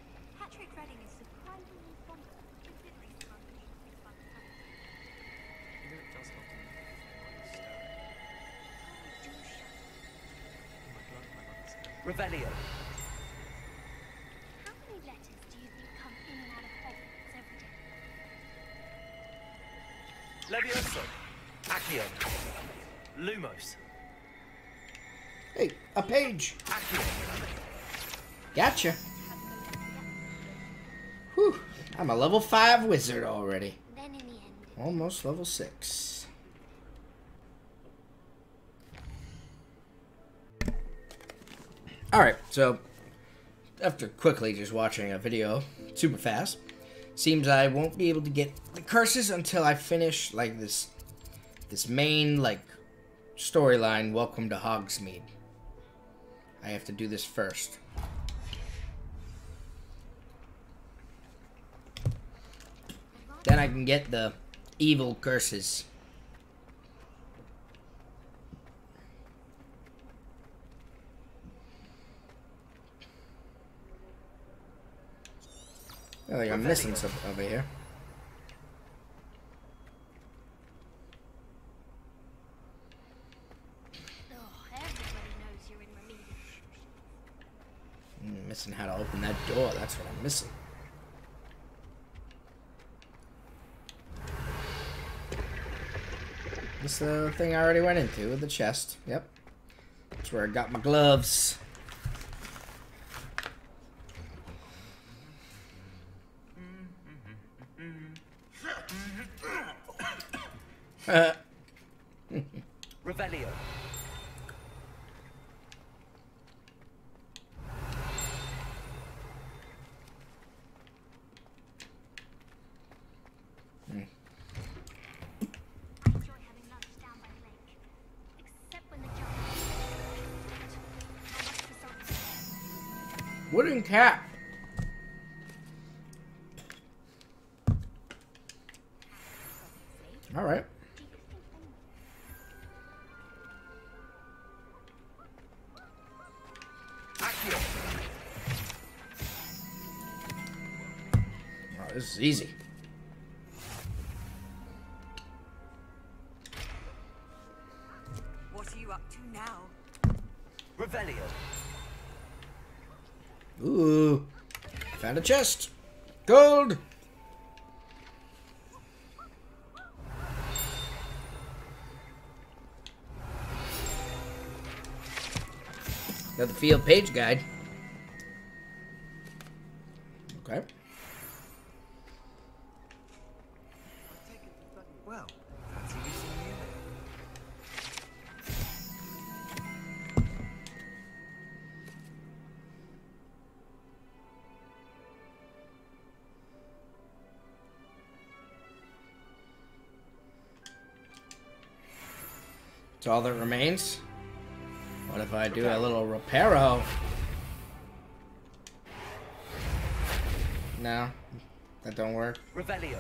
I'm a level 5 wizard already. Then in the end, Almost level 6. Alright, so after quickly just watching a video super fast, seems I won't be able to get the curses until I finish like this this main like storyline Welcome to Hogsmeade. I have to do this first. Then I can get the evil curses. Oh, I think I'm missing something over here. oh, everybody knows you're in remedial. I'm missing how to open that door. That's what I'm missing. This the thing I already went into with the chest. Yep. That's where I got my gloves. Mm-hmm. Uh, cap. All right. Oh, this is easy. Chest. Gold. Got the field page guide. All that remains. What if I do a little reparo? No, that don't work. Revelio.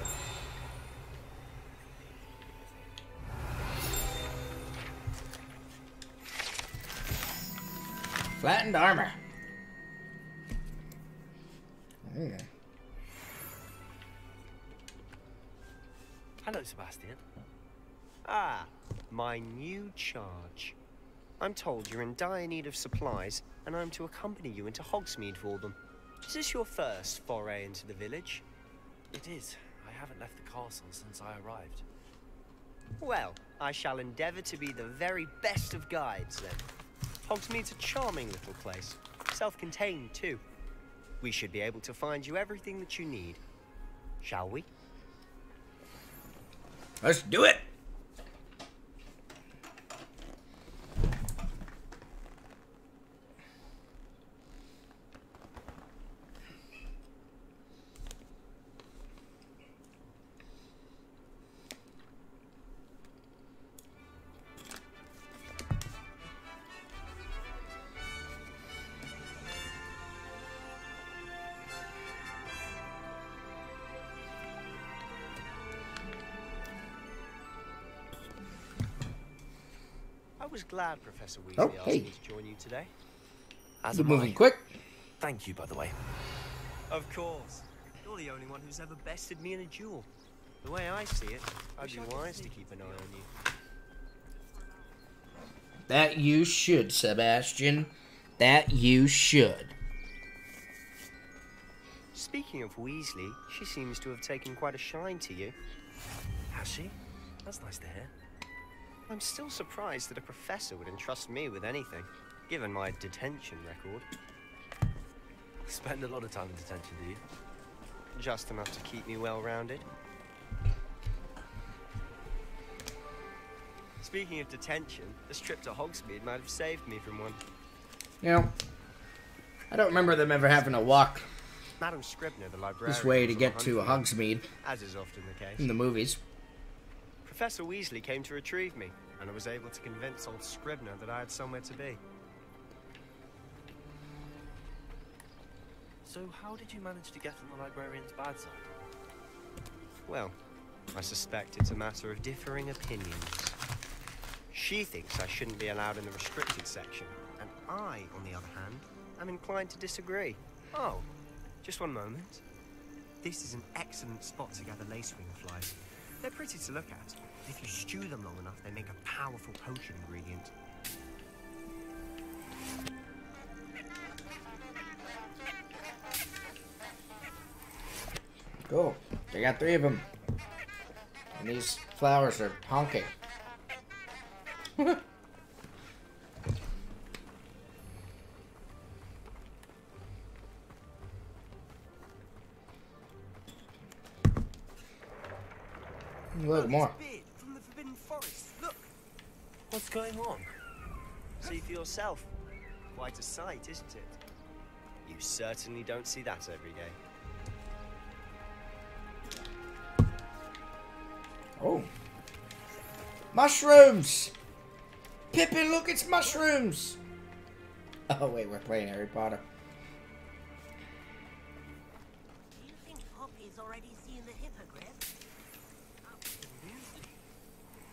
Flattened armor. New charge. I'm told you're in dire need of supplies, and I'm to accompany you into Hogsmeade for them. Is this your first foray into the village? It is. I haven't left the castle since I arrived. Well, I shall endeavour to be the very best of guides then. Hogsmeade's a charming little place, self-contained too. We should be able to find you everything that you need. Shall we? Let's do it. Was glad Professor Weasley Oh, asked hey. me to join you today. As You're am I. moving quick. Thank you, by the way. Of course. You're the only one who's ever bested me in a duel. The way I see it, I'd be wise to keep an eye on you. That you should, Sebastian. That you should. Speaking of Weasley, she seems to have taken quite a shine to you. Has she? That's nice to hear. I'm still surprised that a professor would entrust me with anything, given my detention record. Spend a lot of time in detention, do you? Just enough to keep me well-rounded. Speaking of detention, this trip to Hogsmeade might have saved me from one. You know, I don't remember them ever having to walk Madam Scribner, the librarian, this way to get to hunt Hogsmeade as is often the case. in the movies. Professor Weasley came to retrieve me, and I was able to convince old Scribner that I had somewhere to be. So how did you manage to get on the librarian's bad side? Well, I suspect it's a matter of differing opinions. She thinks I shouldn't be allowed in the restricted section, and I, on the other hand, am inclined to disagree. Oh, just one moment. This is an excellent spot to gather lacewing flies. They're pretty to look at. If you stew them long enough, they make a powerful potion ingredient. Cool. They got three of them. And these flowers are honking. Look, more. From the Forbidden Forest. Look, What's going on? see for yourself. Quite a sight, isn't it? You certainly don't see that every day. Oh. Mushrooms! Pippin, look, it's mushrooms! Oh, wait, we're playing Harry Potter. Do you think Poppy's already seen the hippogriff?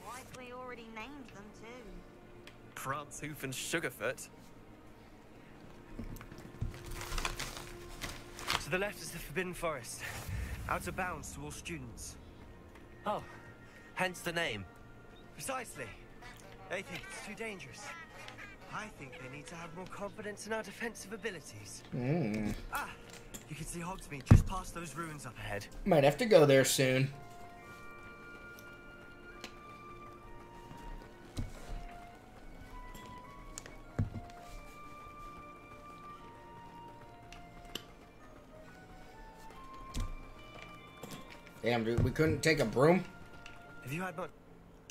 Likely already named them too. Prance, Hoof, and Sugarfoot. To the left is the Forbidden Forest. Out of bounds to all students. Oh, hence the name. Precisely. They think it's too dangerous. I think they need to have more confidence in our defensive abilities. Mm. Ah, you can see Hogsmeade just past those ruins up ahead. Might have to go there soon. Damn, dude, we couldn't take a broom? Have you had much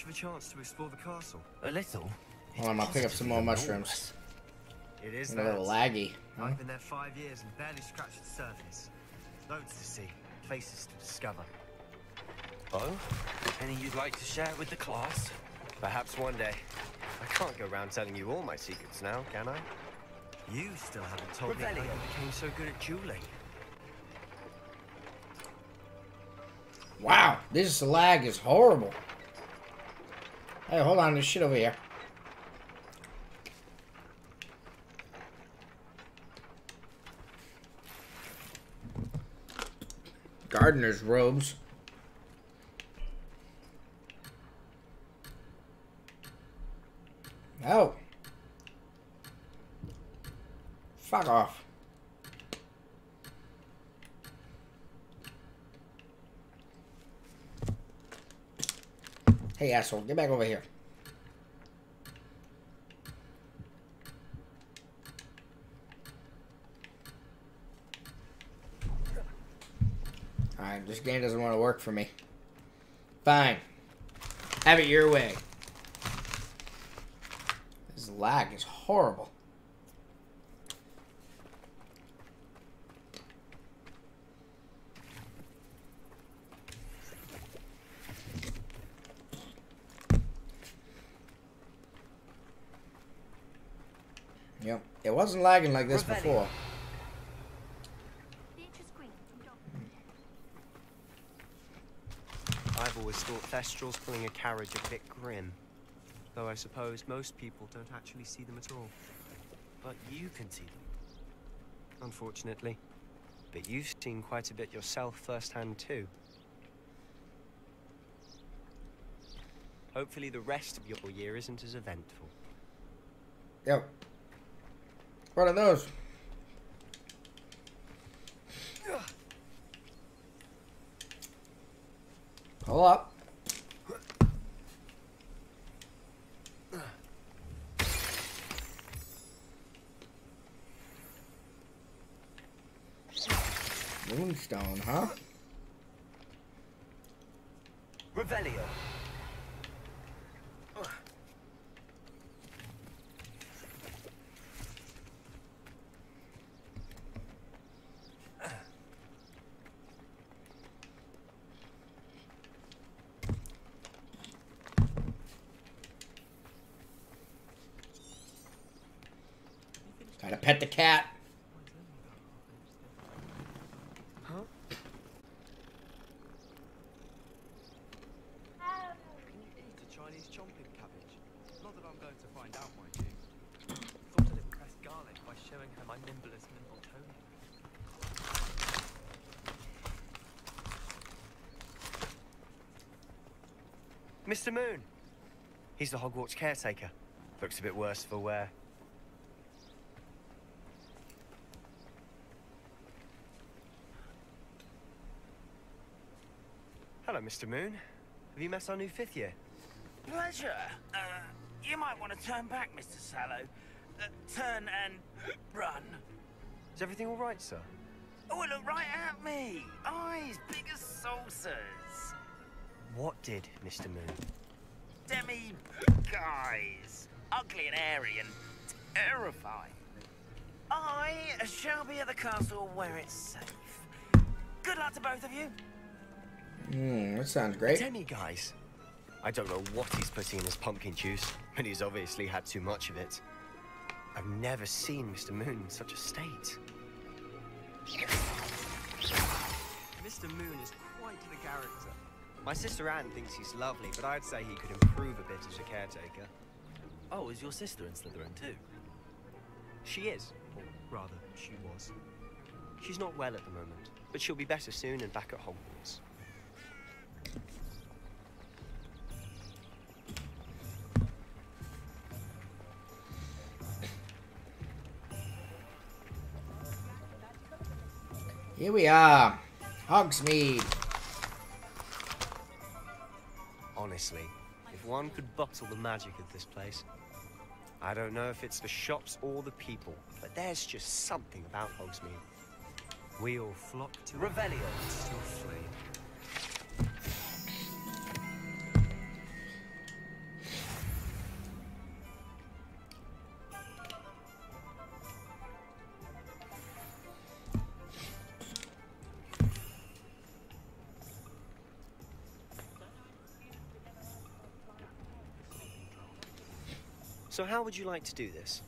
of a chance to explore the castle? A little. Hold on, I'll pick up some more mushrooms. It is A little laggy. huh? I've been there five years and barely scratched the surface. Loads to see, places to discover. Oh? Any you'd like to share with the class? Perhaps one day. I can't go around telling you all my secrets now, can I? You still haven't told me how you became so good at dueling. Wow, this lag is horrible. Hey, hold on, there's shit over here. Gardener's robes. Oh. Fuck off. Hey, asshole, get back over here. Alright, this game doesn't want to work for me. Fine. Have it your way. This lag is horrible. Yep, it wasn't lagging like this before. I've always thought Thestral's pulling a carriage a bit grim. Though I suppose most people don't actually see them at all. But you can see them. Unfortunately. But you've seen quite a bit yourself firsthand too. Hopefully the rest of your year isn't as eventful. Yo. What are those? Pull up. Moonstone, huh? Revelio. Gotta pet the cat. Huh? Eat a Chinese chomping cabbage. Not that I'm going to find out, mind you. Thought I'd impress Garlick by showing her my nimblest nimble Tony. Mr. Moon! He's the Hogwarts caretaker. Looks a bit worse for wear. Hello, Mr. Moon. Have you met our new fifth year? Pleasure. Uh, you might want to turn back, Mr. Sallow. Uh, turn and run. Is everything all right, sir? Oh, look right at me. Eyes big as saucers. What did, Mr. Moon? Demi guys. Ugly and airy and terrifying. I shall be at the castle where it's safe. Good luck to both of you. Hmm, that sounds great. Demiguise. I don't know what he's putting in his pumpkin juice, but he's obviously had too much of it. I've never seen Mr. Moon in such a state. Mr. Moon is quite the character. My sister Anne thinks he's lovely, but I'd say he could improve a bit as a caretaker. Oh, is your sister in Slytherin too? She is, or rather, she was. She's not well at the moment, but she'll be better soon and back at Hogwarts. Here we are. Hogsmeade. Honestly, if one could bottle the magic of this place. I don't know if it's the shops or the people, but there's just something about Hogsmeade. We all flock to. Revelio. Still how would you like to do this?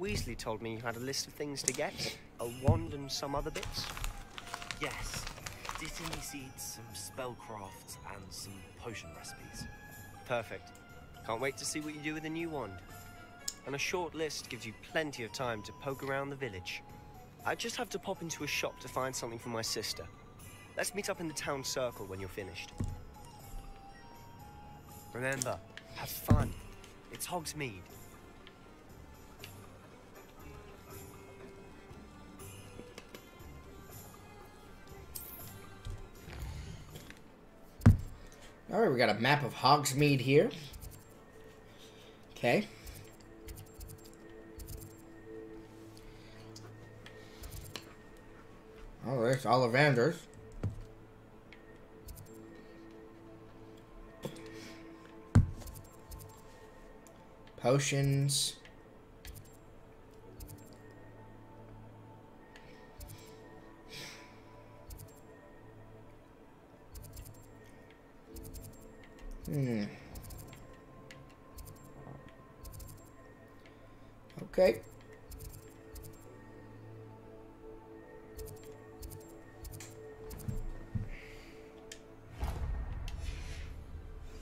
Weasley told me you had a list of things to get. A wand and some other bits. Yes. Dittany seeds, some spellcrafts, and some potion recipes. Perfect. Can't wait to see what you do with the new wand. And a short list gives you plenty of time to poke around the village. I just have to pop into a shop to find something for my sister. Let's meet up in the town circle when you're finished. Remember, have fun. It's Hogsmeade. All right, we got a map of Hogsmeade here. Okay. Oh, there's Ollivanders. Potions. Hmm. Okay.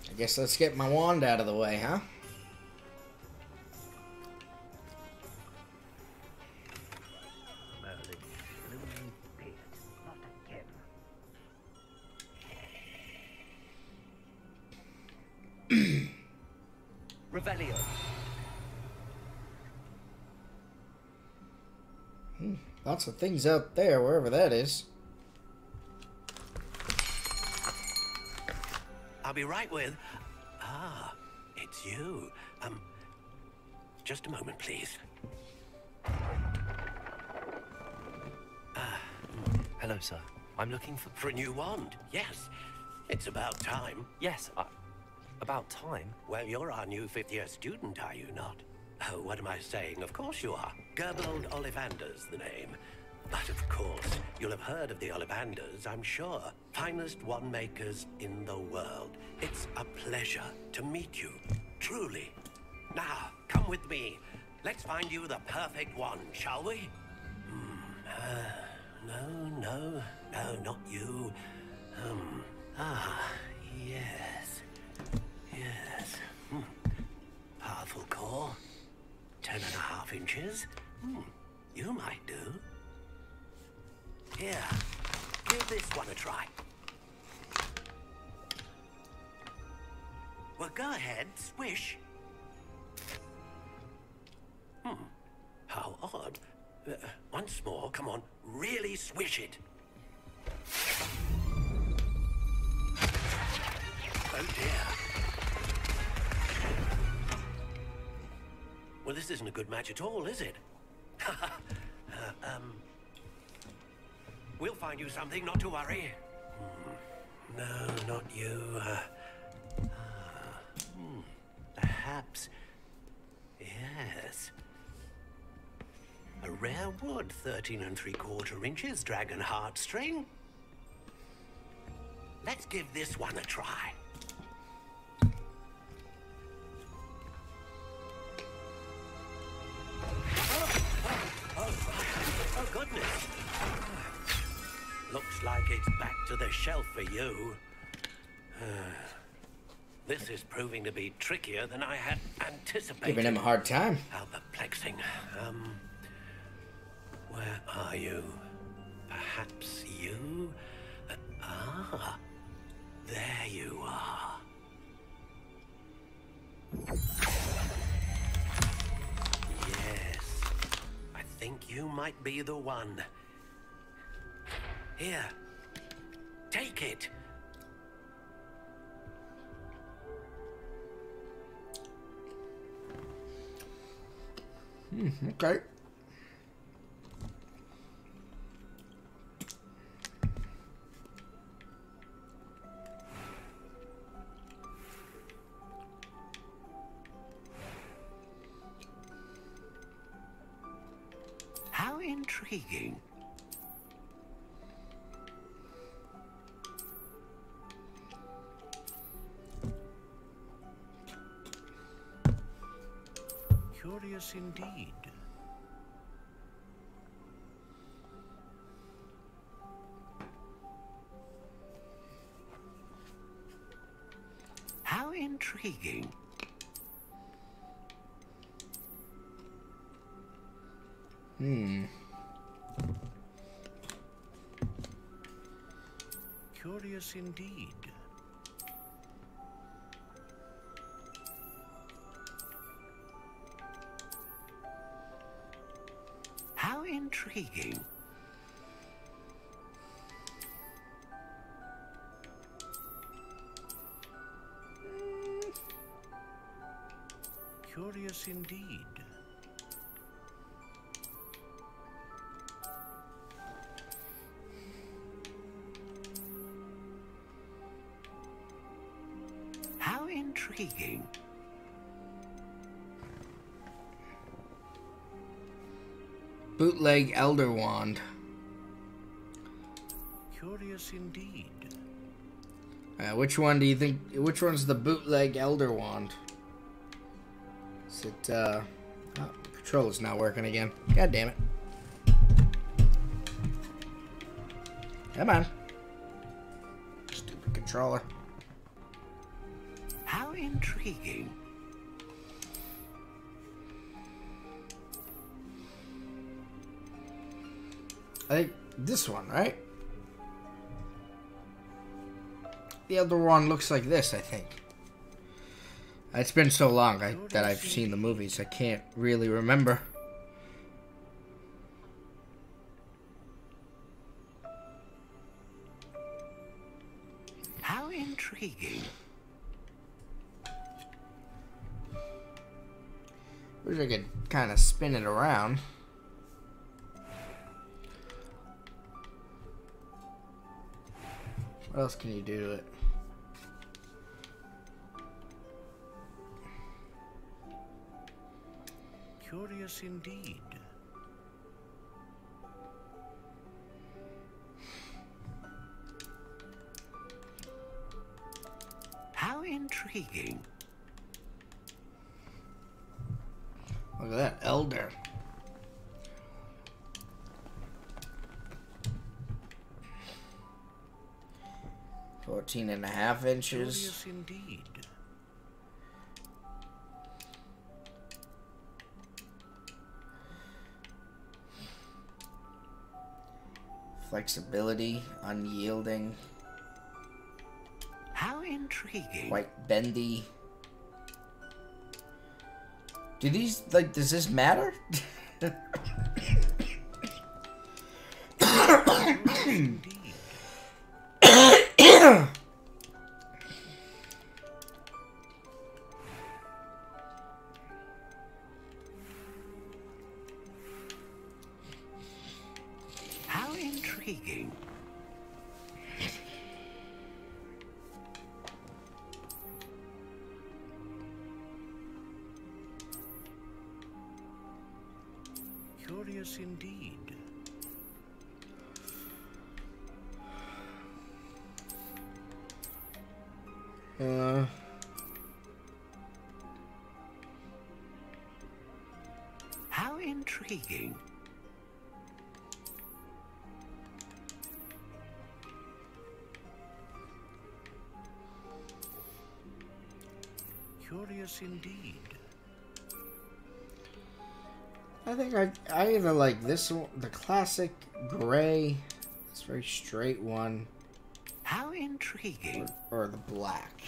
I guess let's get my wand out of the way, huh? Lots of things out there, wherever that is. I'll be right with. Ah, it's you. Um, just a moment, please. Ah, hello, sir. I'm looking for for a new wand. Yes, it's about time. Yes, I, about time. Well, you're our new fifth-year student, are you not? Oh, what am I saying? Of course you are. Gerbold Ollivander's the name. But of course, you'll have heard of the Ollivanders, I'm sure. Finest wand makers in the world. It's a pleasure to meet you, truly. Now, come with me. Let's find you the perfect one, shall we? Hmm. Uh, no, no, no, not you. Um. Ah, yes. Yes. Hmm. Powerful core. Ten and a half inches. Hmm. You might do. Here. Give this one a try. Well, go ahead. Swish. Hmm. How odd. Uh, once more, come on. Really swish it. Oh dear. Well, this isn't a good match at all, is it? Uh, um, we'll find you something, not to worry. Hmm. No, not you. Uh, ah, hmm. Perhaps. Yes. A rare wood, 13 and three quarter inches, dragon heartstring. Let's give this one a try. Looks like it's back to the shelf for you. this is proving to be trickier than I had anticipated. Giving him a hard time. How perplexing. Um, where are you? Perhaps you? Uh, ah, there you are. Yes, I think you might be the one. Here, take it. Hmm, okay. How intriguing. Curious indeed. How intriguing. Hmm. Curious indeed. Intriguing. Hmm. Curious indeed. Bootleg Elder Wand. Curious indeed. Uh, which one do you think? Which one's the bootleg Elder Wand? Is it, uh... Oh, the controller's not working again. God damn it. Come on. Stupid controller. How intriguing. I think this one, right? The other one looks like this, I think. It's been so long I, that I've seen the movies, I can't really remember. How intriguing. Wish I could kind of spin it around. What else can you do to it? Curious indeed. Half inches. Curious indeed. Flexibility, unyielding, How intriguing. quite bendy. Do these like? Does this matter? This one, the classic gray, this very straight one, How intriguing. or the black.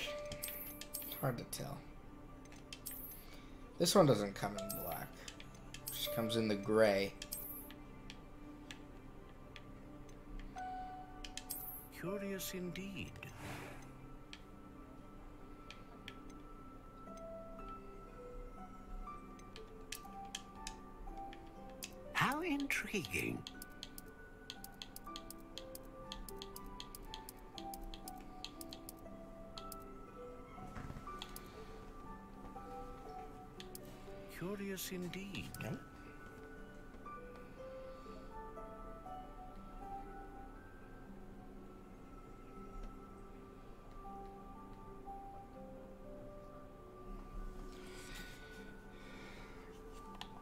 Hard to tell. This one doesn't come in black. It just comes in the gray. Curious indeed. Indeed.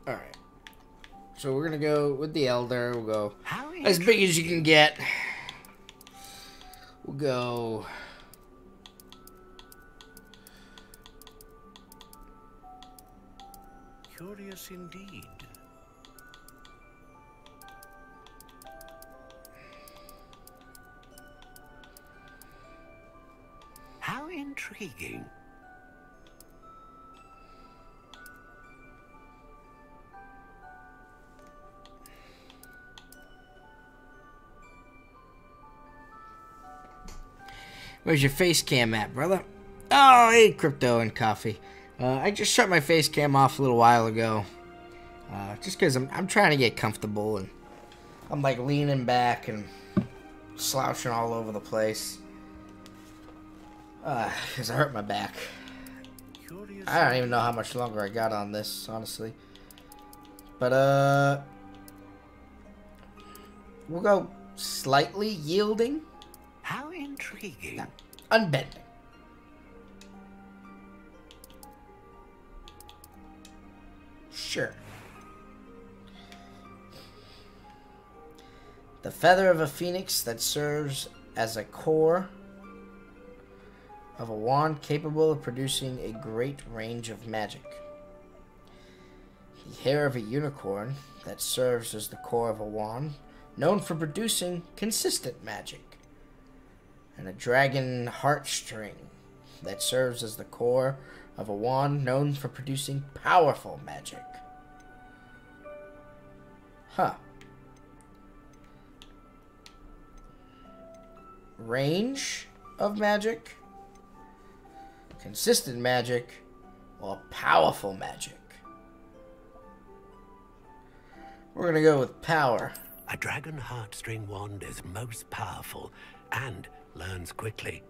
All right. So we're gonna go with the elder. We'll go as big as you can get. We'll go. Where's your face cam at, brother? Oh, hey, crypto and coffee. Uh, I just shut my face cam off a little while ago. Uh, just because I'm, I'm trying to get comfortable and I'm like leaning back and slouching all over the place. Because I hurt my back. I don't even know how much longer I got on this, honestly. But, uh. We'll go slightly yielding. How intriguing. Unbending. Sure. The feather of a phoenix that serves as a core of a wand capable of producing a great range of magic. The hair of a unicorn that serves as the core of a wand, known for producing consistent magic. And a dragon heartstring that serves as the core of a wand known for producing powerful magic. Huh. Range of magic, consistent magic, or powerful magic. We're going to go with power. A dragon heartstring wand is most powerful and learns quickly.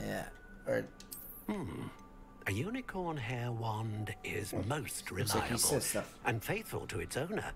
Yeah. Or Hmm. A unicorn hair wand is most Looks like reliable and faithful to its owner.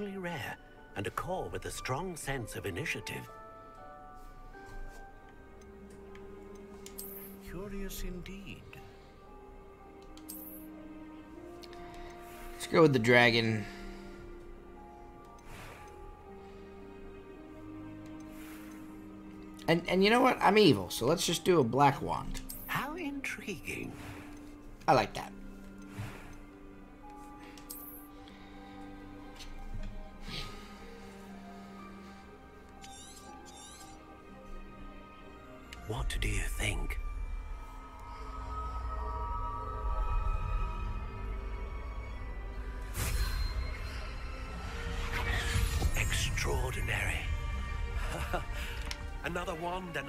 Exceptionally rare, and a core with a strong sense of initiative. Curious indeed. let's go with the dragon. And and you know what? I'm evil, so let's just do a black wand. How intriguing. I like that.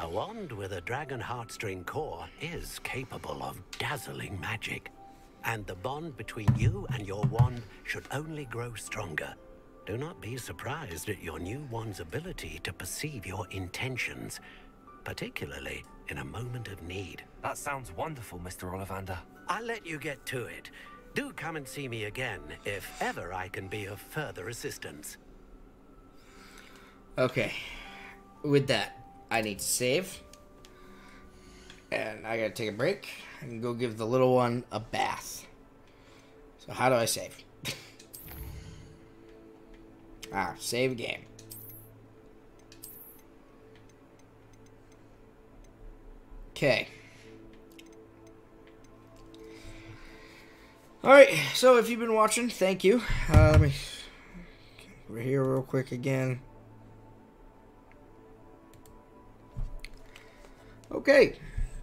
A wand with a dragon heartstring core is capable of dazzling magic. And the bond between you and your wand should only grow stronger. Do not be surprised at your new wand's ability to perceive your intentions, particularly in a moment of need. That sounds wonderful, Mr. Ollivander. I'll let you get to it. Do come and see me again if ever I can be of further assistance. Okay. With that, I need to save. And I gotta take a break and go give the little one a bath. So how do I save? ah, save game. Okay. Alright, so if you've been watching, thank you. Uh, let me over here real quick again. Okay,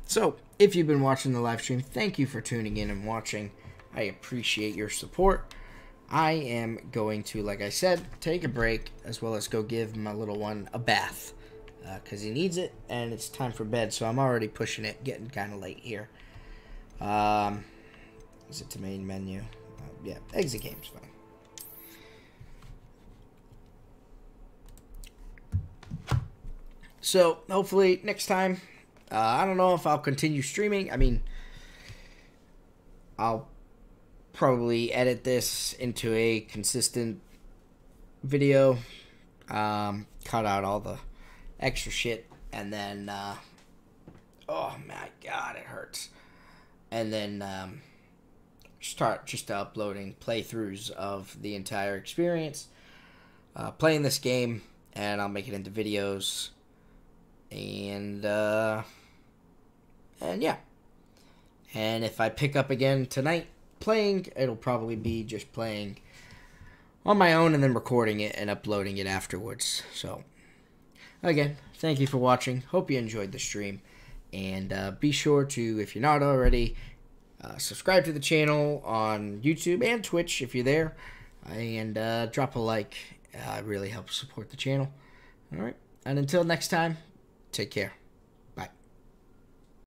so if you've been watching the live stream, thank you for tuning in and watching. I appreciate your support. I am going to, like I said, take a break as well as go give my little one a bath because he needs it and it's time for bed. So I'm already pushing it, getting kind of late here. Um, is it to main menu? Uh, yeah, exit game's fine. So hopefully next time, uh, I don't know if I'll continue streaming. I mean, I'll probably edit this into a consistent video, um, cut out all the extra shit, and then, uh, oh my god, it hurts. And then um, start just uploading playthroughs of the entire experience, uh, playing this game, and I'll make it into videos and uh and yeah and if i pick up again tonight playing it'll probably be just playing on my own and then recording it and uploading it afterwards so again thank you for watching hope you enjoyed the stream and uh, be sure to if you're not already uh, subscribe to the channel on youtube and twitch if you're there and uh, drop a like. Uh, it really helps support the channel. All right. And until next time, take care.